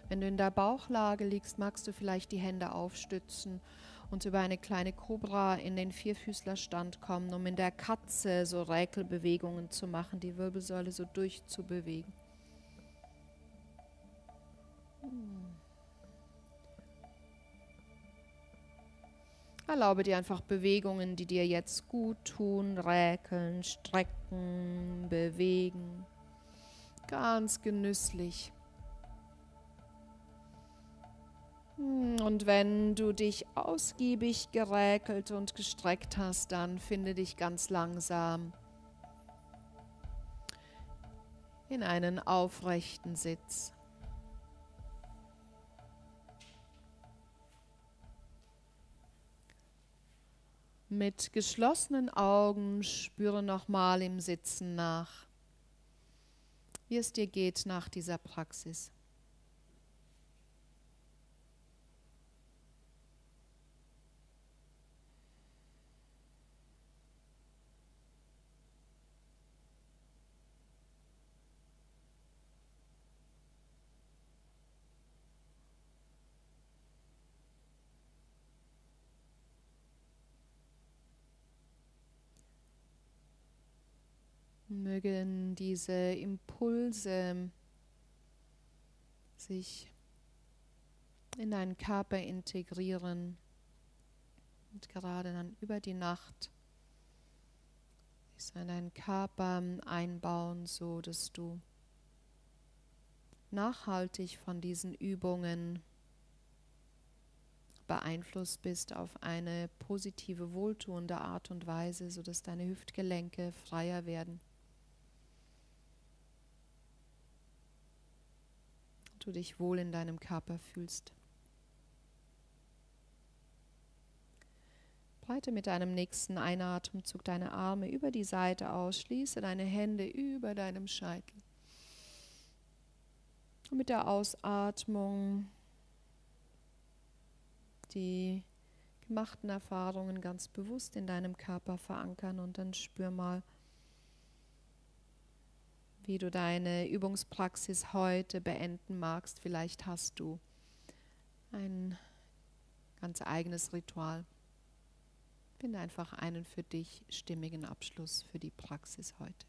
S1: Wenn du in der Bauchlage liegst, magst du vielleicht die Hände aufstützen und über eine kleine Kobra in den Vierfüßlerstand kommen, um in der Katze so Räkelbewegungen zu machen, die Wirbelsäule so durchzubewegen. Erlaube dir einfach Bewegungen, die dir jetzt gut tun, räkeln, strecken, bewegen. Ganz genüsslich. Hm, und wenn du dich ausgiebig geräkelt und gestreckt hast, dann finde dich ganz langsam in einen aufrechten Sitz. Mit geschlossenen Augen spüre nochmal im Sitzen nach, wie es dir geht nach dieser Praxis. Mögen diese Impulse sich in deinen Körper integrieren und gerade dann über die Nacht sich in deinen Körper einbauen, so dass du nachhaltig von diesen Übungen beeinflusst bist auf eine positive, wohltuende Art und Weise, sodass deine Hüftgelenke freier werden. Du dich wohl in deinem Körper fühlst. Breite mit deinem nächsten Einatemzug deine Arme über die Seite aus, schließe deine Hände über deinem Scheitel. Und mit der Ausatmung die gemachten Erfahrungen ganz bewusst in deinem Körper verankern und dann spür mal, wie du deine Übungspraxis heute beenden magst. Vielleicht hast du ein ganz eigenes Ritual. Finde einfach einen für dich stimmigen Abschluss für die Praxis heute.